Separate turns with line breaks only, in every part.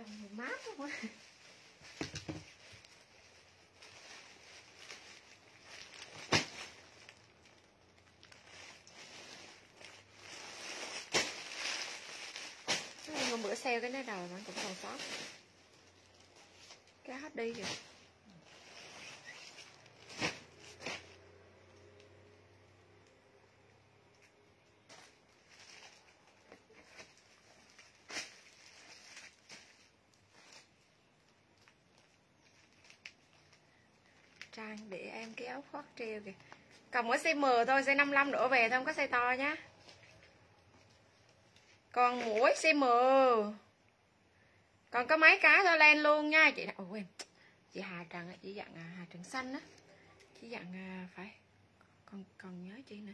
Trời mát quá hôm bữa sale cái nó đầu nó cũng còn sót. Cái hết đi rồi Trang để em cái áo khoác treo kìa. Còn mỗi size M thôi, size 55 đổ về thôi, không có size to nhá. Còn mỗi size M. Còn có mấy cái thôi lên luôn nha. Chị Ồ quên Chị Hà Trần, chị dặn à, Hà Trần Xanh á. Chị dặn à, phải. Còn còn nhớ chị nữa.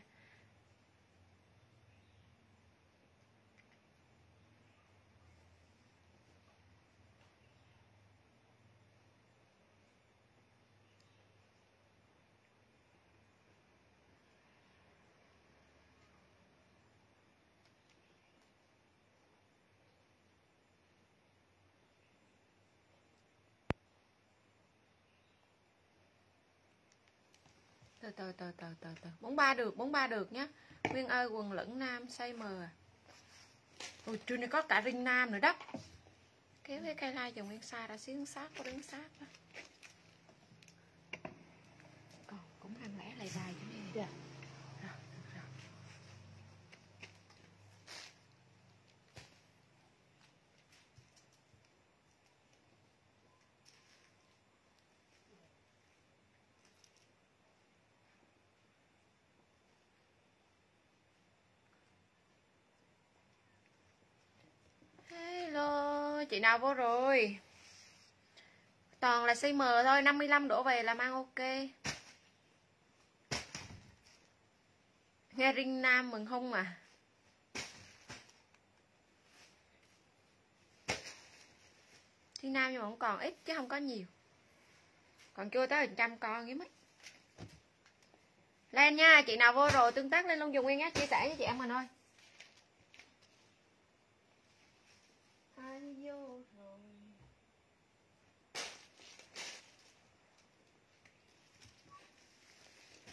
Từ từ từ từ từ. Bốn ba được bốn ba được nhá. Nguyên ơi, quần lẫn nam size m à. ôi trưa này có cả ring nam nữa đó. Kéo cái cây lai dòng nguyên xa đã xíu sát có đứng sát đó. Còn cũng hàng lẽ lại dài cho nên
Dạ.
Rồi, rồi. Hello, chị nào vô rồi? Toàn là size M thôi, 55 đổ về là mang ok. Nghe Ring Nam mừng không mà. thiên Nam nhưng mà cũng còn ít chứ không có nhiều. Còn chưa tới 100 con kiếm ấy. Lên nha, chị nào vô rồi tương tác lên luôn dùng nguyên nhé, chia sẻ với chị em mình thôi. Ai vô rồi?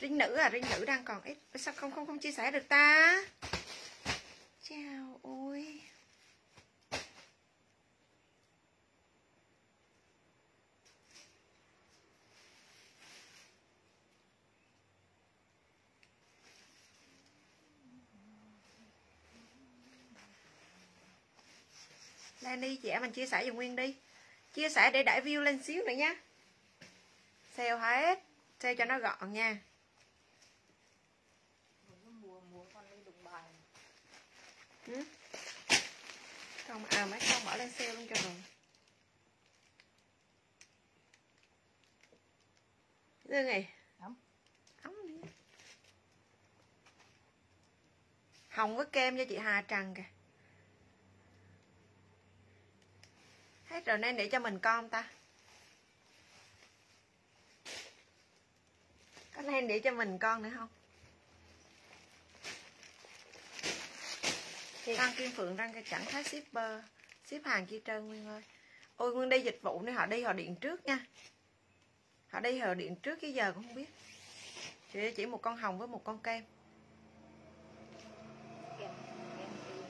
Rinh nữ à, rinh nữ đang còn ít. Sao không không không chia sẻ được ta? Chào ôi. Chị em mình chia sẻ dùng nguyên đi. Chia sẻ để đẩy view lên xíu nữa nhé sale hết sale cho nó gọn nha. Ừ? không à mấy con bỏ lên sale luôn cho rồi Dương này.
Ấm.
ấm hồng với kem cho chị Hà Trần kìa hết rồi nên để cho mình con ta. Có nên để cho mình con nữa không? Đăng Kim Phượng đang cái chẳng thấy shipper ship hàng chi trơn Nguyên ơi. Ôi Nguyên đi dịch vụ nên họ đi họ điện trước nha. Họ đi họ điện trước cái giờ cũng không biết. Chị chỉ một con hồng với một con kem.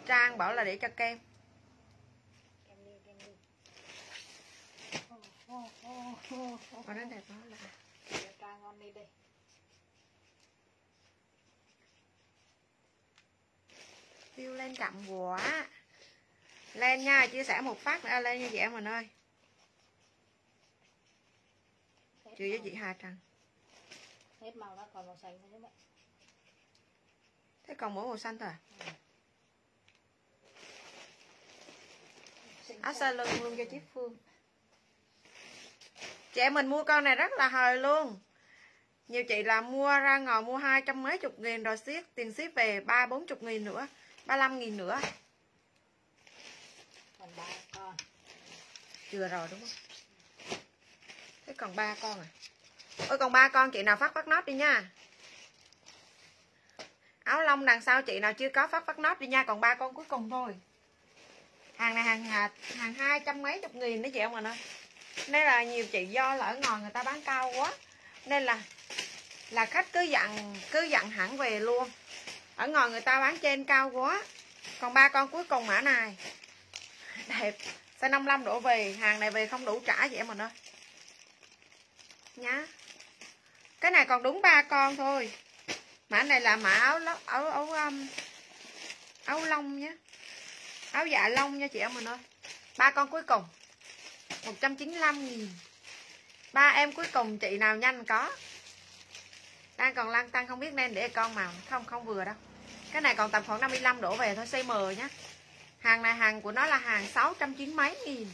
Trang bảo là để cho kem
đi kem đi ô ô ô ô ô
mà nó đẹp đó là
trang ngon đi đây
view lên chậm quá lên nha chia sẻ một phát nữa lên chị em mình ơi chị với chị Hà Trần.
Hết màu nó còn màu xanh thôi mẹ.
Thế còn mỗi màu xanh thôi à? Áo
xinh.
sơ lưng luôn cho chiếc Phương chị em mình mua con này rất là hời luôn. Nhiều chị là mua ra ngồi mua hai trăm mấy chục nghìn rồi ship tiền ship về ba bốn chục nghìn nữa ba mươi nghìn nữa.
Còn ba con.
Chưa rồi đúng không? Thế còn ba con à? Ôi còn ba con chị nào phát phát nốt đi nha. Áo lông đằng sau chị nào chưa có phát phát nốt đi nha còn ba con cuối cùng thôi. Hàng này hàng à, hàng hai trăm mấy chục nghìn đó chị em mình ơi nên là nhiều chị do là ở ngoài người ta bán cao quá. Nên là là khách cứ dặn cứ dặn hẳn về luôn. Ở ngồi người ta bán trên cao quá. Còn ba con cuối cùng mã này? Đẹp. Size 55 đổ về? Hàng này về không đủ trả vậy em mình ơi nhá. Cái này còn đúng ba con thôi. Mã này là mã áo áo áo, áo, um, áo lông nhé áo dạ lông nha chị em mình ơi. Ba con cuối cùng. 195 nghìn. Ba em cuối cùng chị nào nhanh có. Đang còn lăn tăng không biết nên để con màu không không vừa đâu. Cái này còn tầm khoảng 55 đổ về thôi size M hàng này hàng của nó là hàng 690 mấy nghìn.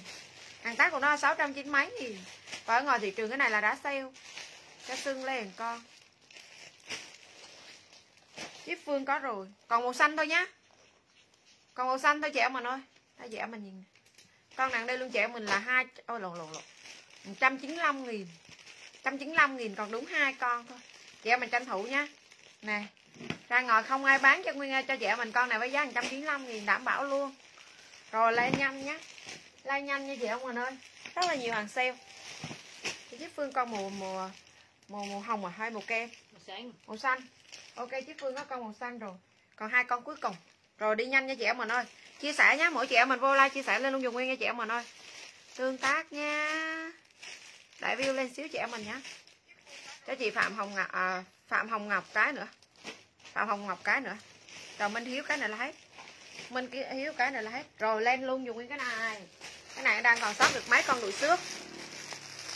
Hàng tác của nó là 690 mấy nghìn. Và ở ngoài thị trường cái này là đã sale. Cho sưng lên con. Chiếc phương có rồi. Còn màu xanh thôi nhá. Còn màu xanh thôi chị em mình ơi Thôi chị em mình nhìn con nặng đây luôn em mình là hai ôi lộn lộn lộn. 195 nghìn. 195 nghìn còn đúng hai con thôi. Chị em mình tranh thủ nhá. Nè ra ngồi không ai bán cho nguyên cho chị mình con này với giá 195 nghìn đảm bảo luôn. Rồi lên nhanh nhá. Lên nhanh nha chị em mình ơi. Rất là nhiều hàng sale. Chị chiếc phương con màu màu màu, màu hồng à hay màu kem.
Màu xanh.
Màu xanh. Ok chiếc phương có con màu xanh rồi. Còn hai con cuối cùng. Rồi đi nhanh nha chị em mình ơi chia sẻ nhé mỗi chị em mình vô like chia sẻ lên luôn dùng nguyên nha chị em mình ơi tương tác nha đại view lên xíu chị em mình nhé cho chị phạm hồng ngọc à, phạm hồng ngọc cái nữa. Phạm hồng ngọc cái nữa. Rồi minh hiếu cái này là hết. Minh hiếu cái này là hết. Rồi lên luôn dùng nguyên cái này. Cái này đang còn sót được mấy con đuổi xước.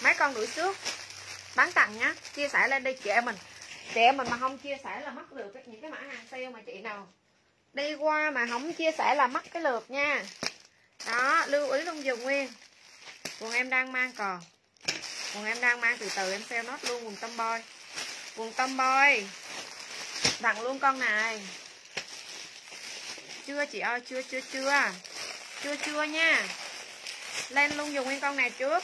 Mấy con đuổi xước. Bán tặng nhá. Chia sẻ lên đi chị em mình. Chị em mình mà không chia sẻ là mất được những cái mã hàng sale mà chị nào đi qua mà không chia sẻ là mất cái lượt nha. Đó, lưu ý luôn dùng nguyên. Quần em đang mang còn quần em đang mang từ từ, em sale nốt luôn quần tâm boy quần tâm boy tặng luôn con này. Chưa chị ơi, chưa chưa chưa. Chưa chưa nha. Lên luôn dùng nguyên con này trước.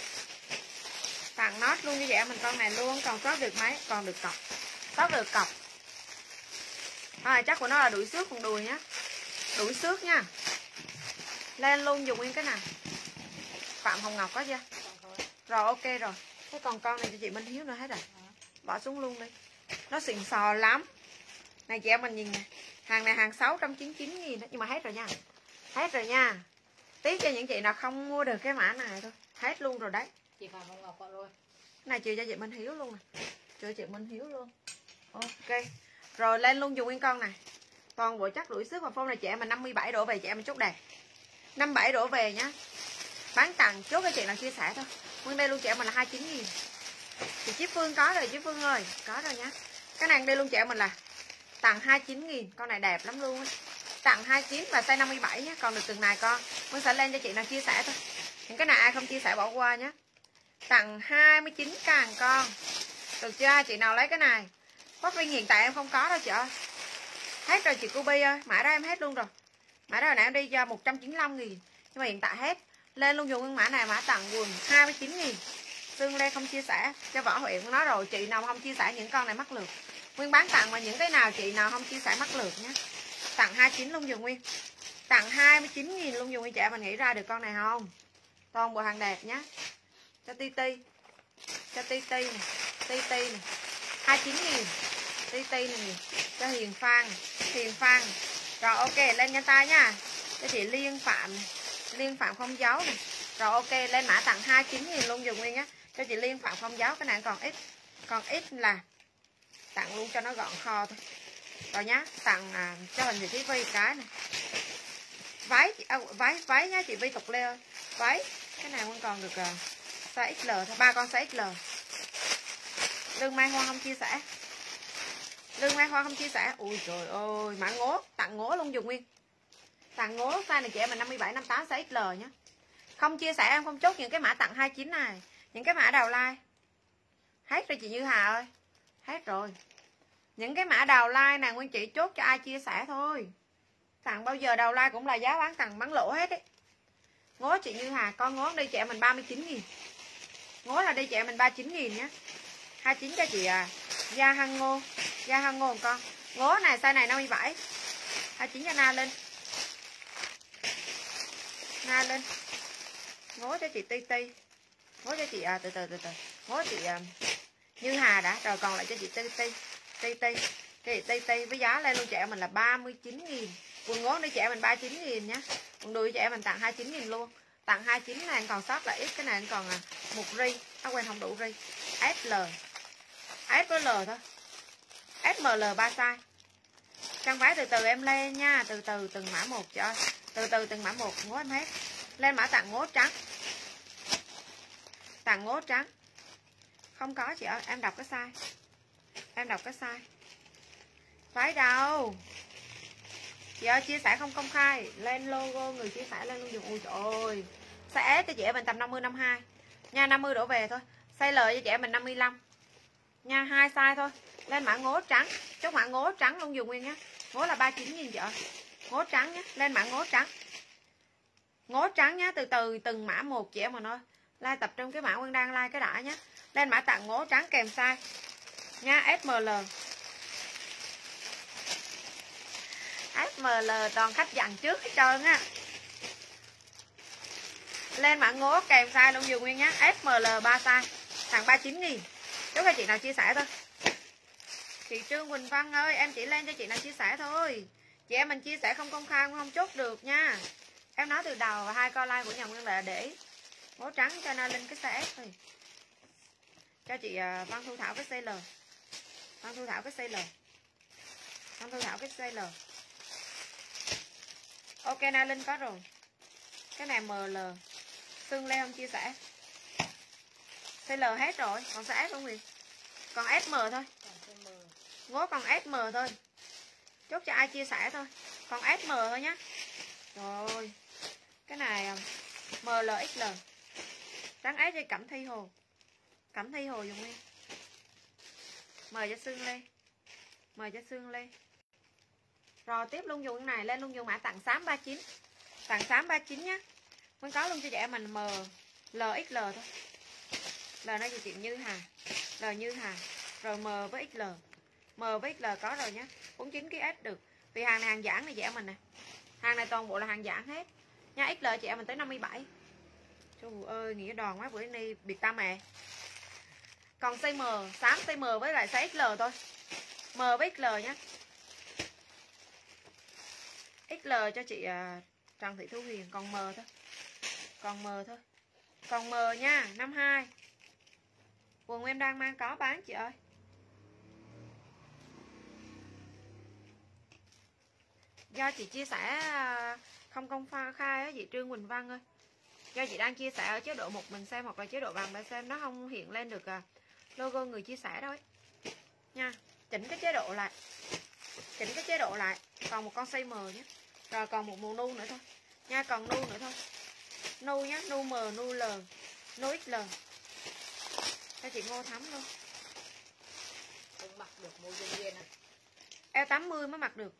Tặng nốt luôn như vậy mình con này luôn. Còn sót được mấy? Còn được cọc. Sót được cọc à, chắc của nó là đuổi xước con đùi nhá. Đuổi xước nha. Lên luôn dùng nguyên cái này phạm hồng ngọc có chưa? Rồi ok rồi. Thế còn con này cho chị minh hiếu nữa hết rồi. Bỏ xuống luôn đi. Nó xịn sò lắm. Này chị em mình nhìn nè. Hàng này hàng 699 nghìn nhưng mà hết rồi nha. Hết rồi nha. Tiếc cho những chị nào không mua được cái mã này thôi. Hết luôn rồi đấy.
Chị phạm hồng ngọc rồi.
Này chị cho chị minh hiếu luôn nè. Cho chị minh hiếu luôn. Ok rồi lên luôn dùng nguyên con này. Toàn bộ chắc đuổi sức và phong này chị em mà 57 đổ về chị em mình chốt đẹp 57 đổ về nhá. Bán tặng chốt cho chị nào chia sẻ thôi. Nguyên đây luôn chị em mình là 29 nghìn. Thì chiếc Phương có rồi chiếc Phương ơi có rồi nhá. Cái này đây luôn chị em mình là tặng 29 nghìn. Con này đẹp lắm luôn ấy. tặng 29 và size 57 nhé còn được từng này con Phương sẽ lên cho chị nào chia sẻ thôi. Những cái này ai không chia sẻ bỏ qua nhá, tặng 29 càng con. Được chưa? Chị nào lấy cái này? Có viên hiện tại em không có đâu chị ơi. Hết rồi chị Cubi ơi, Mã đó em hết luôn rồi. Mã đó hồi nãy em đi cho 195 nghìn, Nhưng mà hiện tại hết. Lên luôn dùng mã này, mã tặng quần 29 nghìn. Sương Lê không chia sẻ Cho Võ Huyện cũng nói rồi, Chị nào không chia sẻ những con này mắc lượt Nguyên bán tặng mà những cái nào chị nào không chia sẻ mắc lượt nhé Tặng 29 luôn dùng Nguyên. Tặng 29 nghìn luôn dùng Nguyên trẻ Mình nghĩ ra được con này không? Toàn bộ hàng đẹp nhé Cho Ti Ti. Cho Ti Ti này Ti Ti này 29 nghìn tí tí này cho Hiền Phan. Hiền Phan. Rồi ok lên nhanh tay nha. Cho chị Liên Phạm Liên Phạm không dấu này. Rồi ok lên mã tặng 29 nghìn luôn dùng nguyên nhá. Cho chị Liên Phạm không dấu cái này còn ít còn ít là tặng luôn cho nó gọn kho thôi. Rồi nhá tặng à, cho mình chị Vi cái này. Váy à, váy váy nhá chị Vi tục lê ơi. Váy cái này vẫn còn được à, size XL thôi. Ba con size XL lương mai hoa không chia sẻ lương mai hoa không chia sẻ. Ui trời ơi mã ngố, tặng ngố luôn dùng nguyên. Tặng ngố size này chị em là 57 58 size XL nhé không chia sẻ em không chốt những cái mã tặng 29 này. Những cái mã đầu like. Hết rồi chị Như Hà ơi. Hết rồi. Những cái mã đầu like này nguyên chị chốt cho ai chia sẻ thôi. Tặng bao giờ đầu like cũng là giá bán, tặng bán lỗ hết đấy ngố chị Như Hà con ngố đi chị em mình 39 nghìn. Ngố là đi chị em mình 39 nghìn nhé 29 cho chị à? Da hăng ngô. Da hăng ngô con. Ngố này size này 57 29 cho na lên. Na lên. Ngố cho chị ti ti. Ngố cho chị à, từ từ từ từ. Ngố chị à, như hà đã. Rồi còn lại cho chị ti ti. Ti ti. Chị ti ti với giá lên luôn trẻ mình là 39 nghìn. Quần ngố đi trẻ mình 39 nghìn nhá. Quần đùi trẻ mình tặng 29 nghìn luôn. Tặng 29 này còn sót là ít cái này còn à, một ri. À, quên không đủ ri. SL thôi. SML 3 size. Trang váy từ từ em lên nha, Từ từ từng mã một cho Từ từ từng mã một, ngố em hết Lên mã tặng ngố trắng. Tặng ngố trắng. Không có chị ơi, Em đọc cái size. Em đọc cái size. Váy đâu? Chị ơi, chia sẻ không công khai. Lên logo, người chia sẻ lên luôn dùng Ui trời ơi. Size S cho chị em mình tầm 50 52 Nha 50 đổ về thôi. Size L cho chị em mình 55 Nha, hai size thôi. Lên mã ngố trắng. Chốt mã ngố trắng luôn, dùng nguyên nhé Ngố là 39 nghìn chị ơi Ngố trắng nhé Lên mã ngố trắng. Ngố trắng nhé Từ từ, từng mã một chị em mà nói. Like tập trung cái mã quân đang like cái đã nhé Lên mã tặng ngố trắng kèm size. Nha SML SML toàn khách dặn trước hết trơn á. Lên mã ngố kèm size luôn, dùng nguyên nhé SML 3 size. Thằng 39 nghìn. Chúc cho chị nào chia sẻ thôi. Chị Trương Quỳnh Văn ơi, Em chỉ lên cho chị nào chia sẻ thôi. Chị em mình chia sẻ không công khai không chốt được nha. Em nói từ đầu hai co like của nhà Nguyên là để bố trắng cho Na Linh cái xe S thôi. Cho chị à, Văn Thu Thảo cái CL Văn Thu Thảo cái CL Văn Thu Thảo cái CL Ok Na Linh có rồi. Cái này ML Sương Lê không chia sẻ? CL hết rồi, Còn size S không Huyền Còn SM thôi.
Còn M.
Còn SM thôi. Chốt cho ai chia sẻ thôi. Còn SM thôi nhá. Trời ơi Cái này à, MLXL Trắng ép cho Cẩm Thi Hồ. Cẩm Thi Hồ dùng đi. Mời cho Sương Lê. Mời cho Sương Lê. Rồi, tiếp luôn dùng cái này, Lên luôn dùng mã tặng 839 Tặng 839 nhá. Mình có luôn cho trẻ mình M LXL thôi. L nó gì chị Như Hà? L Như Hà. Rồi M với XL M với XL có rồi nhá. 49 kg S được. Vì hàng này hàng giãn này chị em mình nè. Hàng này toàn bộ là hàng giãn hết. Nha XL chị em mình tới 57 Trời ơi, nghĩa đòn quá, bữa nay biệt tâm à Còn size M, Xám size M với lại size XL thôi. M với XL nhá. XL cho chị à, Trần Thị Thu Huyền Còn M thôi. Còn M thôi. Còn M nha 52 Quần em đang mang có bán chị ơi. Do chị chia sẻ à, không công khai á, chị Trương Quỳnh Văn ơi. Do chị đang chia sẻ ở chế độ một mình xem hoặc là chế độ vàng để xem, nó không hiện lên được à, logo người chia sẻ đâu ấy. Nha, chỉnh cái chế độ lại. Chỉnh cái chế độ lại. Còn một con size M nhé. Rồi còn một màu nu nữa thôi. Nha, còn nu nữa thôi. Nu nhé, nu M nu L nu XL cho chị Ngô Thắm luôn
Không mặc được môi dây viên à.
eo 80 mới mặc được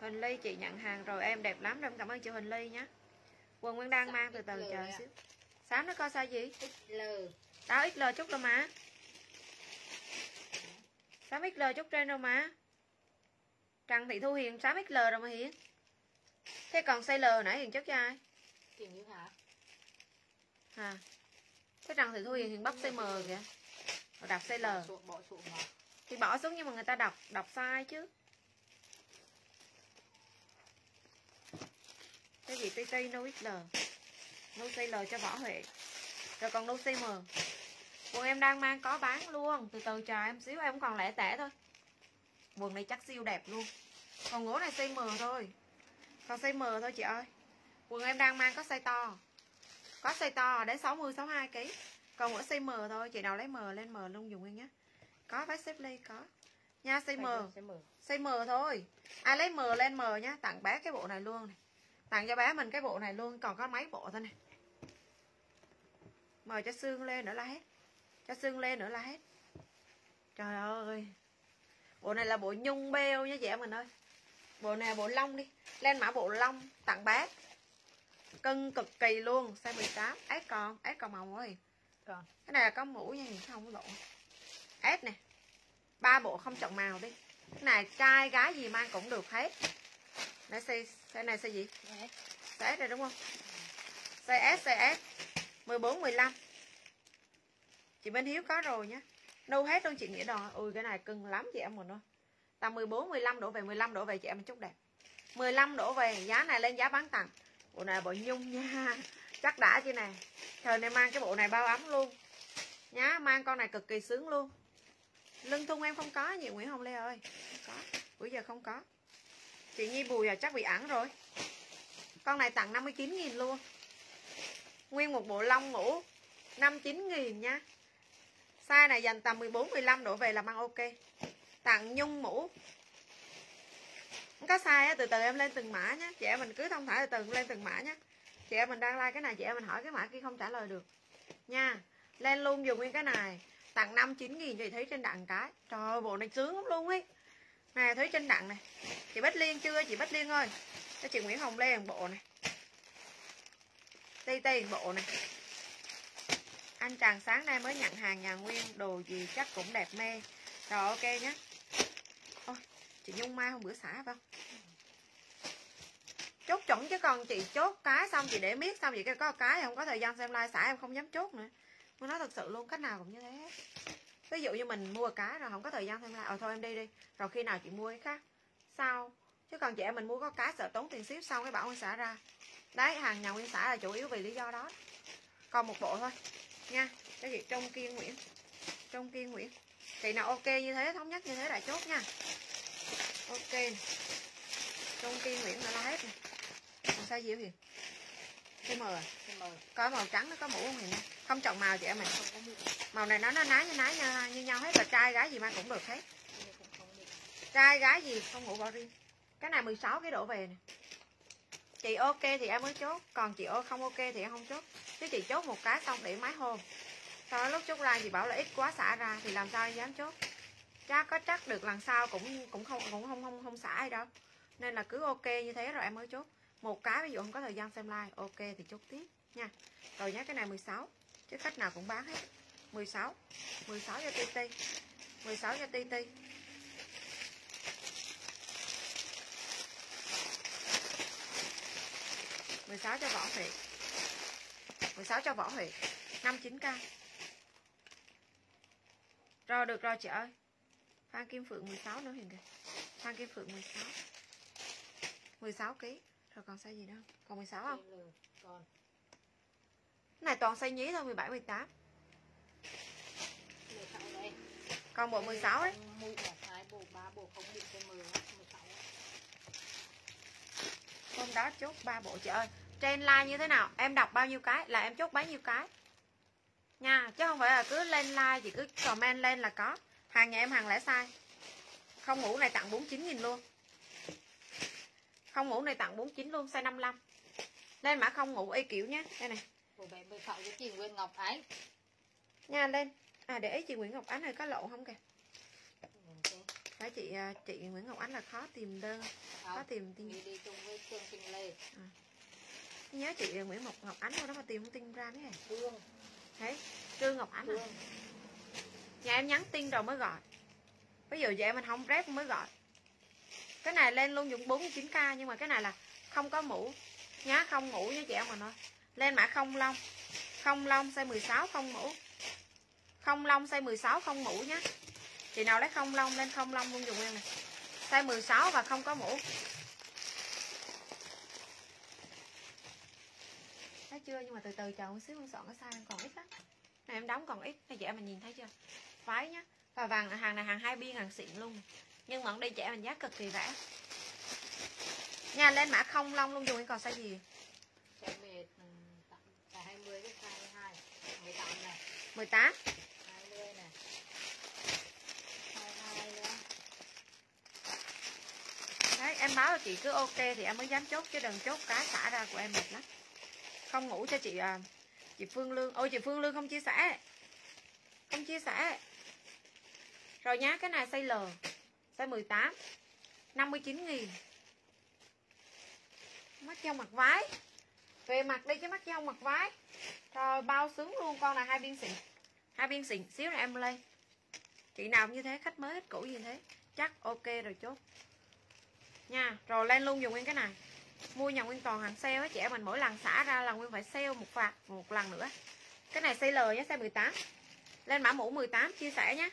Huỳnh Ly chị nhận hàng rồi em đẹp lắm em cảm ơn chị Huỳnh Ly nhé Quần Nguyên đang mang từ từ chờ
ạ.
xíu Sáng nó coi sao gì
XL.
Đó XL chút đâu mà Sám XL chút trên đâu mà Trần Thị Thu Hiền sám XL rồi mà Hiền Thế còn size L nãy Hiền chút cho ai
Chị Như Hà.
à. Thế Trần Thị Thu Hiền bóc size M kìa. Rồi đọc size
Bỏ
L
xuống, bỏ xuống mà.
Thì bỏ xuống nhưng mà người ta đọc Đọc sai chứ. Cái gì TT no XL No CL cho Võ Huệ. Rồi còn no CM Quần em đang mang có bán luôn. Từ từ chờ em xíu em còn lẻ tẻ thôi. Quần này chắc siêu đẹp luôn. Còn ngố này size M thôi. Còn size M thôi chị ơi. Quần em đang mang có size to Có size to đến 60 62 kg Còn mỗi size M thôi Chị nào lấy M lên M luôn dùng nguyên nhé. Có váy xếp ly có. Nha size M.
Size M.
Thôi. Ai lấy M lên M nhá Tặng bé cái bộ này luôn này. Tặng cho bé mình cái bộ này luôn Còn có mấy bộ thôi nè. Mời cho xương lên nữa là hết. Cho xương lên nữa là hết. Trời ơi. Bộ này là bộ nhung beo nha chị em mình ơi. Bộ này bộ lông đi. Lên mã bộ lông tặng bé Cân cực kỳ luôn Size 18 S còn S còn màu ơi.
Còn.
Cái này là có mũ nha nhìn không có lộ. S nè ba bộ không chọn màu đi. Cái này trai gái gì mang cũng được hết. Nãy size, size này size gì? Size S rồi đúng không? Size S, size S 14, 15 Chị Minh Hiếu có rồi nhá. Đâu hết luôn chị Nghĩa Đò. Ui cái này cưng lắm chị em mình ơi. Tầm 14, 15 đổ về 15 đổ về chị em chút đẹp. 15 đổ về giá này lên giá bán tặng Bộ này bộ nhung nha. Chắc đã chứ nè. Thời này mang cái bộ này bao ấm luôn. Nhá, mang con này cực kỳ sướng luôn. Lưng thun em không có gì, Nguyễn Hồng Lê ơi. Không có. Bữa giờ không có. Chị Nhi Bùi à chắc bị ẵn rồi. Con này tặng 59 nghìn luôn. Nguyên một bộ lông ngủ 59 nghìn nha. Size này dành tầm 14-15 đổ về là mang ok. Tặng nhung mũ có sai á, từ từ em lên từng mã nhé Chị em mình cứ thông thả từ từ lên từng mã nhé Chị em mình đang like cái này chị em mình hỏi cái mã kia không trả lời được. Nha Lên luôn dùng nguyên cái này. Tặng 5-9 nghìn chị thấy trên đặng cái. Trời ơi bộ này sướng lắm luôn ấy. Nè thấy trên đặng này. Chị Bách Liên chưa? Chị Bách Liên ơi. Cho chị Nguyễn Hồng Lê bộ này. Tây Tây bộ này. Anh chàng sáng nay mới nhận hàng nhà Nguyên Đồ gì chắc cũng đẹp mê. Rồi ok nhé chị Nhung Mai hôm bữa xả phải không? Chốt chuẩn chứ còn chị chốt cái xong chị để miết xong vậy cái có cái không có thời gian xem like xả, em không dám chốt nữa. Tôi nói thật sự luôn, cách nào cũng như thế. Ví dụ như mình mua cá rồi không có thời gian xem like Ờ thôi em đi đi, Rồi khi nào chị mua cái khác Sao Chứ còn chị em mình mua có cá sợ tốn tiền ship xong cái bảo nguyên xả ra. Đấy, hàng nhà nguyên xả là chủ yếu vì lý do đó. Còn một bộ thôi, nha. Cái gì? Trong kiên nguyễn. Trong kiên nguyễn. Chị nào ok như thế, thống nhất như thế là chốt nha ok. Trong kiên nguyễn là hết này còn sao gì hiền cái mờ à? có màu trắng nó có mũ không hiền không chọn màu chị em mình. Màu này nó nó nái như nái như, như nhau hết là trai gái gì mà cũng được hết. Trai gái gì không ngủ bỏ riêng. Cái này 16 cái độ về nè. Chị ok thì em mới chốt còn chị không ok thì em không chốt. Chứ chị chốt một cái xong để máy hôm sau lúc chốt ra chị bảo là ít quá xả ra thì làm sao em dám chốt chắc có chắc được lần sau cũng cũng không cũng không không không xả gì đâu. Nên là cứ ok như thế rồi em mới chốt. Một cái ví dụ không có thời gian xem like, ok thì chốt tiếp nha. Rồi nhé, cái này 16 chứ khách nào cũng bán hết. 16 16 cho TT 16 cho TT 16 cho võ Huệ. 16 cho võ Huệ. 59k Rồi, được rồi chị ơi. Phan Kim Phượng 16 nữa hiện kìa. Phan Kim Phượng 16 16 kg Rồi còn size gì nữa Còn 16 không?
Còn
Cái này toàn size nhí thôi 17, 18 Còn bộ 16 đấy.
Bộ 2, bộ 3, bộ không bị cái 10 16
hôm đó chốt ba bộ. Chị ơi trên like như thế nào? Em đọc bao nhiêu cái? Là em chốt bấy nhiêu cái. Nha chứ không phải là cứ lên like chỉ cứ comment lên là có hàng nhà em hàng lẻ sai. Không mũ này tặng 49 nghìn luôn. Không mũ này tặng 49 luôn size 55 lên mã không ngủ y kiểu nhé đây này.
76 cho chị Nguyên Ngọc Ánh
nha lên. À để ý chị Nguyễn Ngọc Ánh này có lộ không kìa? Đấy chị à, chị Nguyễn Ngọc Ánh là khó tìm đơn khó tìm tin.
đi đi chung với Trương Kinh Lê.
À. nhớ chị Nguyễn Ngọc Ngọc Ánh đâu đó mà tìm không tin ra đấy
Trương.
Thấy Trương Ngọc Ánh à? Nhà em nhắn tin rồi mới gọi. Ví dụ vậy mình không rep mới gọi. Cái này lên luôn dùng 49k nhưng mà cái này là không có mũ. Nhá, không mũ với chị em mà nói lên mã không lông không lông size 16 không mũ. Không lông size 16 không mũ nhá. Chị nào lấy không lông lên không lông luôn dùng em này. Size 16 và không có mũ. Thấy chưa? Nhưng mà từ từ chờ một xíu con soạn cái size còn ít lắm. Này, em đóng còn ít. Này, chị em mình nhìn thấy chưa? Váy nhá. Và vàng hàng này hàng hai biên hàng xịn luôn. Nhưng mà ở đây trẻ mình giá cực kỳ rẻ. Nha lên mã không long luôn dùng còn size gì?
Cái mệt Cả 20 cái size 2 18 này.
18
20 này. 22 nữa.
Đấy em báo cho chị cứ ok thì em mới dám chốt chứ đừng chốt cái xả ra của em mệt lắm. Không ngủ cho chị à, chị Phương Lương. Ôi chị Phương Lương không chia sẻ. Không chia sẻ rồi nhá, cái này size L size 18 59 nghìn. Mắt dâu mặt váy. Về mặt đi chứ, mắt dâu mặt váy. Rồi bao sướng luôn, con này hai biên xịn. Hai biên xịn, xíu này em lên. Chị nào như thế, khách mới hết cũ như thế, chắc ok rồi chốt. Nha, rồi lên luôn dùng nguyên cái này. Mua nhà nguyên toàn hàng sale á trẻ mình, mỗi lần xả ra là nguyên phải sale một phạt, một lần nữa. Cái này size L nhé size 18 lên mã mũ 18 chia sẻ nhé.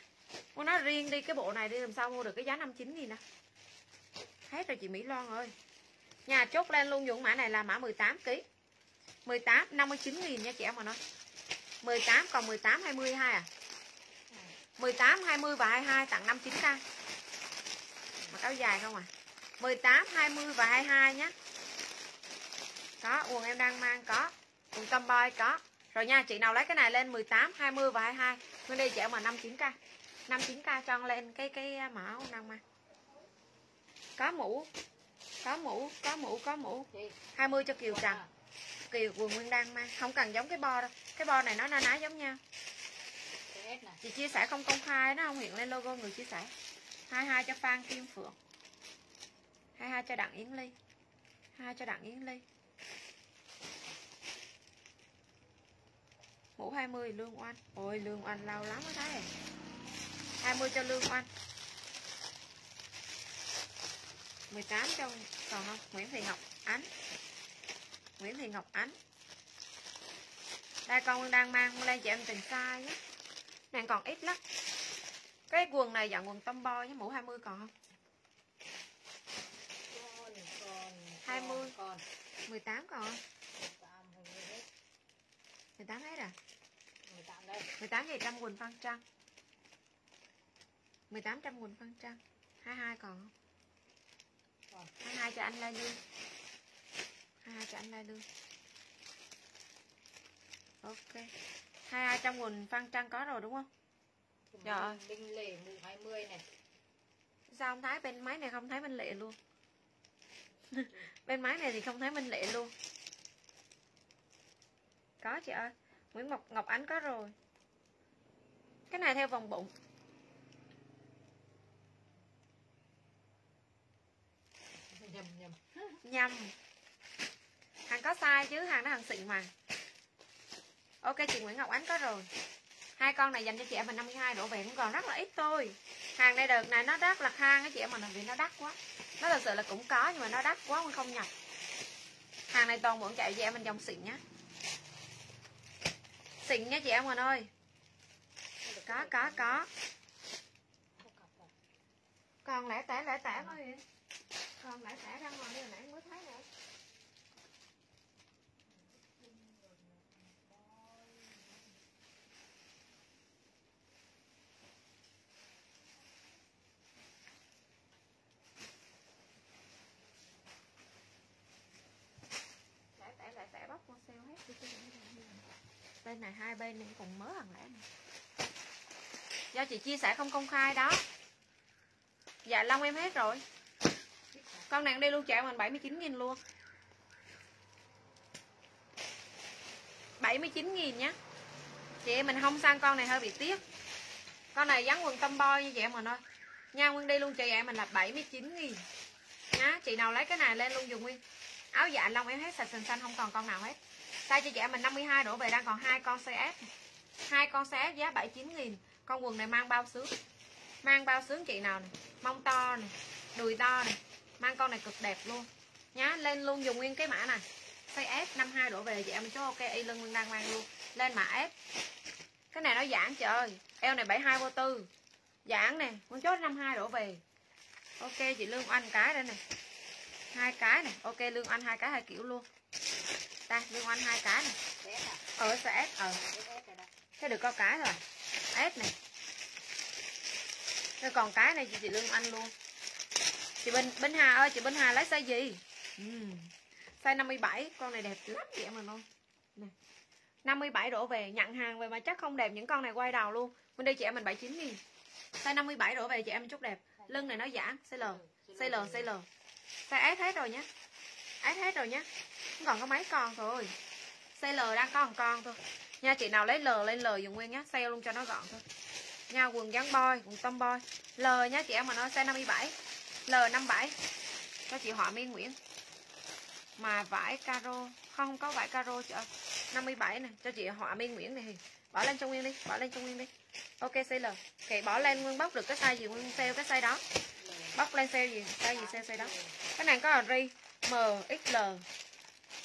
Cô nói riêng đi, cái bộ này đi, làm sao mua được cái giá 59 nghìn nè Hết rồi chị Mỹ Loan ơi. Nhà chốt lên luôn, dụng mã này là mã 18 kg 18 59 nghìn nha chị em mà nói. 18 còn 18 22 à? 18 20 và 22 tặng 59k Mặc áo dài không à? 18 20 và 22 nhé Có, quần em đang mang có, Quần tomboy có. Rồi nha, chị nào lấy cái này lên 18 20 và 22 Nguyên đi chị em mà 59k 59k cho lên cái cái mã áo đang mang Có mũ Có mũ, có mũ, có mũ.
Chị,
20 cho Kiều Trần. Kiều quần Nguyên đang mang Không cần giống cái bo đâu. Cái bo này nó na ná giống nhau. Chị chia sẻ không công khai nó không hiện lên logo người chia sẻ. 22 cho Phan Kim Phượng. 22 cho Đặng Yến Ly. 22 cho Đặng Yến Ly. Mũ 20 Lương Oanh. Ôi Lương Oanh lâu lắm thấy à. 20 cho Lương Oanh 18 cho còn không? Nguyễn Thị Ngọc Ánh. Nguyễn Thị Ngọc Ánh. Đây con đang mang lên chị em tình size nhé Nàng còn ít lắm. Cái quần này dạng quần tomboy với Mũ 20 còn không? 20.
còn
18 còn
18, hết.
à?
18 đây.
18 thì trăm quần phân trăng. 18 trăm quần phân trăng 22 còn không?
Còn.
22 cho anh Lai Lương. 22 cho anh Lai Lương. Ok. 22 trăm quần phân trăng có rồi đúng không? Dạ.
Đinh lệ mũ 20 này.
Sao không thấy? Bên máy này không thấy Minh Lệ luôn. Bên máy này thì không thấy Minh Lệ luôn. Có chị ơi. Nguyễn Ngọc, Ngọc Ánh có rồi. Cái này theo vòng bụng
Nhầm nhầm.
Nhầm. Hàng có sai chứ Hàng nó hàng xịn mà. Ok, chị Nguyễn Ngọc Ánh có rồi. Hai con này dành cho chị em mình 52 độ về cũng còn rất là ít thôi. Hàng này đợt này nó rất là khang á chị em mình vì nó đắt quá. Nó thật sự là cũng có, nhưng mà nó đắt quá mình không nhập. Hàng này toàn bộ chạy chị em mình dòng xịn nhá. Xịn nha chị em mình ơi. Có có có. Còn lẻ tẻ lẻ tẻ thôi. Còn lại xả ra ngoài như nãy mới thấy nè. Lẻ tẻ lẻ bóc con sale hết. Đi bên này hai bên này còn mớ hàng lẻ này do chị chia sẻ không công khai đó. Dạ long em hết rồi con này đi luôn chạy mình 79 nghìn luôn. 79 nghìn nhé chị em mình không sang con này hơi bị tiếc. Con này dáng quần tâm boy như vậy mà thôi. Nha nguyên đi luôn chị em mình là 79 nghìn. Nhá, chị nào lấy cái này lên luôn dùng nguyên áo dạ long em hết, sạch sình xanh, không còn con nào hết. Size cho chị em mình 52 đổ về đang còn hai con cs hai con size giá 79 nghìn. Con quần này mang bao sướng. Mang bao sướng chị nào này mông to này đùi to này mang con này cực đẹp luôn. Nhá lên luôn dùng nguyên cái mã này. Size S 52 đổ về chị em chú ok y lưng nguyên đang mang luôn. Lên mã S. Cái này nó giãn trời. Ơi eo này 72 vô tư. Giãn nè con chốt 52 đổ về. Ok chị lương oanh cái đây này hai cái này ok lương oanh hai cái hai kiểu luôn. Đây lương oanh hai cái này ở ờ, size S ờ. Thế được có cái rồi, S này rồi còn cái này chị, chị lương anh luôn chị Bình Bình Hà ơi chị Bình Hà lấy ừ. size gì? Ừm, size 57 con này đẹp lắm chị em mình luôn nè 57 đổ về nhận hàng về mà chắc không đẹp những con này quay đầu luôn. Bên đây chị em mình 79 nghìn. Size 57 đổ về chị em chút đẹp. Lưng này nó giãn size L size L size L. Size S hết rồi nhé S hết rồi nhé không còn có mấy con thôi. Size L đang có một con thôi. Nha chị nào lấy L lên L dùng nguyên nhé sale luôn cho nó gọn thôi. Nha quần dáng boy quần tomboy. L nhá chị em mà nói size 57 L 57 cho chị họa Miên Nguyễn. Mà vải caro, không, có vải caro chị ơi. 57 này cho chị họa Miên Nguyễn này. Bỏ lên cho nguyên đi, bỏ lên cho nguyên đi. Ok CL kệ bỏ lên nguyên bóc được cái size gì, nguyên sale cái size đó. Bóc lên sale gì, size gì sale size đó. Cái này có là ri MXL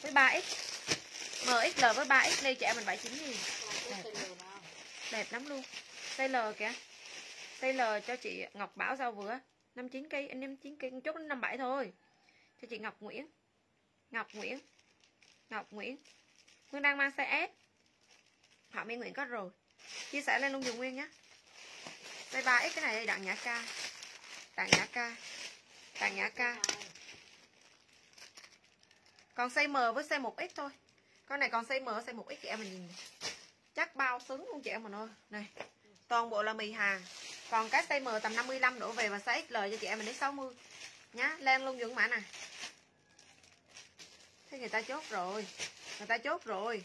với 3X MXL với 3X đi chị em, mình 79 gì đẹp. Đẹp lắm luôn. CL kìa. CL cho chị Ngọc Bảo sao vừa 59 cây anh em 9 cây chốt đến 57 thôi. Cho chị Ngọc Nguyễn. Ngọc Nguyễn. Ngọc Nguyễn. Nguyên đang mang size S. Họ Mỹ Nguyễn có rồi. Chia sẻ lên luôn dùng Nguyên nhé size 3X cái này đây, đặng nhã ca. Đặng nhã ca. Đặng nhã ca. Còn size M với size 1X thôi. Con này còn size M, size 1X chị em mình nhìn. Chắc bao xứng luôn chị em mình ơi. Này toàn bộ là mì hàng còn cái size M tầm 55 đổ về và size XL cho chị em mình đến 60 nhá lên luôn dưỡng mã nè. Thế người ta chốt rồi. Người ta chốt rồi.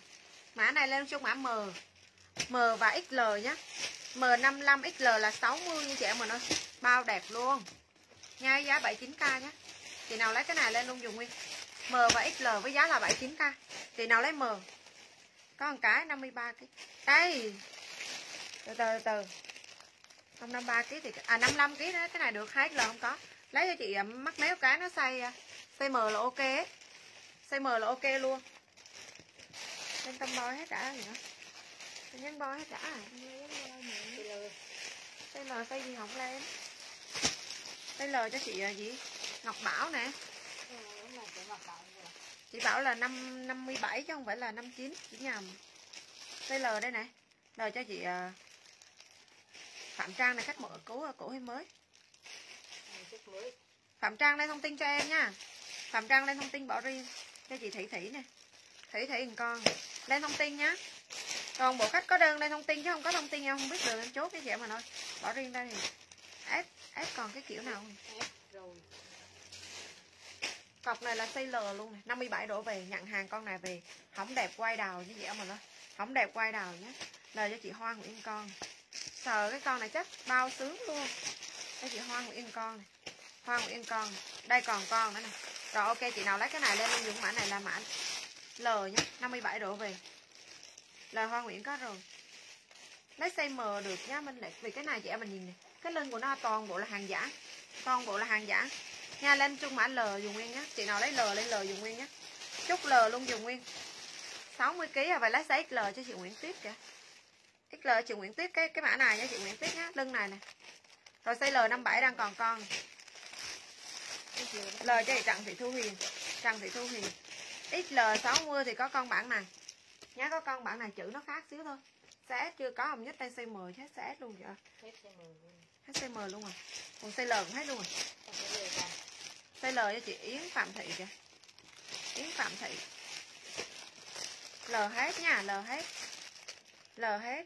Mã này lên chung mã M. M và XL nhá. M55 XL là 60 như chị em mình ơi. Bao đẹp luôn. Nha giá 79k nhá. Chị nào lấy cái này lên luôn dùng nguyên M và XL với giá là 79k chị nào lấy M? Có một cái 53 cái. Đây từ từ từ không 53 kg thì à 55 kg đó cái này được hai XL không có. Lấy cho chị à, mắc méo cái nó xay xay à, M là ok xay M là ok luôn. Lên tâm boy hết cả gì nữa. Nhân boy hết cả à size L size gì không lên. Xay L cho chị à, gì? Ngọc Bảo nè. Chị bảo là năm 57 chứ không phải là 59 chị nhầm. Xay L đây nè. L cho chị uh, Phạm Trang này khách mở cũ cổ hay mới. Phạm Trang lên thông tin cho em nha. Phạm Trang lên thông tin bỏ riêng. Cho chị Thủy Thủy nè. Thủy Thủy con. Lên thông tin nhá. Còn bộ khách có đơn lên thông tin chứ không có thông tin em không biết đường em chốt cái gì mà thôi. Bỏ riêng đây thì ép ép còn cái kiểu nào? Không cọc này là L luôn này 57 đổ về nhận hàng con này về. Không đẹp quay đào như vậy mà thôi. Không đẹp quay đào nhé lời cho chị Hoa Nguyễn con sờ cái con này chắc bao sướng luôn. Đây chị Hoa Nguyễn con này. Hoa Nguyễn con đây còn con nữa nè. rồi ok, chị nào lấy cái này lên luôn dùng mã này là mã L nhá 57 độ về. L Hoa Nguyễn có rồi. Lấy size M được nhá Minh Lệ vì cái này chị em mình nhìn này cái lưng của nó toàn bộ là hàng giả. Toàn bộ là hàng giả. Nha, lên chung mã L dùng nguyên nhé chị nào lấy L lên L dùng nguyên nhé chúc L luôn dùng nguyên. 60 kg à vậy lấy size L cho chị Nguyễn tiếp kìa. XL chị Nguyễn Tuyết cái cái mã này nha chị Nguyễn Tuyết nhá lưng này nè. Rồi size L 57 đang còn con. L cho chị Trần Thị Thu Huyền Trần Thị Thu Huyền XL 60 thì có con bản này. Nhá có con bản này chữ nó khác xíu thôi. Size chưa có hồng nhất đây size M hết size luôn vậy hết size M luôn. Rồi. Còn size L cũng hết luôn rồi. Size L cho chị Yến Phạm Thị kìa. Yến Phạm Thị. L hết nha L hết. L hết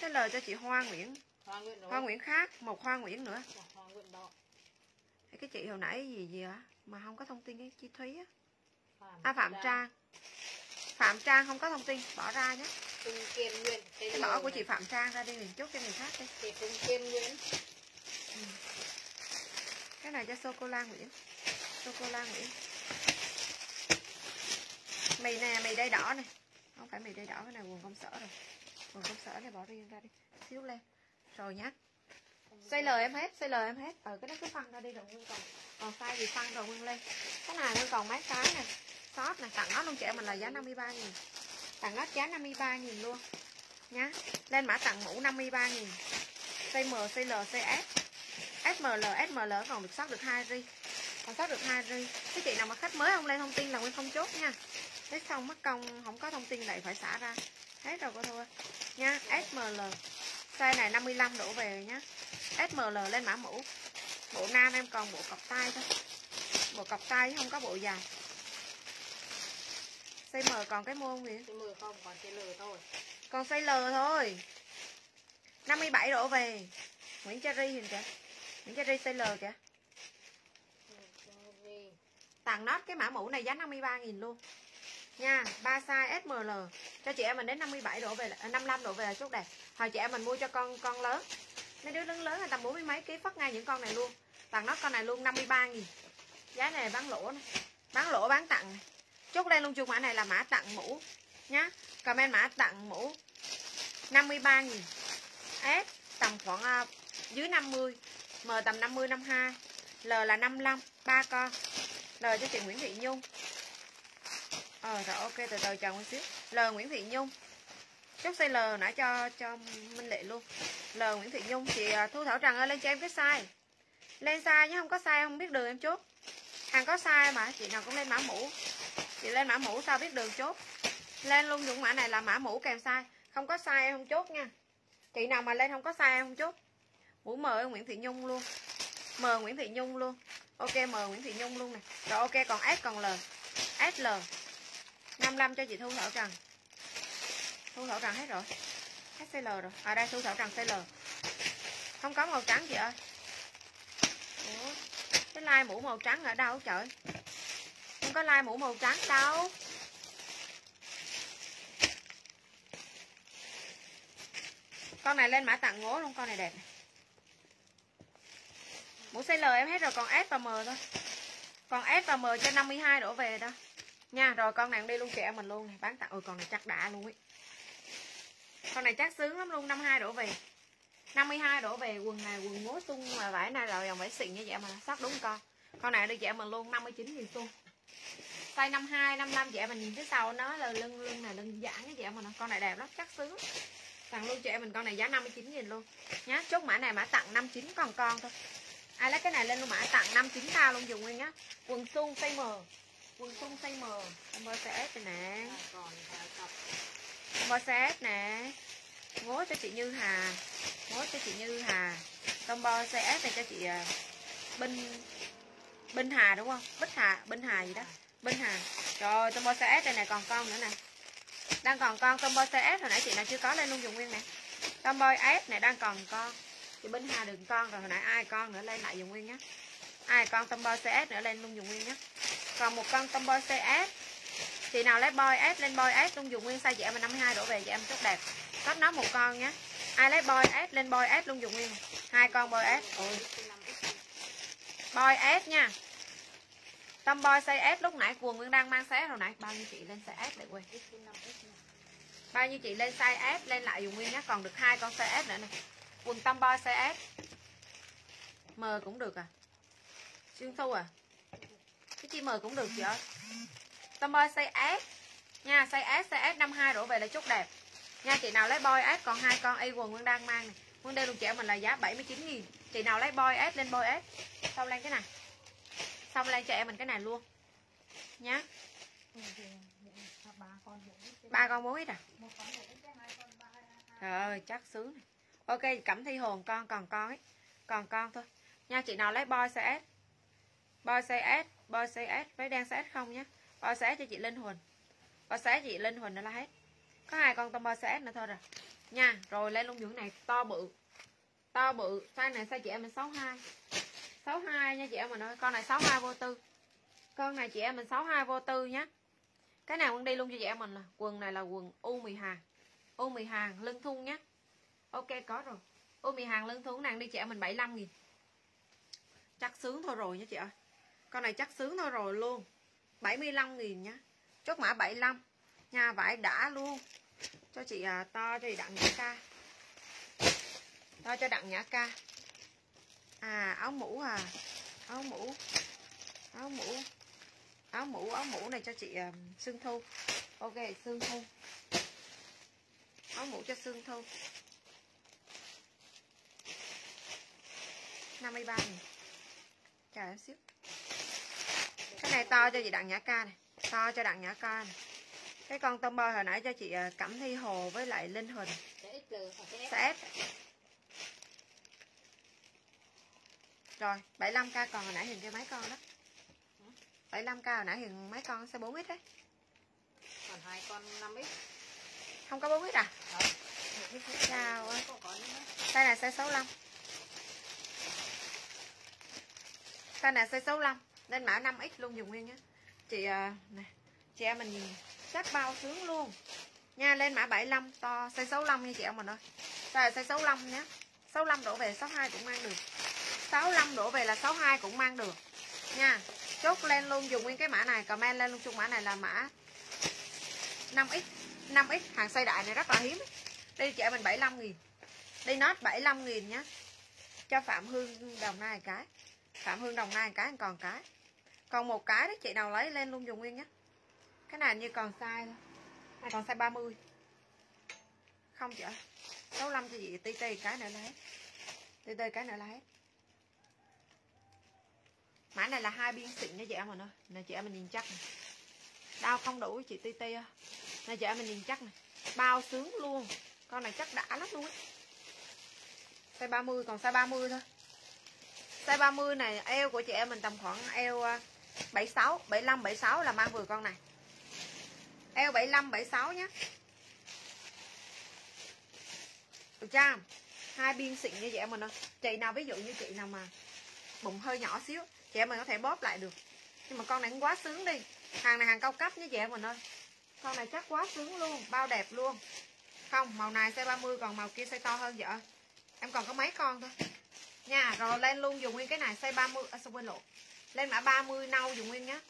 cái L cho chị Hoa Nguyễn.
Hoa Nguyễn,
Hoa Nguyễn khác một Hoa Nguyễn nữa.
Hoa Nguyễn đó.
cái chị hồi nãy gì gì á mà không có thông tin cái chi Thúy á.
Phạm
à Phạm Trang. Phạm Trang không có thông tin bỏ ra nhé.
Phùng Kiên Nguyên.
Cái bỏ của
này.
chị Phạm Trang ra đi mình chốt cho người khác đi.
Chị Phùng Kiên Nguyên.
cái này cho sô cô la Nguyễn. Sô cô la Nguyễn. Mì nè mì đây đỏ này không phải mì đây đỏ cái này, quần công sở rồi. Quần công sở này bỏ riêng ra đi. Xíu lên. Rồi nhá. Xây lời em hết, xây lời em hết. Ở cái đó cứ phân ra đi rồi, nguyên còn. Còn sai gì phân rồi, nguyên lên cái này nguyên còn mấy cái này sót này tặng nó luôn trẻ mình là giá 53 nghìn. Tặng nó giá 53 nghìn luôn. Nhá. Lên mã tặng mũ 53 nghìn. Xây M, xây L, xây S. SML SML còn được sót được hai ri. Còn sót được hai ri. Cái chị nào mà khách mới không lên thông tin là nguyên không chốt nha thế xong mất công không có thông tin lại phải xả ra. Hết rồi cô thôi. Nha SML size này 55 đổ về nhá. SML lên mã mũ. Bộ nam em còn bộ cọc tay thôi. Bộ cọc tay không có bộ dài. Size M còn cái môn gì?
Chị mười không, còn chị lừa thôi.
còn size L thôi. 57 đổ về. Nguyễn Cherry hình kìa. Nguyễn Cherry size L kìa. Tặng nốt cái mã mũ này giá 53.000 luôn nha ba size SML cho chị em mình đến 57 độ à, về là, 55 độ về là chốt đẹp. Hồi chị em mình mua cho con con lớn. Mấy đứa lớn lớn là tầm 40 mấy ký phát ngay những con này luôn. Tặng nó con này luôn 53.000 giá này bán lỗ này. bán lỗ bán tặng. Chốt lên luôn chung mã này là mã tặng mũ nhá. Comment mã tặng mũ 53.000S tầm khoảng uh, dưới 50 M tầm 50 52 L là 55 ba con. L cho chị Nguyễn Thị Nhung. Ờ rồi, ok, từ từ, chờ một xíu. L Nguyễn Thị Nhung. Chốt size L nãy cho cho Minh Lệ luôn. L Nguyễn Thị Nhung chị à, Thu Thảo Trần ơi, lên cho em cái size Lên size nhé không có size không biết đường em chốt. Hàng có size mà, chị nào cũng lên mã mũ. Chị lên mã mũ sao biết đường chốt? Lên luôn những mã này là mã mũ kèm size Không có size em không chốt nha. Chị nào mà lên không có size em không chốt. Mũ M Nguyễn Thị Nhung luôn. M Nguyễn Thị Nhung luôn. Ok, M Nguyễn Thị Nhung luôn nè. Rồi, ok, còn S, còn L. SL 55 cho chị Thu Thảo Trần. Thu Thảo Trần hết rồi. Hết CL rồi. À đây, Thu Thảo Trần CL Không có màu trắng, chị ơi. Ủa, Cái lai mũ màu trắng ở đâu, trời? Không có lai mũ màu trắng đâu. Con này lên mã tặng ngố luôn, Con này đẹp này. Mũ size L em hết rồi, còn S và M thôi. Còn S và M cho 52 đổ về đó. Nha, rồi con này đi luôn chị em mình luôn này, Bán tặng. Ôi con này chắc đã luôn ấy. Con này chắc sướng lắm luôn 52 đổ về. 52 đổ về, quần này quần ngố sung mà vải này là dòng vải xịn như vậy mà sắp đúng con. Con này đi chị em mình luôn 59 nghìn xu. Size 52 55 chị em mình nhìn phía sau, nó là lưng lưng này, lưng giãn cái vậy mà con này đẹp lắm, chắc sướng. Tặng luôn chị em mình con này giá 59 nghìn luôn. Nhá, chốt mã này mã tặng 59 còn con thôi. Ai lấy cái này lên luôn, mã tặng 59 tao luôn, dùng nguyên nhá. Quần sung size M quần sung size M M size S nè. M size S nè. Ngố cho chị Như Hà. Ngố cho chị Như Hà. Combo CS này cho chị à, Binh Binh Hà đúng không? Bích Hà Binh Hà gì đó. Binh Hà. Rồi combo CS đây này còn con nữa nè. Đang còn con combo CS hồi nãy chị nào chưa có lên luôn dùng nguyên nè. Combo S này đang còn con. Chị Binh Hà đừng con rồi hồi nãy ai con nữa lên lại dùng nguyên nhé ai, con combo CS nữa lên luôn dùng nguyên nhé. Còn một con combo CS chị nào lấy boy S lên boy S luôn dùng nguyên size chị em 52 đổ về chị em chút đẹp. Cắt nó một con nhé. Ai lấy boy S lên boy S luôn dùng nguyên? Hai con boy S. Ôi boy S nha. Tomboy size S lúc nãy quần Nguyên đang mang size hồi nãy. Bao nhiêu chị lên size S để quên bao nhiêu chị lên size S, lên lại dùng nguyên nhé. Còn được hai con size S nữa này quần tomboy size S. M cũng được à. Xương xu à. Cái chi M cũng được chị ơi. Tâm ơi size S nha size S size S 52 đổ về là chốt đẹp. Nha, chị nào lấy boy S còn hai con y quần Nguyên đang mang này. Nguyên đeo luôn trẻ mình là giá 79 nghìn. Chị nào lấy boy S lên boy S xong lên cái này. Xong lên cho em mình cái này luôn. Nhá.
Ba con bốn ít
à? Trời ơi, chắc sướng này. ok, cẩm thi hồn, con, còn con ấy. Còn con thôi. Nha, chị nào lấy boy size S Bo size S boy size S váy đen size S không nhé? Bo size S cho chị Linh Huỳnh. Bo size S chị Linh Huỳnh đó là hết. Có hai con tông bo size S nữa thôi rồi. Nha, rồi lấy luôn những này, to bự. To bự. Size này size chị em mình 62 62 nha chị em mình ơi. Con này 62 vô tư. Con này chị em mình 62 vô tư nhé. Cái nào cũng đi luôn cho chị em mình là quần này là quần U10 hàng U10 hàng lưng thun nhé. Ok, có rồi. U10 hàng lưng thun nàng đi chị em mình 75 000 chắc sướng thôi rồi nha chị ơi con này chắc sướng thôi rồi luôn. 75 nghìn nhá chốt mã 75 nha vải đã luôn. Cho chị à, to cho chị đặng nhã ca. To cho đặng nhã ca. À áo mũ à. Áo mũ. Áo mũ. Áo mũ áo mũ này cho chị à, Sương Thu. Ok Sương Thu. Áo mũ cho Sương Thu. 53 nghìn. Chờ em xíu cái này to cho chị Đặng Nhã Ca này. To cho Đặng Nhã Ca này. Cái con tôm bơ hồi nãy cho chị ờ, Cẩm Thi Hồ với lại Linh Huỳnh. Sẽ rồi 75k còn hồi nãy hình cho mấy con đó. 75k hồi nãy hình mấy con sẽ 4 ít đấy.
Còn hai con năm x
không có 4 ít à?
Ít
Chào ơi. size này size 65 size này size 65 lên mã 5x luôn dùng nguyên nhé chị à, này chị em mình sát bao sướng luôn. Nha lên mã 75 to size 65 nha chị em mình ơi. Size size 65 nhé 65 đổ về 62 cũng mang được. 65 đổ về là 62 cũng mang được. Nha chốt lên luôn dùng nguyên cái mã này comment lên luôn chung mã này là mã 5x 5x hàng xây đại này rất là hiếm. Ấy. đây chị em mình 75 nghìn. Đi nốt 75 nghìn nhá. Cho Phạm Hương Đồng Nai cái. Phạm Hương Đồng Nai cái còn cái còn một cái đó, chị nào lấy lên luôn dùng nguyên nhé cái này như còn size thôi này còn size 30 không chị ơi. 65 cho chị ti ti cái nữa lấy. Ti ti cái nữa lấy. Mã này là hai biên xịn nha chị em mình ơi. Nè chị em mình nhìn chắc này. đau không đủ chị ti ti ơi nè chị em mình nhìn chắc này bao sướng luôn. Con này chắc đã lắm luôn á. Size 30 còn size 30 thôi. Size 30 này, eo của chị em mình tầm khoảng eo à, 76 75 76 là mang vừa con này. Eo 75 76 nhé được chưa? Hai biên xịn như vậy mình ơi. Chị nào ví dụ như chị nào mà bụng hơi nhỏ xíu chị em mình có thể bóp lại được. Nhưng mà con này cũng quá sướng đi. Hàng này hàng cao cấp như chị em mình ơi. Con này chắc quá sướng luôn bao đẹp luôn. Không màu này size 30 còn màu kia size to hơn vậy em còn có mấy con thôi. Nha rồi lên luôn dùng nguyên cái này size 30 à, sao quên lộ lên mã 30 nâu dùng nguyên nhé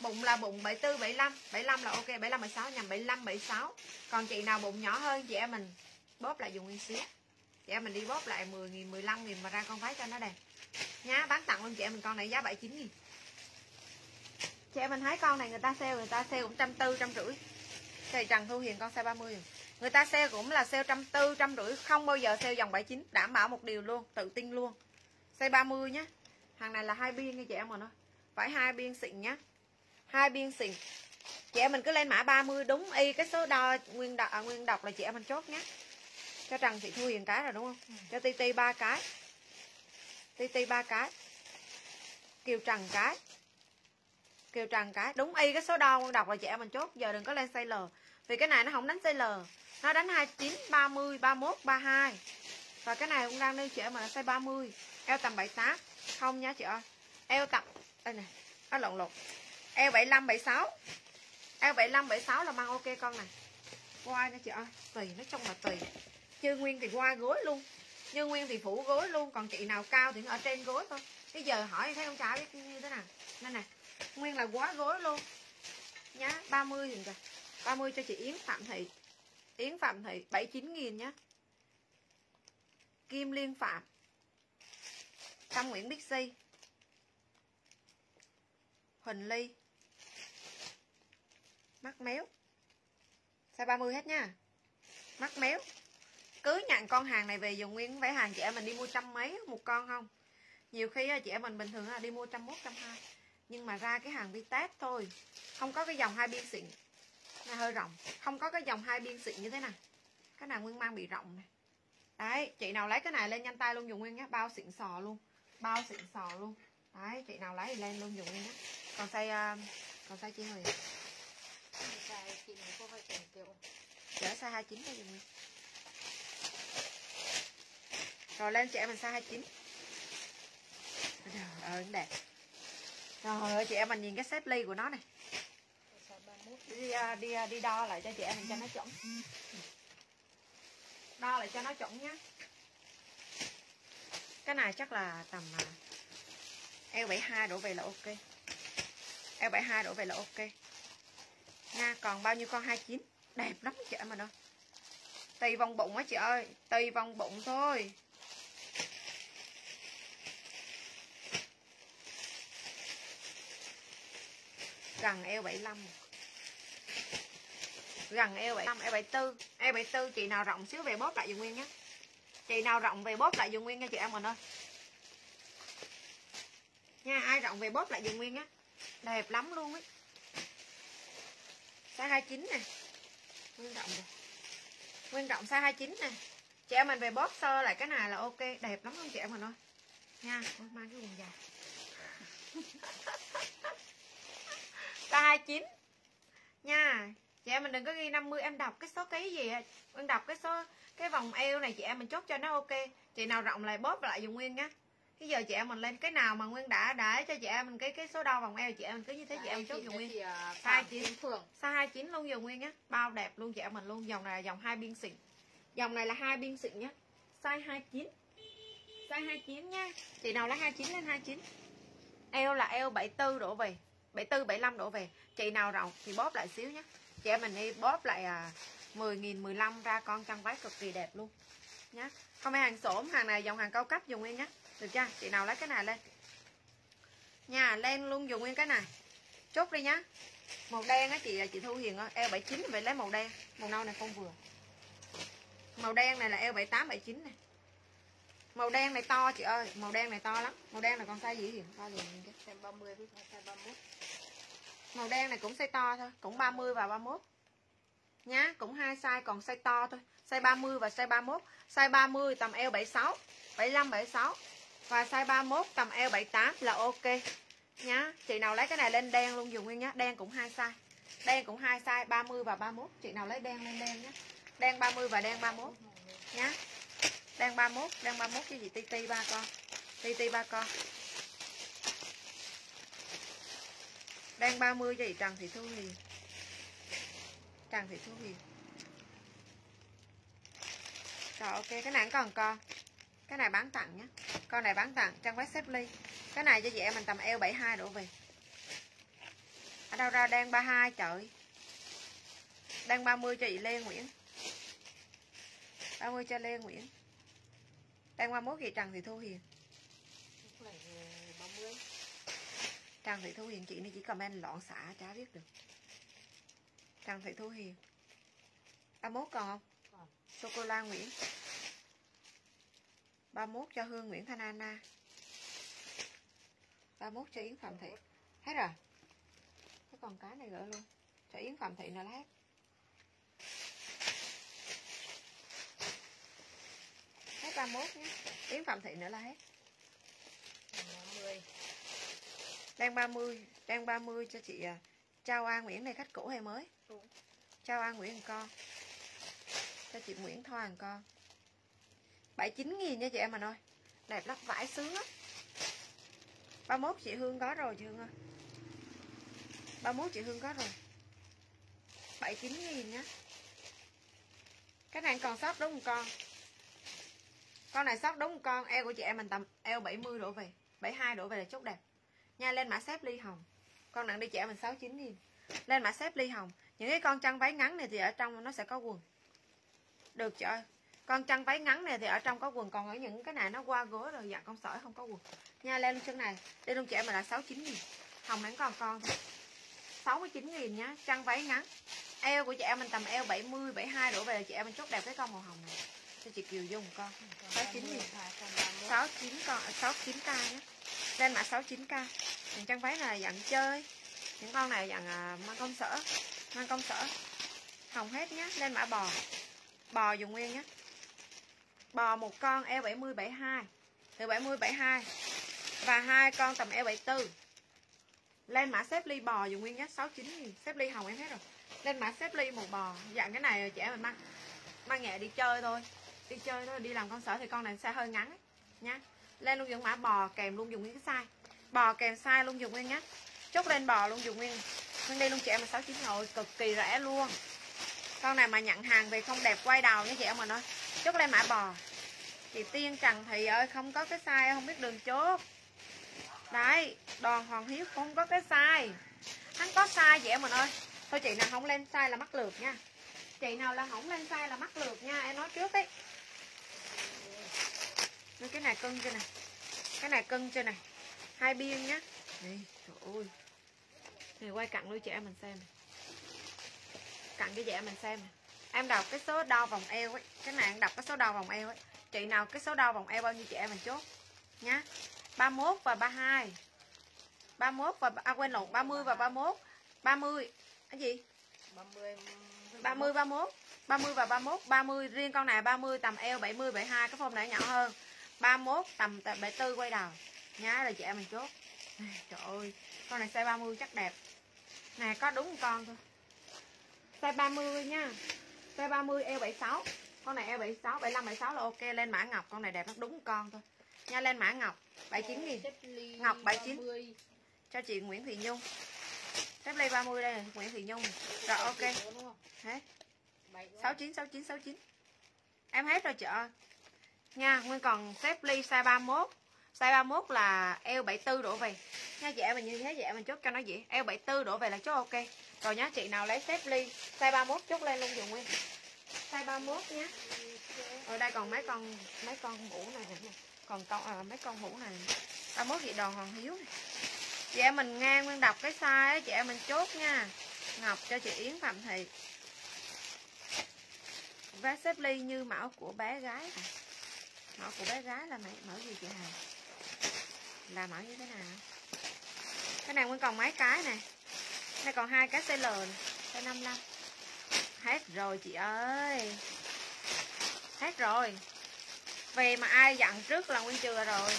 bụng là bụng 74 75 75 là ok 75 76 nhằm 75 76 còn chị nào bụng nhỏ hơn chị em mình, bóp lại dùng nguyên xíu chị em mình đi bóp lại 10 nghìn 15 nghìn mà ra con váy cho nó đẹp. Nhá, bán tặng luôn chị em mình con này giá 79 nghìn. Chị em mình thấy con này người ta sale, người ta sale cũng trăm tư, trăm rưỡi. Thầy Trần Thu Hiền con size 30 người ta sale cũng là sale trăm tư, trăm rưỡi, không bao giờ sale dòng 79 đảm bảo một điều luôn, tự tin luôn. Size 30 nhé hàng này là hai biên nha chị em mà nó. Phải hai biên xịn nhá. Hai biên xịn. Chị em mình cứ lên mã 30 đúng y cái số đo nguyên đọc à, nguyên đọc là chị em mình chốt nhé cho Trần Thị Thu Hiền cái rồi đúng không? Ừ. cho Ti Ti ba cái. Ti Ti ba cái. Kiều Trần cái. Kiều Trần cái. Đúng y cái số đo nguyên đọc là chị em mình chốt. Giờ đừng có lên size L vì cái này nó không đánh size L nó đánh 29 30 31 32 và cái này cũng đang nêu chị em mà size 30 eo tầm 78 không nha chị ơi. Eo tầm đây này nó lộn lộn. Eo 75 76 eo 75 76 là mang ok con này qua nha chị ơi, tùy, nói chung là tùy. Chưa nguyên thì qua gối luôn. Như nguyên thì phủ gối luôn, còn chị nào cao thì ở trên gối thôi. Bây giờ hỏi thấy ông trai biết như thế nào. Nên nè, nguyên là quá gối luôn. Nhá 30 thì kìa 30 cho chị Yến Phạm Thị. Yến Phạm Thị 79 nghìn nhá. Kim Liên Phạm. Tâm Nguyễn Bixi Huỳnh Ly Mắt méo. Size 30 hết nha? Mắt méo. Cứ nhận con hàng này về dùng nguyên vẽ hàng chị em mình đi mua trăm mấy một con không? Nhiều khi à, chị em mình bình thường là đi mua trăm mốt trăm hai. Nhưng mà ra cái hàng bi test thôi. Không có cái dòng hai biên xịn. Này hơi rộng. Không có cái dòng hai biên xịn như thế này Cái này nguyên mang bị rộng này Đấy, chị nào lấy cái này lên nhanh tay luôn dùng nguyên nhé Bao xịn sò luôn. Bao xịn sò luôn. Đấy, chị nào lấy thì lên luôn dùng nguyên nhé Còn size, uh, còn size chi rồi
Size chị mình có hơi tiền kiểu.
Chở size 29 thôi dùng nguyên Rồi lên chị em mình size 29 Trời ơi, đẹp. Trời ơi, chị em mình nhìn cái xếp ly của nó này. Đi, đi, đi đo lại cho chị em mình cho nó chuẩn. Đo lại cho nó chuẩn nhé cái này chắc là tầm à, eo 72 đổ về là ok. Eo 72 đổ về là ok. Nha, còn bao nhiêu con? 29 đẹp lắm chị em mà đâu tùy vòng bụng á chị ơi. Tùy vòng bụng thôi. Gần eo 75 gần eo 75 eo 74 eo 74 chị nào rộng xíu về bóp lại dùng nguyên nhé chị nào rộng về bóp lại dùng nguyên nha chị em mình ơi. Nha ai rộng về bóp lại dùng nguyên á. Đẹp lắm luôn ấy. Size 29 nè. Nguyên rộng rồi. Nguyên rộng size 29 nè. Chị em mình về bóp sơ lại cái này là ok. Đẹp lắm luôn chị em mình ơi. Nha Ôi, mang cái quần dài. Size 29 nha chị em mình đừng có ghi 50 em đọc cái số ký gì em đọc cái số cái vòng eo này chị em mình chốt cho nó ok. Chị nào rộng lại bóp lại dùng nguyên nhá. Bây giờ chị em mình lên cái nào mà nguyên đã đã cho chị em mình cái cái số đo vòng eo chị em mình cứ như thế chị em chốt dùng nguyên. hai chín. phường. Size hai chín luôn dùng nguyên nhá. Bao đẹp luôn chị em mình luôn. Dòng này là dòng hai biên xịn. Dòng này là hai biên xịn nhá. Size 29 size 29 nha chị nào lấy 29 lên 29 eo là eo 74 đổ về. 74 75 đổ về. Chị nào rộng thì bóp lại xíu nhé chị em mình đi bóp lại à, 10.000 15 ra con chân váy cực kỳ đẹp luôn. Nhá. Không phải hàng xổm hàng này dòng hàng cao cấp dùng nguyên nhá. Được chưa? Chị nào lấy cái này lên. Nha lên luôn dùng nguyên cái này. Chốt đi nhá. Màu đen á chị à, chị thu hiền eo 79 phải lấy màu đen. Màu nâu này không vừa. Màu đen này là eo 78 79 này màu đen này to chị ơi. Màu đen này to lắm. Màu đen là con size gì hiền to liền cái
size 30 với size 31
màu đen này cũng size to thôi cũng 30 và 31 nhá cũng hai size còn size to thôi size 30 và size 31 size 30 tầm eo 76 75 76 và size 31 tầm eo 78 là ok nhá chị nào lấy cái này lên đen luôn dùng nguyên nhá đen cũng hai size đen cũng hai size 30 và 31 chị nào lấy đen lên đen nhá đen 30 và đen 31 nhá đen 31 đen 31 cho gì ti ti ba con ti ti ba con Đang 30 cho chị Trần Thị Thu Hiền. Trần Thị Thu Hiền. Rồi, ok, cái này còn con. Cái này bán tặng nhé. Con này bán tặng trang web xếp ly cái này cho chị em mình tầm eo 72 đổ về. Ở đâu ra đang 32 trời. Đang 30 cho chị Lê Nguyễn. 30 cho Lê Nguyễn. Đang 31 chị Trần Thị Thu Hiền
Lúc này thì 30
Trần Thị Thu Hiền chị này chỉ comment loạn xả chả biết được. Trần Thị Thu Hiền. 31 còn không?
Còn.
Sô cô la Nguyễn 31 cho Hương Nguyễn Thanh Anna. 31 cho Yến Phạm Thị. Hết rồi. Cái còn cái này gửi luôn. Cho Yến Phạm Thị nữa là hết Hết 31 nhé. Yến Phạm Thị nữa là hết.
50
Đang 30 Đang 30 cho chị Trao An Nguyễn này khách cũ hay mới?
Đúng.
Trao An Nguyễn con. Cho chị Nguyễn Thoa một con 79 nghìn nha chị em mình ơi Đẹp lắm vải sướng lắm. 31 chị Hương có rồi chị Hương ơi. 31 chị Hương có rồi. 79 nghìn nhá. Cái này còn sót đúng một con? Con này sót đúng một con? Eo của chị em mình tầm eo 70 đổ về 72 đổ về là chốt đẹp Nha, lên mã xếp ly hồng. Con nặng đi trẻ mình 69 nghìn Lên mã xếp ly hồng. Những cái con chăn váy ngắn này thì ở trong nó sẽ có quần. Được chị ơi. Con chăn váy ngắn này thì ở trong có quần, còn ở những cái này nó qua gối rồi dạng con sỏi không có quần. Nha, lên chân này. Đi luôn trẻ mình là 69 nghìn. Hồng bán còn con. Thôi 69 nghìn nhá, chăn váy ngắn. Eo của chị em mình tầm eo 70 72 đổ về, chị em mình chốt đẹp cái con màu hồng này. Cho chị Kiều Dung con. 69 nghìn. 69 con 69k nhé lên mã 69k những chăn váy này dạng chơi. Những con này dạng à, mang công sở. Mang công sở. Hồng hết nhé lên mã bò. Bò dùng nguyên nhé bò một con eo 70 72 từ 70 72 và hai con tầm eo 74 lên mã xếp ly bò dùng nguyên nhé 69 000 xếp ly hồng em hết rồi. Lên mã xếp ly một bò. Dạng cái này trẻ mình mang. Mang nhẹ đi chơi thôi. Đi chơi thôi đi làm con sở thì con này sẽ hơi ngắn ấy, nhá lên luôn dùng mã bò, kèm luôn dùng nguyên cái size. Bò kèm size luôn dùng nguyên nhá. Chốt lên bò luôn dùng nguyên. Nguyên đây luôn chị em là 69 rồi cực kỳ rẻ luôn. Con này mà nhận hàng về không đẹp quay đầu nha chị em mà nói chốt lên mã bò. Chị tiên, trần, thị ơi, không có cái size, không biết đường chốt. Đấy đoàn hoàng hiếu không có cái size. Hắn có size chị em mà ơi. Thôi chị nào không lên size là mắc lượt nha. Chị nào là không lên size là mắc lượt nha, em nói trước đấy nên cái này cân chưa này. Cái này cân chưa này. Hai biên nhá. Đây, trời ơi. Này quay cặn luôn chị em mình xem này. Cặn cái dẻ mình xem này. Em đọc cái số đo vòng eo ấy. Cái này em đọc cái số đo vòng eo ấy. Chị nào cái số đo vòng eo bao nhiêu chị em mình chốt. Nhá. 31 và 32 31 và à quên lộn 30 và 31 30 cái gì?
30
30 31 30 và 31 30 riêng con này 30 tầm eo 70 72 cái form này nhỏ hơn. 31 tầm 74 quay đầu. Nhá rồi chị em mình chốt. Trời ơi con này size 30 chắc đẹp. Nè có đúng một con thôi. Size 30 nha. Size 30 eo 76 con này eo 76 75 76 là ok. Lên mã ngọc con này đẹp nó đúng một con thôi. Nha lên mã ngọc. 79 nghìn Ngọc 79. cho chị Nguyễn Thị Nhung. Xếp ly 30 đây này, Nguyễn Thị Nhung. Rồi ok. Hết. 69 69 69 em hết rồi chị ơi nha nguyên còn xếp ly size 31 size 31 là eo 74 đổ về. Nha chị em mình như thế chị em mình chốt cho nó dễ. Eo 74 đổ về là chốt ok. Rồi nhá chị nào lấy xếp ly size 31 chốt lên luôn dùng nguyên. Size 31 nhé ở đây còn mấy con mấy con mũ này nè. Còn con à, mấy con mũ này. ba mốt vậy đòn hoàng hiếu này. chị em mình nghe nguyên đọc cái size chị em mình chốt nha. Ngọc cho chị yến phạm thị. Vá xếp ly như mẫu của bé gái à mẫu của bé gái là mẫu, mẫu gì chị hà? Là mẫu như thế nào? Cái này nguyên còn mấy cái này đây còn hai cái CL này cái 55 hết rồi chị ơi. Hết rồi. Về mà ai dặn trước là nguyên chừa rồi.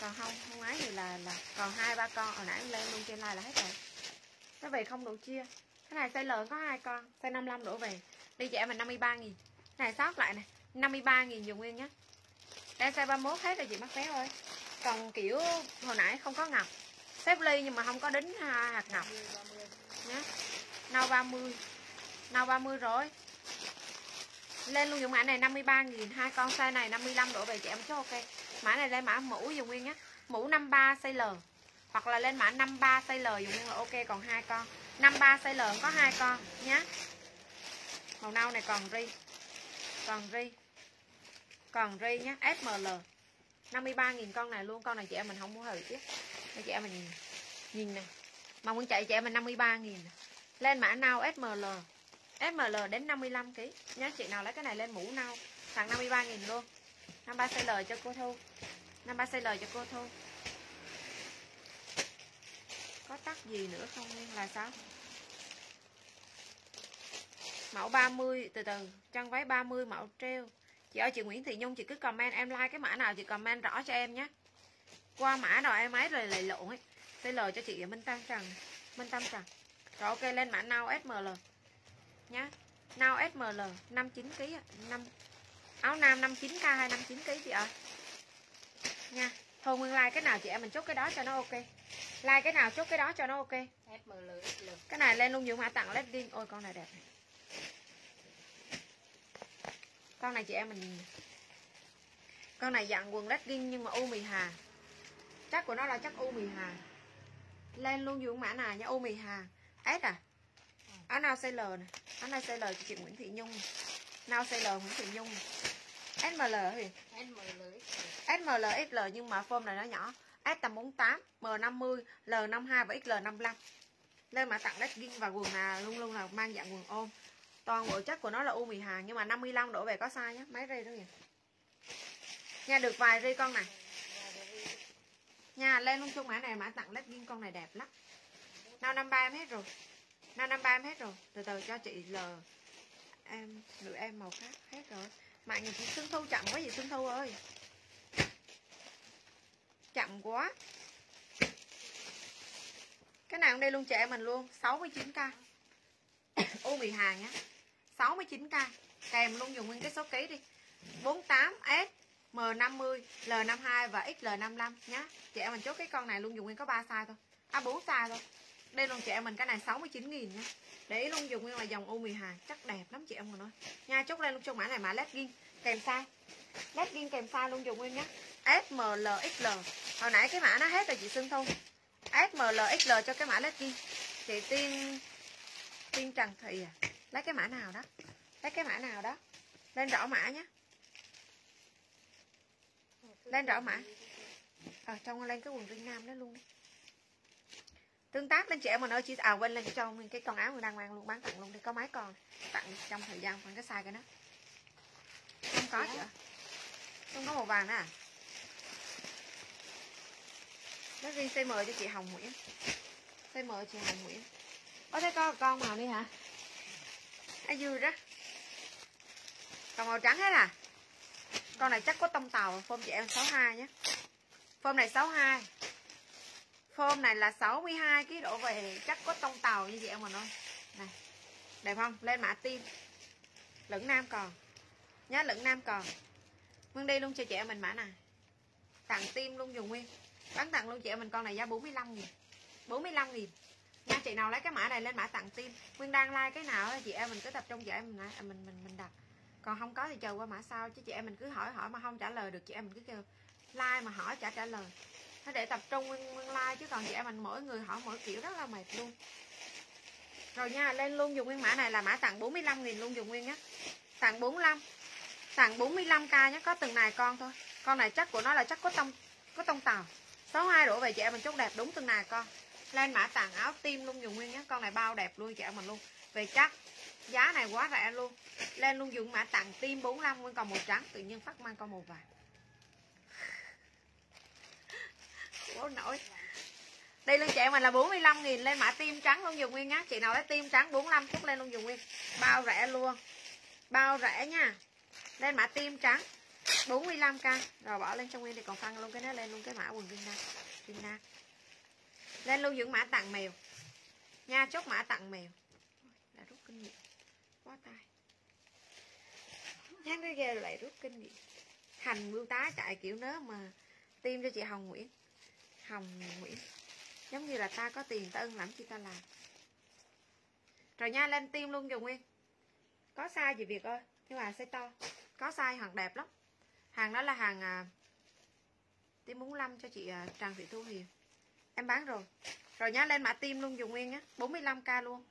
Còn không không ấy thì là là còn hai ba con. Hồi nãy lên luôn trên like là hết rồi. Nó về không đủ chia. Cái này size lớn có hai con size 55 đổ về. Đi chị em mình 53 nghìn. Này sót lại này 53 nghìn dùng nguyên nhé đây, size 31 hết rồi, chị mắc béo ơi. Còn kiểu hồi nãy không có ngọc. Xếp ly nhưng mà không có đính à, hạt ngọc. Nhé nâu 30 nâu 30 rồi. Lên luôn dùng mã này 53 nghìn. Hai con size này 55 độ về chị em chứ ok. Mã này lên mã mũ dùng nguyên nhé mũ 53 size L. Hoặc là lên mã 53 size L dùng nguyên là ok, còn hai con. 53 size L có hai con nhé màu nâu này còn ri còn ri còn ri nhá SML 53.000 con này luôn con này chị em mình không mua hời chứ. Đây chị em mình nhìn, nhìn nè. Mà muốn chạy chị em mình 53 nghìn. Lên mã nâu SML SML đến 55 kg nhá chị nào lấy cái này lên mũ nâu thằng 53.000 luôn. 53 size L cho cô Thu. 53 size L cho cô Thu. Có tắt gì nữa không? Là sao? Mẫu 30 từ từ. Chân váy 30 mẫu treo chị ơi chị Nguyễn Thị Nhung chị cứ comment em like cái mã nào chị comment rõ cho em nhé. Qua mã rồi em ấy rồi lại lộn ấy. CL cho chị Minh Tâm Trần Minh Tâm Trần. Rồi ok lên mã nào SML nhá. Nào SML 59 kg 5 áo nam 59k hay 59 kg chị ơi nha thôi nguyên like cái nào chị em mình chốt cái đó cho nó ok. Like cái nào chốt cái đó cho nó ok.
SML
cái này lên luôn dùng mã tặng legging ôi con này đẹp này con này chị em mình con này dặn quần legging nhưng mà u mì hà. Chắc của nó là chắc u mì hà. Lên luôn dùng mã này nha u mì hà. S à? Áo nào size L này áo này size L cho chị Nguyễn Thị Nhung. Nào size L Nguyễn Thị Nhung. SML thì
SML XL
nhưng mà form này nó nhỏ. S tầm 48 M50 L52 và XL55 lên mã tặng legging và quần là luôn luôn là mang dạng quần ôm toàn bộ chất của nó là u mì hàng nhưng mà 55 đổ về có sai nhé mấy ri đó nhỉ nha, được vài ri con này. Nha, lên luôn chung mã này, mã tặng legging con này đẹp lắm. Nào 53 em hết rồi. Nào 53 em hết rồi. Từ từ cho chị L, em nữ em màu khác hết rồi. Mạng nhìn chị Xuân Thu chậm quá gì Xuân Thu ơi. Chậm quá. Cái này cũng đây luôn trẻ mình luôn. 69k u mì hàng nhá. 69k kèm luôn dùng nguyên cái số ký đi. 48S M50 L52 và XL55 nhá. Chị em mình chốt cái con này luôn, dùng nguyên có 3 size thôi. À 4 size thôi. Đây luôn chị em mình, cái này 69 nghìn nhá. Để ý luôn, dùng nguyên là dòng u mì hàng chắc đẹp lắm chị em mình ơi. Nha, chốt lên luôn cho mã này, mã legging kèm size. Legging kèm size luôn, dùng nguyên nhá. SMLXL hồi nãy cái mã nó hết rồi chị Xuân Thu. SMLXL cho cái mã legging chị Tiên Tiên Trần Thị à lấy cái mã nào đó. Lấy cái mã nào đó. Lên rõ mã nhé lên rõ mã. Ờ trong lên cái quần riêng nam đó luôn. Đi tương tác lên chị em mình ơi, chị à quên lên cho mình cái con áo mình đang mang luôn, bán tặng luôn đi. Có mấy con tặng trong thời gian khoảng cái size cái đó. Không có chị ạ. Không có màu vàng nữa à. Nó riêng CM cho chị Hồng Nguyễn. Cm chị Hồng Nguyễn. Có thấy có con màu đi hả? Ai dư đó. Còn màu trắng hết à con này chắc có tông tàu phôm chị em 62 nhé. Phôm này 62 phôm này là 62 kg độ về, chắc có tông tàu như chị em mà nói này, đẹp không? Lên mã tim lửng nam còn. Nhớ lửng nam còn. Nguyên đi luôn cho chị em mình mã này. Tặng tim luôn dùng nguyên. Bán tặng luôn chị em mình con này giá 45 nghìn. 45 nghìn nha chị nào lấy cái mã này lên mã tặng tim nguyên đang like cái nào á, chị em mình cứ tập trung chị em mình mình mình mình đặt. Còn không có thì chờ qua mã sau chứ chị em mình cứ hỏi hỏi mà không trả lời được chị em mình cứ kêu like mà hỏi trả trả lời. Nó để tập trung nguyên, nguyên like chứ còn chị em mình mỗi người hỏi mỗi kiểu rất là mệt luôn. Rồi nha lên luôn dùng nguyên mã này là mã tặng 45 nghìn luôn dùng nguyên nhé tặng 45 tặng 45k nhé có từng này con thôi. Con này chắc của nó là chắc có tông có tông tàu. 62 đổ về chị em mình chốt đẹp đúng từng này con lên mã tặng áo tim luôn, dùng nguyên nhé. Con này bao đẹp luôn, chị em mình luôn. Về chắc, giá này quá rẻ luôn. Lên luôn dùng mã tặng tim 45 nguyên còn màu trắng, tự nhiên phát mang con màu vàng. Quá nổi. Đây luôn chị mình là 45 nghìn, lên mã tim trắng luôn dùng nguyên nhá. Chị nào lấy tim trắng 45 chút lên luôn dùng nguyên. Bao rẻ luôn. Bao rẻ nha. Lên mã tim trắng 45k rồi bỏ lên trong nguyên thì còn phân luôn cái nó lên luôn cái mã quần Vina. Vina lên lưu dưỡng mã tặng mèo. Nha chốt mã tặng mèo. Là rút kinh nghiệm. Quá tay. Nhắn cái ghê lại rút kinh nghiệm. Hành bưu tá chạy kiểu nớ mà tiêm cho chị Hồng Nguyễn. Hồng Nguyễn. Giống như là ta có tiền ta ưng lắm chi ta làm. Rồi nha lên tiêm luôn dùng nguyên. Có sai gì việc ơi? Nhưng mà size to. Có sai hàng đẹp lắm. Hàng đó là hàng à, tim 45 cho chị à, Trần Thị Thu Hiền em bán rồi. Rồi nhá, lên mã tim luôn, dùng nguyên nhá. 45k luôn.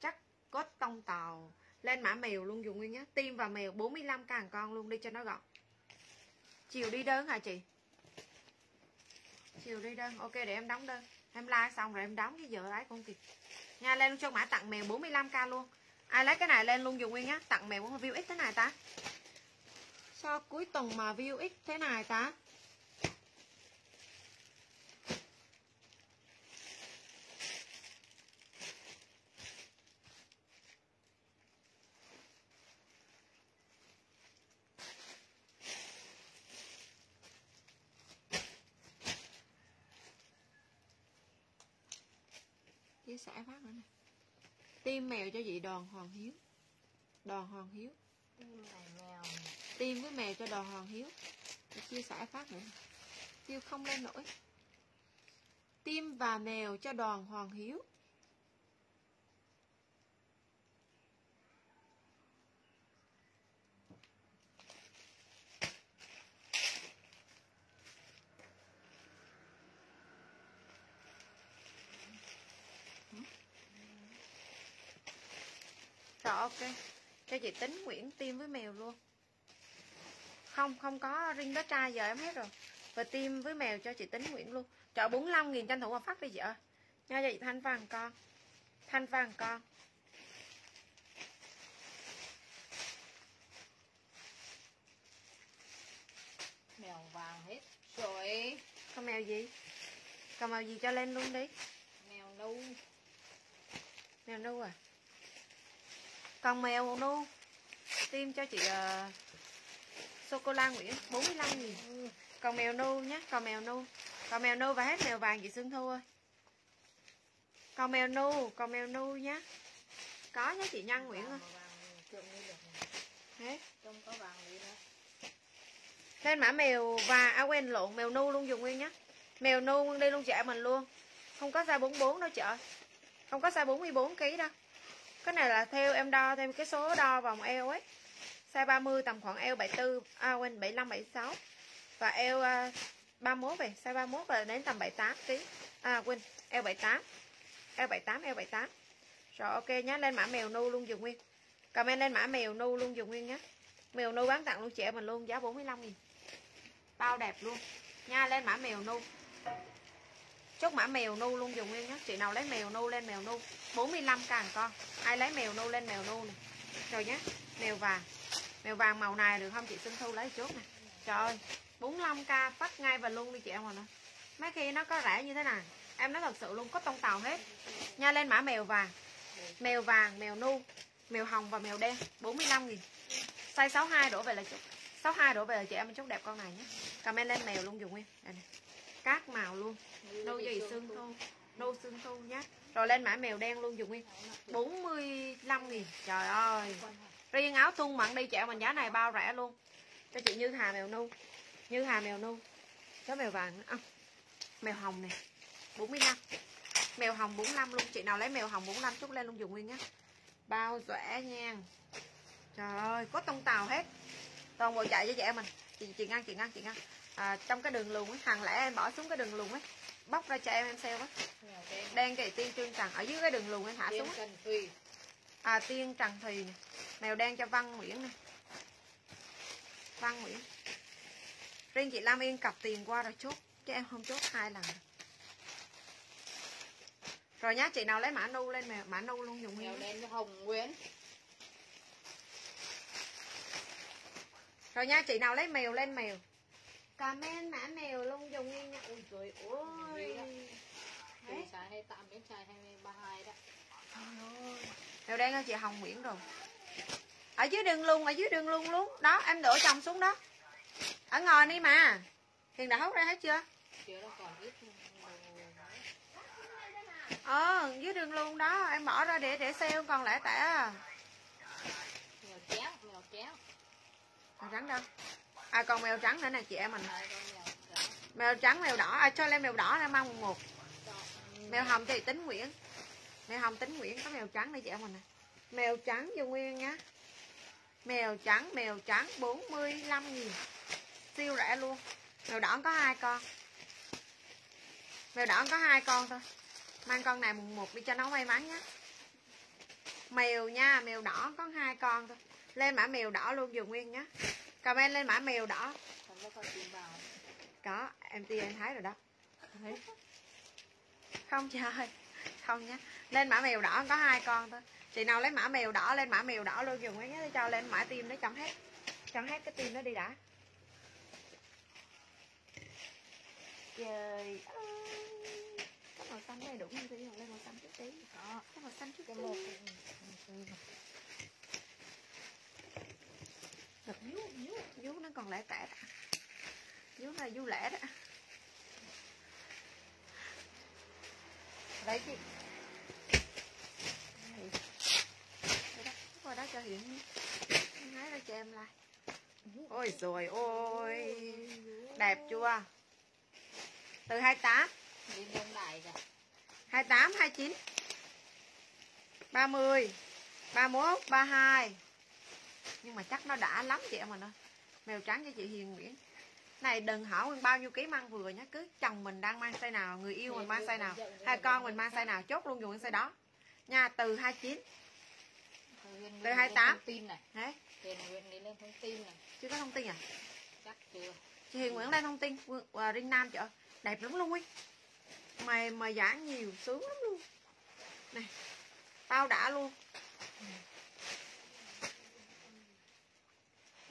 Chắc có tông tàu. Lên mã mèo luôn, dùng nguyên nhá. Tim và mèo 45k hàng con luôn, đi cho nó gọn. Chiều đi đơn hả chị? Chiều đi đơn. Ok, để em đóng đơn. Em like xong rồi em đóng cái giờ ấy con kịp nha, lên cho mã tặng mèo 45k luôn. Ai lấy cái này lên luôn, dùng nguyên nhá. Tặng mèo view x thế này ta. Sao cuối tuần mà view x thế này ta chia sẻ phát nữa này tim mèo cho chị đoàn hoàng hiếu. Đoàn hoàng hiếu.
Tim mèo.
Tim với mèo cho đoàn hoàng hiếu. Để chia sẻ phát nữa. Tiêu không lên nổi. Tim và mèo cho đoàn hoàng hiếu Rồi ok Cho chị tính Nguyễn tim với mèo luôn. Không không có ring đó trai giờ em hết rồi. Và tim với mèo cho chị tính Nguyễn luôn. Chợ 45 nghìn tranh thủ mà phát đi chị ơi Nha chị Thanh vàng con. Thanh vàng con.
Mèo vàng hết. Rồi.
Con mèo gì? Con mèo gì cho lên luôn đi.
Mèo nâu.
Mèo nu à còn mèo nu Tim cho chị uh, Sô-cô-la Nguyễn 45 nghìn. Còn mèo nu nhé Còn mèo nu Còn mèo nu và hết mèo vàng chị Xuân Thu ơi. Còn mèo nu Còn mèo nu nhé Có nhé chị Nhân Nguyễn ơi. Hết.
Có vàng gì nữa
Lên mã mèo và à quen lộn mèo nu luôn dùng nguyên nhé Mèo nu đi luôn chợ mình luôn. Không có size 44 đâu chị ơi. Không có size 44 kg đâu. Cái này là theo em đo thêm cái số đo vòng eo ấy. Size 30 tầm khoảng eo 74 À quên 75 76 Và eo à, 31 về, Size 31 là đến tầm 78 kg À quên, eo 78 Eo 78 eo 78 Rồi, ok nhá, lên mã mèo nu luôn dùng nguyên. Comment lên mã mèo nu luôn dùng nguyên nhé Mèo nu bán tặng luôn chị em mình luôn, giá 45 nghìn. Bao đẹp luôn. Nha, lên mã mèo nu. Chốt mã mèo nu luôn dùng nguyên nhé Chị nào lấy mèo nu lên mèo nu. 45 càng con. Ai lấy mèo nu lên mèo nu này Rồi nhé Mèo vàng. Mèo vàng màu này được không? Chị Xuân Thu lấy chốt nè. Trời ơi 45k phát ngay và luôn đi chị em rồi nè Mấy khi nó có rẻ như thế này Em nói thật sự luôn có tông tàu hết. Nha lên mã mèo vàng. Mèo vàng, mèo nu Mèo hồng và mèo đen. 45 nghìn. Size 62 đổ về là chốt. 62 đổ về là chị em mình chốt đẹp con này nhé Comment lên mèo luôn dùng nguyên. Này. Các màu luôn. Nâu gì xương thu Nâu xương thu nhé Rồi lên mã mèo đen luôn dùng nguyên 45 nghìn. Trời ơi. Riêng áo thun mặn đi em mình giá này bao rẻ luôn. Cho chị Như Hà mèo nu. Như Hà mèo nu. Có mèo vàng. À, Mèo hồng này 45 Mèo hồng 45 luôn. Chị nào lấy mèo hồng 45 chút lên luôn dùng nguyên nhé Bao rẻ nha. Trời ơi có tông tàu hết. Toàn bộ chạy cho chị em mình. Chị, chị ngăn chị ngăn chị ngăn à, Trong cái đường luồng ấy Hàng lẻ em bỏ xuống cái đường luồng ấy Bóc ra cho em em sale á
mèo đen
Đen kỳ tiên trương trần Ở dưới cái đường luồng em thả xuống à, tiên trần thùy nè. Mèo đen cho văn nguyễn nè. Văn Nguyễn. Riêng chị Lam Yên cọc tiền qua rồi chốt Chứ em không chốt hai lần. Rồi nhá chị nào lấy mã nu lên mà Mã nu luôn dùng
mèo đen cho hồng nguyễn.
Rồi nha chị nào lấy mèo lên mèo Comment mã mèo luôn dùng nguyên nha Ui trời ơi.
Từ xài hai tám đến xài hai ba hai đó.
Trời ơi. Mèo đen ơi chị Hồng Nguyễn rồi. Ở dưới đường luôn, ở dưới đường luôn luôn. Đó em đổ chồng xuống đó. Ở ngồi đi mà. Hiền đã hút ra hết chưa?
Chưa nó còn ít.
Ờ dưới đường luôn đó. Em bỏ ra để để sale còn lẻ tẻ à.
Mèo chén mèo chén
Mèo trắng đâu À còn mèo trắng nữa nè chị em mình.
Mèo trắng
Mèo đỏ. À, Cho lên mèo đỏ em mang một
một.
Mèo hồng thì tính Nguyễn. Mèo hồng tính Nguyễn có mèo trắng đây chị em mình nè. Mèo trắng vô nguyên nhá Mèo trắng mèo trắng 45 nghìn. Siêu rẻ luôn. Mèo đỏ có hai con. Mèo đỏ có hai con thôi. Mang con này mùng một đi cho nó may mắn nhé Mèo nha Mèo đỏ có hai con thôi. Lên mã mèo đỏ luôn dùng nguyên nhá. Comment lên mã mèo đỏ.
Có
em ti em thấy rồi đó. Thấy. không chơi không nhá. Lên mã mèo đỏ có hai con thôi. Chị nào lấy mã mèo đỏ lên mã mèo đỏ luôn dùng ấy nhé cho lên mã tim nó chọn hết. Chọn hết cái tim nó đi đã. Trời ơi. Có màu xanh này đủ không? Thì lên màu xanh chút tí. Có màu xanh chút
cái
tí
một
Đập vú vú vú nó còn lẻ tẻ đã vú là vú lẻ đó. Đấy chị. Đây đó, qua đó cho hiện hái ra cho em like ôi rồi ôi đẹp chưa? Từ 28
đi đông đại kìa
28 29 30 31 32 nhưng mà chắc nó đã lắm chị em mình ơi mèo trắng cho chị Hiền Nguyễn. Này đừng hỏi mình bao nhiêu ký mang vừa nhá cứ chồng mình đang mang size nào người yêu mình mang size nào hai con mình mang size nào chốt luôn dùng size đó. Nha từ 29
Huyền
Từ
lên
28.
thông tin này.
Đấy
Huyền Nguyễn đi lên thông tin này.
Chưa có thông tin à?
Chắc chưa.
Chị Hiền Nguyễn lên thông tin uh, Ring Nam chị ơi đẹp lắm luôn ấy. Mày mà giãn nhiều sướng lắm luôn. Này tao đã luôn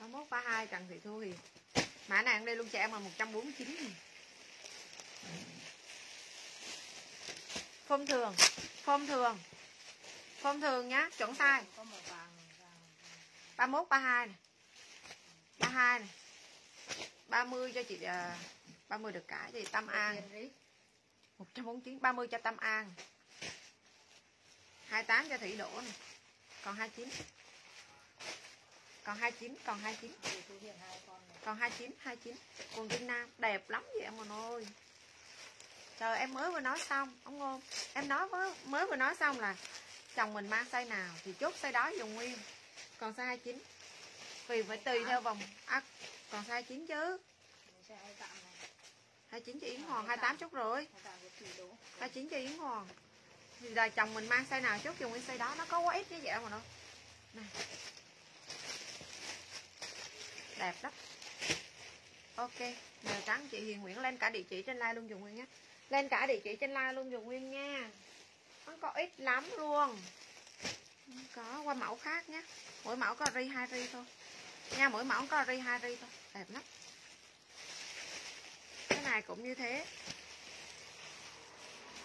31 32 Trần Thị Thu Hiền Mã này ăn đây luôn cho em là 149 nghìn. Phong thường phôm thường phôm thường nhá, chuẩn size 31 32 này 32 này 30 cho chị à, uh, 30 được cả chị Tâm An. 149 30 cho Tâm An. 28 cho Thủy Đỗ này Còn 29 còn 29 Còn 29 Còn 29 29 Quần Vinh Nam Đẹp lắm vậy em ơi ơi. Trời em mới vừa nói xong Ông ngôn Em nói với, mới vừa nói xong là Chồng mình mang size nào Thì chốt size đó dùng nguyên. Còn size 29 Vì phải tùy theo vòng à, Còn size 29 chứ. 29 cho Yến Hoàng 28 chút rồi. 29 cho Yến Hoàng. Thì là chồng mình mang size nào chốt dùng nguyên size đó? Nó có quá ít như vậy mà đâu Này Đẹp lắm. Ok Mèo trắng chị Hiền Nguyễn lên cả địa chỉ trên like luôn dùng nguyên nhé. Lên cả địa chỉ trên like luôn dùng nguyên nha. Nó có ít lắm luôn. Không Có qua mẫu khác nhé. Mỗi mẫu có ri hai ri thôi. Nha mỗi mẫu có ri hai ri thôi. Đẹp lắm. Cái này cũng như thế.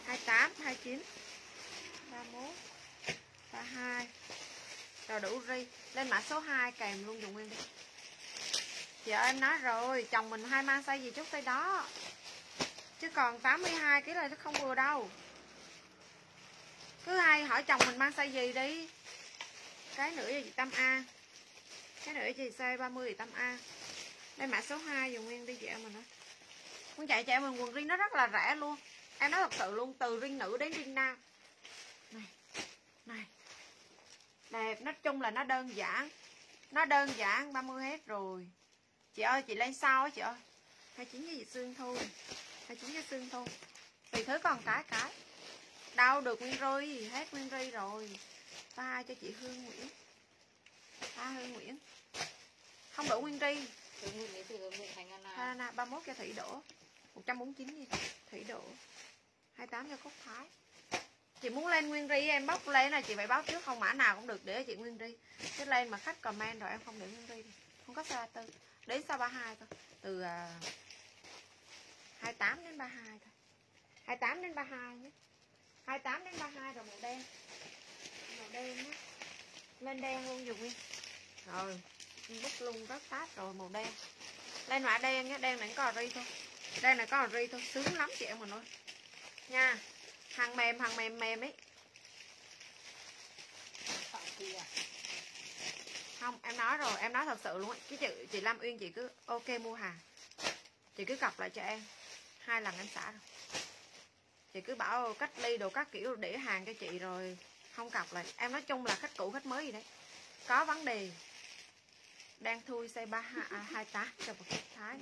28, 29 31 32 Rồi đủ ri. Lên mã số 2 kèm luôn dùng nguyên đi. Chị em nói rồi, Chồng mình hai mang size gì chút tới đó. Chứ còn 82 kg là nó không vừa đâu. Cứ hay hỏi chồng mình mang size gì đi. Cái nữa gì Tâm A. Cái nữa gì, size 30 Tâm A. Đây, mã số 2 dùng nguyên đi, chị em mình đó Muốn chạy chạy em mình quần riêng nó rất là rẻ luôn. Em nói thật sự luôn, từ riêng nữ đến riêng nam. Này Này. Đẹp, nói chung là nó đơn giản. Nó đơn giản 30 hết rồi. Chị ơi chị lên sau á chị ơi. 29 cho chị Sương Thu 29 cho Sương Thu Tùy thứ còn cái cái. Đâu được nguyên ri Hết nguyên ri rồi. Ba cho chị Hương Nguyễn. Ba Hương Nguyễn. Không đủ nguyên ri.
Từ nguyên đến từ nguyên thành Anna
Hana 31 cho Thủy Đỗ. 149 đi. Thủy Đỗ. 28 cho Cúc Thái. Chị muốn lên Nguyên Ri em bóc lên là chị phải báo trước không mã nào cũng được để chị Nguyên Ri. Chứ lên mà khách comment rồi em không để Nguyên Ri Không có xa tư Đến sau 32 thôi? Từ à, uh, 28 đến 32 thôi. 28 đến 32 nhé. 28 đến 32 rồi màu đen. Màu đen nhé. Lên đen luôn dùng đi. Rồi bút luôn rất tát rồi màu đen. Lên mã đen nhé đen này có ri thôi. Đen này có ri thôi sướng lắm chị em mình ơi. Nha hàng mềm hàng mềm mềm ấy.
Phạm
không, em nói rồi, em nói thật sự luôn ấy. cái chị chị Lam Uyên, chị cứ ok mua hàng. Chị cứ cọc lại cho em. Hai lần em xả rồi. Chị cứ bảo cách ly đồ các kiểu để hàng cho chị rồi không cọc lại. Em nói chung là khách cũ, khách mới gì đấy. Có vấn đề, đang thui xây ba, hai à, tám cho một phút thái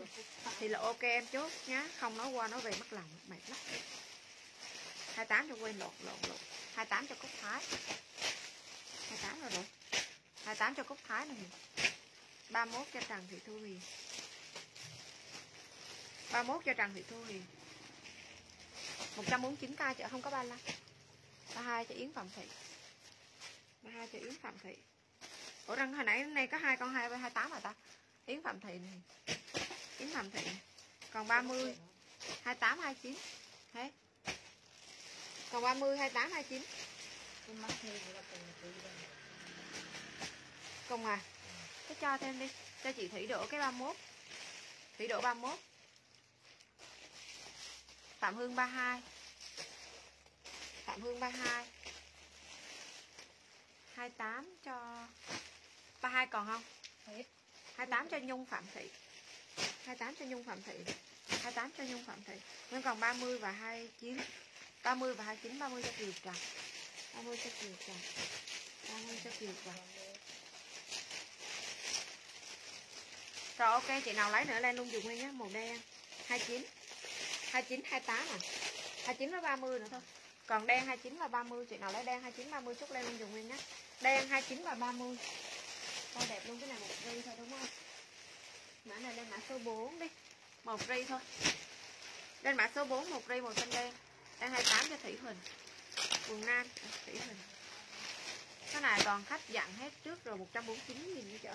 thì là ok em chốt nhá, không nói qua nói về mất lòng, mệt lắm. 28 cho quên lộn lộn lộn. 28 cho cúc thái. 28 rồi đúng 28 cho cúc thái này. 31 cho Trần Thị Thu Huyền 31 cho Trần Thị Thu Huyền 149k chợ không có 35 32 cho Yến Phạm Thị. 32 cho Yến Phạm Thị. Ủa, răng, hồi nãy, nay có hai con 2 28 rồi ta? Yến Phạm Thị này. Yến Phạm Thị này. Còn 30 28 29 Thế. Còn 30 28 29
Cái mắt như thế là cùng
Cùng à. Thế cho thêm đi. Cho chị Thủy Đỗ cái 31 Thủy Đỗ 31 Phạm Hương 32 Phạm Hương 32 28 cho 32 còn không?
Hết
28 cho Nhung Phạm Thị. 28 cho Nhung Phạm Thị. 28 cho Nhung Phạm Thị. Nên còn 30 và 29 30 và 29 30 cho Kiều Trần 30 cho Kiều Trần 30 cho Kiều Trần Rồi, ok, chị nào lấy nữa lên luôn dùng nguyên nhé Màu đen. 29 29 28 à? 29 với 30 nữa thôi. Còn đen 29 và 30 Chị nào lấy đen 29 30 chút lên luôn dùng nguyên nhé Đen 29 và 30 Coi đẹp luôn, cái này một ri thôi, đúng không? Mã này lên mã số 4 đi. Một ri thôi. Lên mã số 4 một ri màu xanh đen. Đen 28 cho Thủy Huỳnh. Quần Nam, Thủy Huỳnh. Cái này toàn khách dặn hết trước rồi 149 nghìn nữa chợ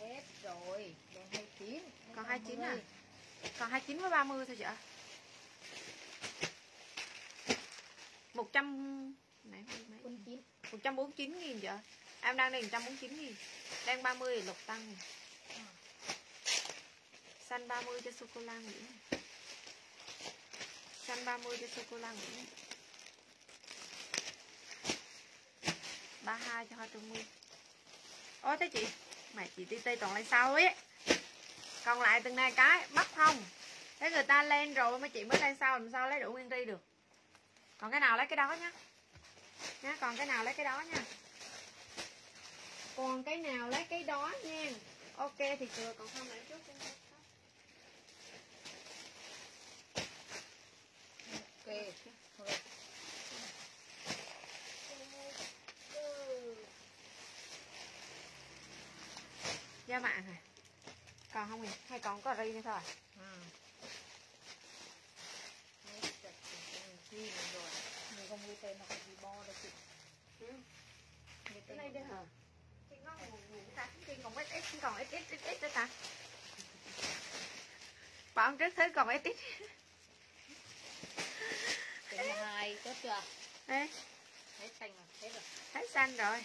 hết rồi Đen 29
Còn 29 à? Còn 29 với 30 thôi chợ. 100 Nãy mấy? mấy
Quân 9
149 nghìn chợ. Em đang đi 149 nghìn Đang 30 thì lục tăng này. Xanh 30 cho sô-cô-la Nguyễn. Này. Xanh 30 cho sô-cô-la Nguyễn 32 cho hoa trung nguyên Ôi thế chị? Mày chị ti ti toàn lên sau ấy. Còn lại từng này cái bắt không. Thế người ta lên rồi mấy chị mới lên sau, Làm sao lấy đủ nguyên ri được? Còn cái nào lấy cái đó nhá. Nhá, còn cái nào lấy cái đó nha. Còn cái nào lấy cái đó nha. Ok, thì chưa còn không lấy chút. Cho.
Ok.
Gia mạng hả? Còn không nhỉ? Hay còn có ri nữa thôi à?
Ừ. Mình không tên là ghi bo đâu chị.
Ừ. Cái này
là-
hả? Chị ngon ngủ ngủ ta Chị còn ít ít còn ít ít ít ít nữa ta. Bọn trước thứ còn ít ít.
Là hai tốt chưa?
Đây
Hết xanh rồi Hết rồi.
Thấy xanh rồi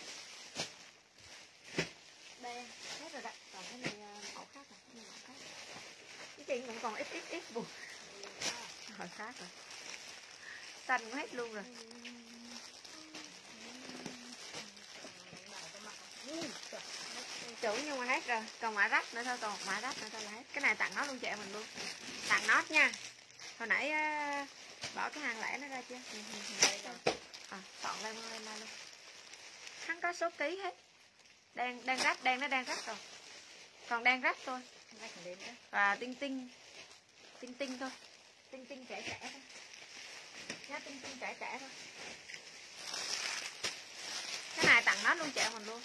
Đây Hết rồi đó Còn cái này mẫu khác rồi. Cái này mẫu khác Cái chị cũng còn ít ít ít buồn. Rồi khác rồi. Xanh cũng hết luôn rồi. Chủ nhưng mà hết rồi. Còn mã rách nữa thôi còn mã rách nữa thôi là hết. Cái này tặng nó luôn chị em mình luôn. Tặng nót nha. Hồi nãy ờ, bỏ cái hàng lẻ nó ra chưa? À, chọn lên lên lên luôn. Hắn có số ký hết đang đang rách đang nó đang rách rồi. Còn đang rách thôi. Và tinh tinh tinh tinh thôi. Tinh tinh trẻ trẻ thôi. Nhá tinh tinh trẻ trẻ thôi. Cái này tặng nó luôn em mình luôn.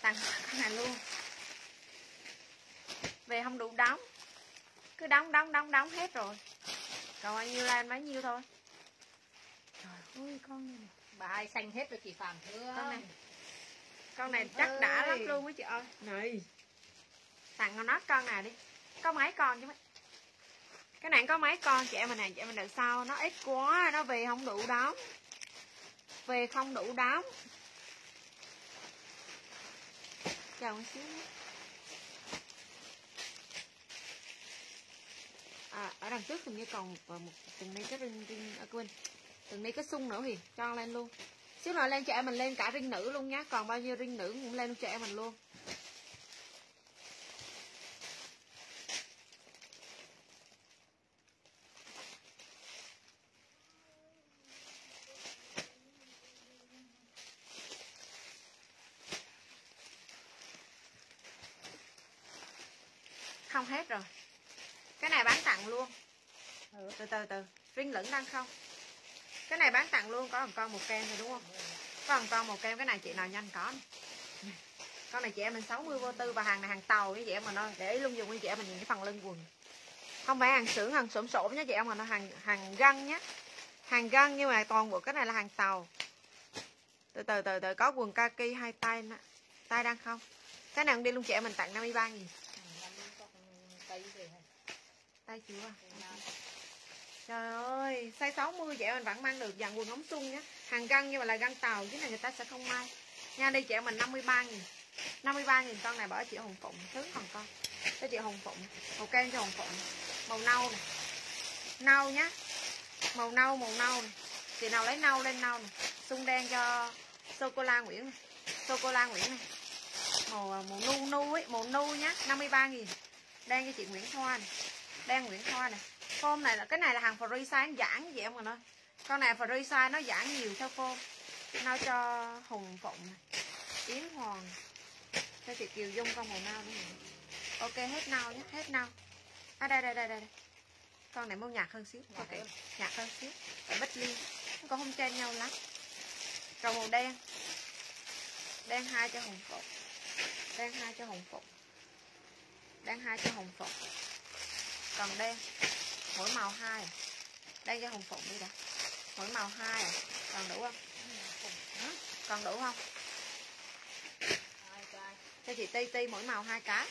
Tặng cái này luôn. Về không đủ đóng. Cứ đóng đóng đóng đóng hết rồi. Còn bao nhiêu là bấy nhiêu thôi. Trời ơi con. Này
bà ai xanh hết rồi chị phạm thương.
Con này con này chắc đã lắm
ơi.
luôn á chị ơi. Này. Tặng con nó con nào đi. Có mấy con chứ mấy. Cái này có mấy con chị em mình này chị em mình đợi sau. Nó ít quá nó về không đủ đóng về không đủ đóng chờ một xíu à, ở đằng trước hình như còn một, một từng đây cái ring ring à, quên. Từng đây cái sung nữa hiền. Cho lên luôn xíu nữa lên cho em mình lên cả ring nữ luôn nhá. Còn bao nhiêu ring nữ cũng lên cho em mình luôn. Không hết rồi. Cái này bán tặng luôn.
Ừ.
từ từ từ. Ring lửng đang không cái này bán tặng luôn, có một con một kem thôi, đúng không? Có một con một kem, cái này chị nào nhanh có. Con này chị em mình 60 vô tư và hàng này hàng tàu với chị em mà nó để ý luôn dùng chị em mình nhìn cái phần lưng quần. Không phải hàng xưởng, hàng xổm xổm nhé chị em mà nó hàng hàng găng nhé hàng găng nhưng mà toàn bộ cái này là hàng tàu. Từ từ từ từ, có quần kaki hai tay tay đang không? Cái này đi luôn, chị em mình tặng 53
mươi ba nghìn.
Tay chưa Trời ơi, size 60 chị em mình vẫn mang được dàn quần ống sung nhé Hàng găng nhưng mà là găng tàu chứ này người ta sẽ không may. Nha đi chị em mình 53 nghìn. 53 nghìn con này bỏ chị Hồng Phụng. Thứ còn con Cho chị Hồng Phụng. Màu kem cho Hồng Phụng. Màu nâu này Nâu nhá. Màu nâu màu nâu này Chị nào lấy nâu lên nâu này Sung đen cho Sô-cô-la Nguyễn này Sô-cô-la Nguyễn này Màu à, màu nu nu ấy Màu nu nhá. 53 nghìn. Đen cho chị Nguyễn Thoa này Đen Nguyễn Thoa này Form này là cái này là hàng free size giãn vậy em ơi Con này free size nó giãn nhiều theo form. Nó cho Hùng Phụng này Yến Hoàng. Cho chị Kiều Dung con màu nâu nữa nè. Ok hết nâu nhé Hết nâu À đây đây đây đây. Con này màu nhạt hơn xíu.
Nhạt
Ok
hơn.
nhạt hơn xíu. Ở bích liên Nó cũng không trên nhau lắm. Rồi màu đen. Đen hai cho Hùng Phụng. Đen hai cho Hùng Phụng. Đen hai cho Hùng Phụng. Còn đen mỗi màu hai. Đây cho hồng phụng đi đã mỗi màu hai à. Còn đủ không? Còn đủ không?
Cái
cho chị ti ti mỗi màu hai cái.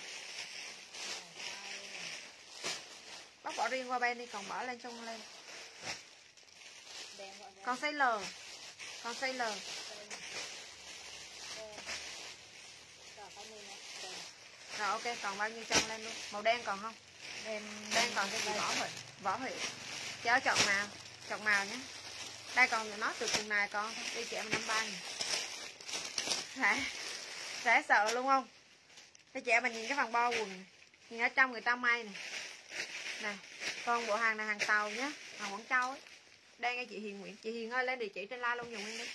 Bóc bỏ riêng qua bên đi còn bỏ lên chung lên. Còn size L còn size L rồi ok còn bao nhiêu trong lên luôn? Màu đen còn không?
Đen.
Đen còn cho chị võ huệ võ huệ cháu chọn màu chọn màu nhé. Đây còn nó từ cùng này con, đi chị em năm ba hả? rẻ sợ luôn không? Cái chị em mình nhìn cái phần bo quần, nhìn ở trong người ta may này nè, con bộ hàng này hàng tàu nhé, hàng quảng châu ấy. Đang nghe chị hiền nguyễn, chị hiền ơi, lên địa chỉ trên la luôn dùng em đi.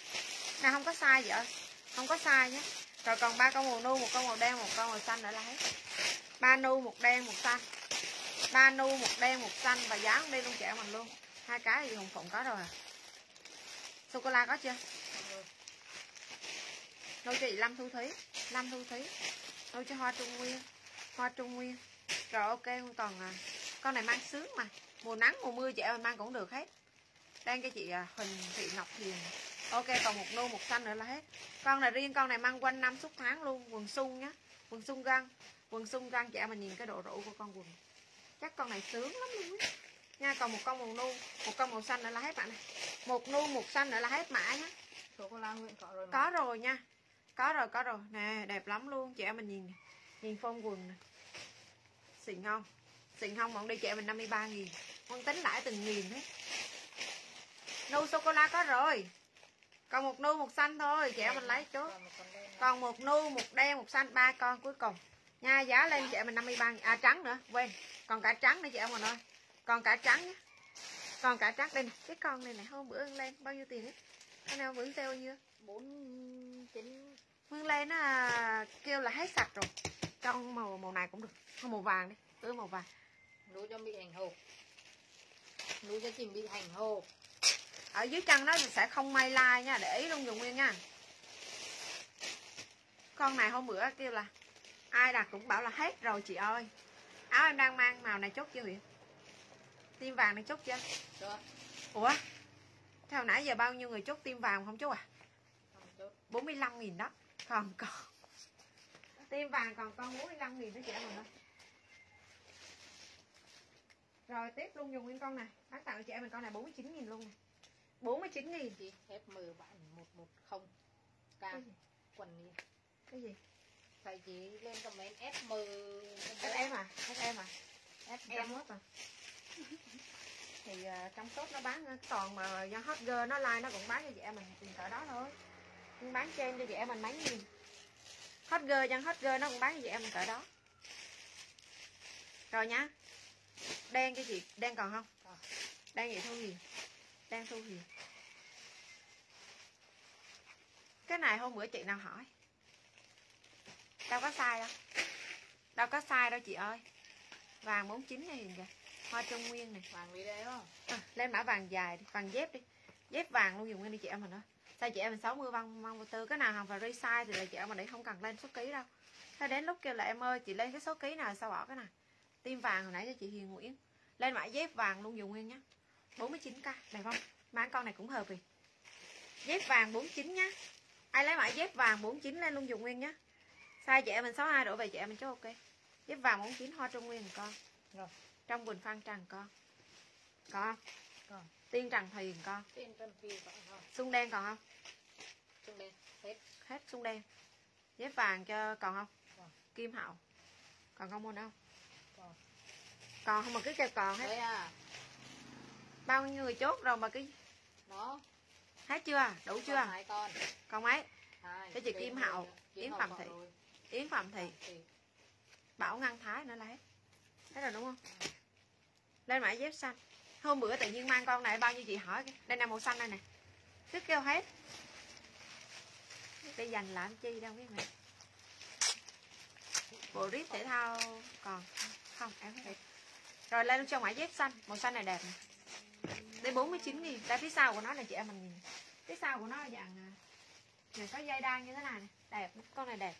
Nè, không có sai vậy không có sai nhé. Rồi còn ba con màu nu, một con màu đen, một con màu xanh nữa là hết. Ba nu, một đen, một xanh ba nu một đen một xanh và dán đi luôn trẻ mình luôn. Hai cái thì hùng phụng có rồi à. Sô cô la có chưa? Nô chị lâm thu thúy lâm thu thúy. Nô cho hoa trung nguyên hoa trung nguyên. Rồi ok không còn à. Con này mang sướng mà. Mùa nắng mùa mưa chị em mình mang cũng được hết. Đang cho chị à, huỳnh thị ngọc hiền. Ok còn một nô một xanh nữa là hết. Con này riêng con này mang quanh năm suốt tháng luôn quần sung nhá. Quần sung găng. Quần sung găng chị em mình nhìn cái độ rũ của con quần chắc con này sướng lắm luôn á. Nha còn một con màu nu một con màu xanh nữa là hết bạn này. Một nu một xanh nữa là hết mã nhá.
Có rồi
có rồi nha. Có rồi có rồi. Nè đẹp lắm luôn. Chị em mình nhìn nhìn form quần nè. Xịn không? Xịn không? Bọn đi chị em mình 53 nghìn. Con tính lãi từng nghìn hết. Nu sô cô la có rồi. Còn một nu một xanh thôi. Chị em mình lấy
nữa.
còn một nu một đen một xanh ba con cuối cùng nha giá lên chị em mình 53 nghìn. à trắng nữa quên. Còn cả trắng nữa chị em mình ơi. Còn cả trắng nhé còn cả trắng đây này cái con này này hôm bữa lên bao nhiêu tiền ấy? Cái nào bữa sale bao nhiêu?
Bốn chín.
Nguyên Lê nó kêu là hết sạch rồi. Trong màu màu này cũng được. Không màu vàng đi Cứ màu vàng.
Nuôi cho bị hành hồ nuôi cho chị bị hành hồ
Ở dưới chân nó sẽ không may lai nha. Để ý luôn dùng nguyên nha. Con này hôm bữa kêu là Ai đặt cũng bảo là hết rồi chị ơi. Áo em đang mang màu này chốt chưa Huyền? Tim vàng này chốt chưa?
Chưa.
ủa? Theo nãy giờ bao nhiêu người chốt tim vàng không chốt à?
Không chốt.
45 nghìn đó. Còn còn tim vàng còn con 45 nghìn đó chị em mình ơi rồi tiếp luôn dùng nguyên con này. Bán tặng cho chị em mình con này 49 nghìn luôn này. 49 nghìn.
Chị FM bạn 110
cái
K
gì?
quần đi.
cái gì
Phải chị lên comment FM
em à? Em à?
FM
em hết à thì uh, trong shop nó bán toàn mà do hot girl nó like nó cũng bán cho chị em mình tiền cỡ đó thôi. Nhưng bán trên cho chị em mình mấy nghìn hot girl dân hot girl nó cũng bán cho chị em mình cỡ đó. Rồi nhá đen cho chị đen còn không?
Còn.
đen vậy thu hiền đen thu hiền cái này hôm bữa chị nào hỏi đâu có sai đâu. Đâu có sai đâu chị ơi. Vàng 49 này hiền kìa. Hoa trung nguyên này.
Vàng đi đây không?
à, lên mã vàng dài đi vàng dép đi. Dép vàng luôn dùng nguyên đi chị em mình ơi. Size chị em mình 60 văn văn vô tư? Cái nào hàng và resize thì là chị em mình để không cần lên số ký đâu. Thế đến lúc kêu là em ơi chị lên cái số ký nào sao bỏ cái này tim vàng hồi nãy cho chị Hiền Nguyễn. Lên mã dép vàng luôn dùng nguyên nhá. 49k đẹp không? Bán con này cũng hợp vì dép vàng 49 nhá. Ai lấy mã dép vàng 49 lên luôn dùng nguyên nhá size chị em mình 62 đổ về chị em mình chốt ok dép vàng 49 hoa trung nguyên con
Rồi.
trong quỳnh phan trần con còn không
Còn.
tiên trần thuyền con
Trên Trần Phi còn không?
xung đen còn không
Trung đen. Hết.
hết xung đen dép vàng cho còn không
Còn.
kim hậu còn không mua đâu
Còn.
còn không mà cứ kêu còn hết
Đấy à.
bao nhiêu người chốt rồi mà cứ
Đó.
hết chưa đủ chưa
Còn Hai con.
còn mấy. Cái chị Kim Hậu, Yến Phạm Thị.
Rồi
yến phạm thị
Thì
bảo ngăn thái nữa lấy Thấy rồi đúng không? Lên mãi dép xanh. Hôm bữa tự nhiên mang con này, bao nhiêu chị hỏi đây nè, màu xanh đây nè. Cứ kêu hết. Đi dành làm chi đâu biết mẹ bộ rip thể thao còn không, em hết rồi lên cho mãi dép xanh, màu xanh này đẹp nè. Đây 49 nghìn đây phía sau của nó là chị em mình nhìn. Phía sau của nó là dạng à, này có dây đan như thế này nè. Đẹp, con này đẹp